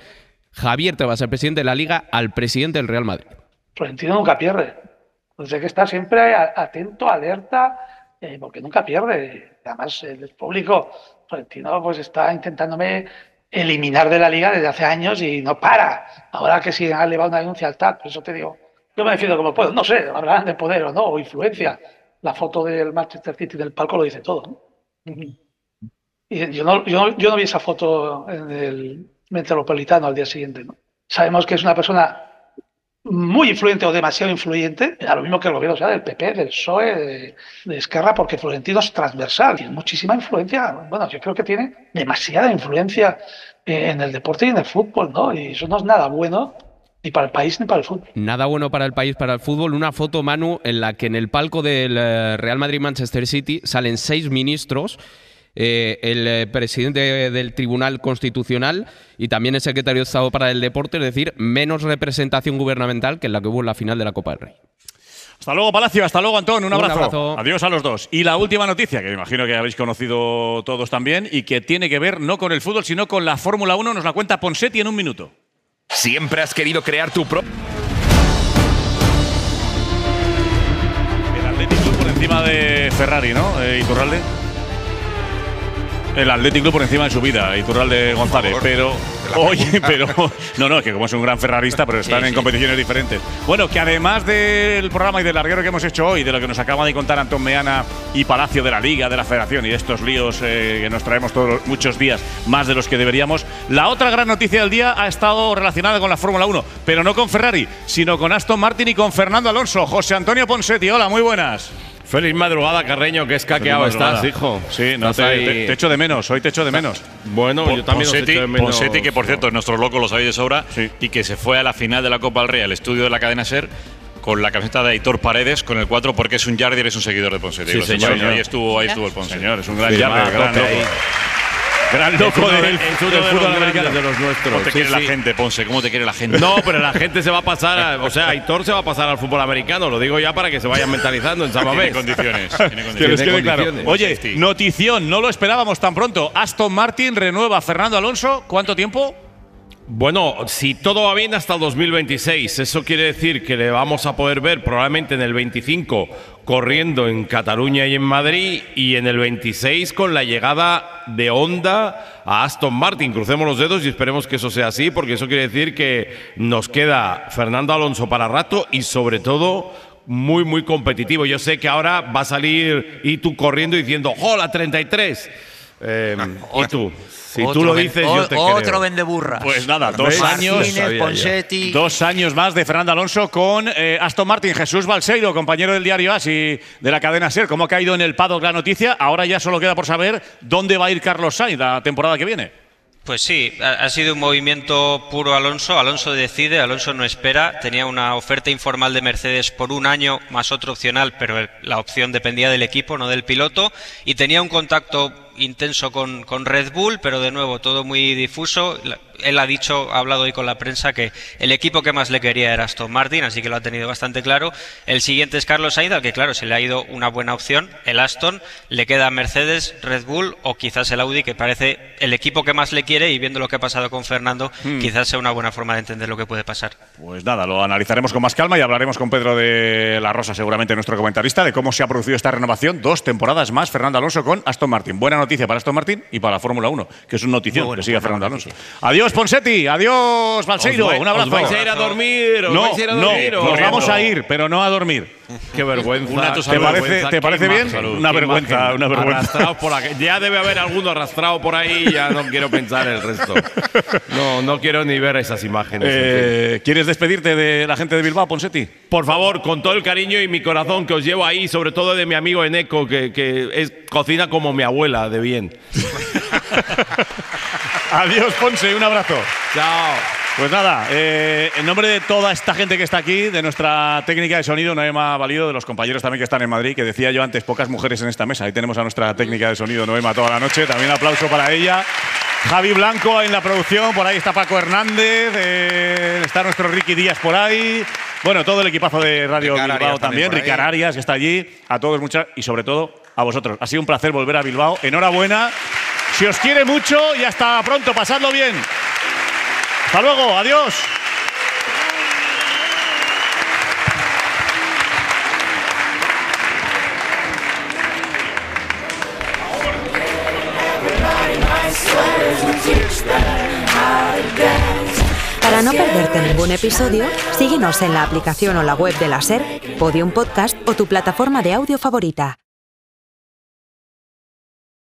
Javier Tebas, el presidente de la Liga, al presidente del Real Madrid. Florentino nunca pierde. Entonces hay que estar siempre atento, alerta, eh, porque nunca pierde. Además, el público, Florentino pues está intentándome eliminar de la liga desde hace años y no para. Ahora que si ha elevado una denuncia al TAT, por eso te digo, yo me defiendo como puedo. No sé, hablarán de poder o no, o influencia. La foto del Manchester City del palco lo dice todo. Y yo no, yo, yo no vi esa foto en el Metropolitano al día siguiente. ¿no? Sabemos que es una persona muy influyente o demasiado influyente, a lo mismo que el gobierno sea del PP, del PSOE, de, de Esquerra, porque Florentino es transversal, tiene muchísima influencia. Bueno, yo creo que tiene demasiada influencia en el deporte y en el fútbol, ¿no? Y eso no es nada bueno ni para el país ni para el fútbol. Nada bueno para el país, para el fútbol. Una foto, Manu, en la que en el palco del eh, Real Madrid-Manchester City salen seis ministros. eh, el eh, presidente del Tribunal Constitucional y también el secretario de Estado para el Deporte, es decir, menos representación gubernamental que en la que hubo en la final de la Copa del Rey. Hasta luego, Palacio. Hasta luego, Antón. Un Un abrazo. abrazo. Adiós a los dos. Y la última noticia, que me imagino que habéis conocido todos también, y que tiene que ver no con el fútbol, sino con la Fórmula 1, nos la cuenta Ponsetti en un minuto. Siempre has querido crear tu propio. El Athletic Club por encima de Ferrari, ¿no? Eh, Iturralde. El Athletic Club por encima de su vida, Iturralde González. Pero, oye, pero. No, no, es que como es un gran ferrarista, pero están Sí, en sí. competiciones diferentes. Bueno, que además del programa y del larguero que hemos hecho hoy, de lo que nos acaba de contar Antón Meana y Palacio de la Liga, de la Federación y de estos líos eh, que nos traemos todos muchos días, más de los que deberíamos, la otra gran noticia del día ha estado relacionada con la Fórmula 1, pero no con Ferrari, sino con Aston Martin y con Fernando Alonso. José Antonio Ponsetti, hola, muy buenas. Feliz madrugada, Carreño, que escaqueado estás, hijo. Sí, no, Estás te, ahí- te- te echo de menos, hoy te echo de menos. Bueno, yo también os Ponsetti, echo de menos. Ponsetti, que por cierto es nuestro loco, lo sabéis de sobra, y que se fue a la final de la Copa del Rey al estudio de la cadena Ser con la camiseta de Aitor Paredes, con el 4, porque es un Yardi, es un seguidor de Ponsetti. Sí, señor. Ahí estuvo, ahí estuvo el Ponsetti. Señor, es un gran Sí, Yardi, va, gran tope loco. ahí. Gran loco del, de fútbol americano. de los nuestros. ¿Cómo te Sí, quiere la gente, Ponce? ¿Cómo te quiere la gente? No, pero la gente se va a pasar, a- o sea, Aitor se va a pasar al fútbol americano, lo digo ya para que se vayan mentalizando en San Tiene condiciones. Tiene condiciones. quede claro. Oye, notición, no lo esperábamos tan pronto. Aston Martin renueva a Fernando Alonso. ¿Cuánto tiempo? Bueno, si todo va bien hasta el 2026, eso quiere decir que le vamos a poder ver probablemente en el 25 corriendo en Cataluña y en Madrid y en el 26 con la llegada de Honda a Aston Martin. Crucemos los dedos y esperemos que eso sea así, porque eso quiere decir que nos queda Fernando Alonso para rato y sobre todo muy, muy competitivo. Yo sé que ahora va a salir y tú corriendo diciendo, ¡Hola, 33! Eh, y tú, si tú Otro lo dices, yo te Otro creo. vende burras. Pues nada, dos años. Martínez, Ponsetti. Dos años más de Fernando Alonso con eh, Aston Martin. Jesús Balseiro, compañero del diario AS y de la cadena SER. ¿Cómo ha caído en el paddock la noticia? Ahora ya solo queda por saber dónde va a ir Carlos Sainz la temporada que viene. Pues sí, ha sido un movimiento puro Alonso. Alonso decide, Alonso no espera. Tenía una oferta informal de Mercedes por un año más otro opcional, pero la opción dependía del equipo, no del piloto. Y tenía un contacto intenso con, con Red Bull, pero de nuevo todo muy difuso. Él ha dicho, ha hablado hoy con la prensa que el equipo que más le quería era Aston Martin, así que lo ha tenido bastante claro. El siguiente es Carlos Sainz, al que claro, se le ha ido una buena opción, el Aston, le queda Mercedes, Red Bull o quizás el Audi, que parece el equipo que más le quiere y viendo lo que ha pasado con Fernando, Hmm. quizás sea una buena forma de entender lo que puede pasar. Pues nada, lo analizaremos con más calma y hablaremos con Pedro de la Rosa, seguramente nuestro comentarista, de cómo se ha producido esta renovación. Dos temporadas más, Fernando Alonso con Aston Martin. Buena noticia para Aston Martin y para la Fórmula 1, que es un notición bueno, que siga buena Fernando Alonso. Adiós, Ponsetti. Adiós, Balseiro. Un abrazo. os vais a ir a dormir, os no, vais a ir a no, dormir, o- nos vamos a ir, pero no a dormir. Qué vergüenza. Qué ¿Te parece- te parece bien? imagen, Una vergüenza, imagen. una vergüenza. Por aquí. Ya debe haber alguno arrastrado por ahí, ya no quiero pensar el resto. No, no quiero ni ver esas imágenes. en fin. Eh, ¿Quieres despedirte de la gente de Bilbao, Ponsetti? Por favor, con todo el cariño y mi corazón que os llevo ahí, sobre todo de mi amigo Eneco, que, que es, cocina como mi abuela, de bien. Adiós, Ponce, un abrazo. Chao. Pues nada, eh, en nombre de toda esta gente que está aquí, de nuestra técnica de sonido, Noema Valido, de los compañeros también que están en Madrid, que decía yo antes, pocas mujeres en esta mesa. Ahí tenemos a nuestra técnica de sonido, Noema, toda la noche. También aplauso para ella. Javi Blanco en la producción, por ahí está Paco Hernández, eh, está nuestro Ricky Díaz por ahí. Bueno, todo el equipazo de Radio Bilbao también también. Ricard Arias que está allí, a todos muchas y sobre todo a vosotros. Ha sido un placer volver a Bilbao. Enhorabuena. Si os quiere mucho y hasta pronto, pasadlo bien. Hasta luego, adiós. Para no perderte ningún episodio, síguenos en la aplicación o la web de la SER, Podium Podcast o tu plataforma de audio favorita.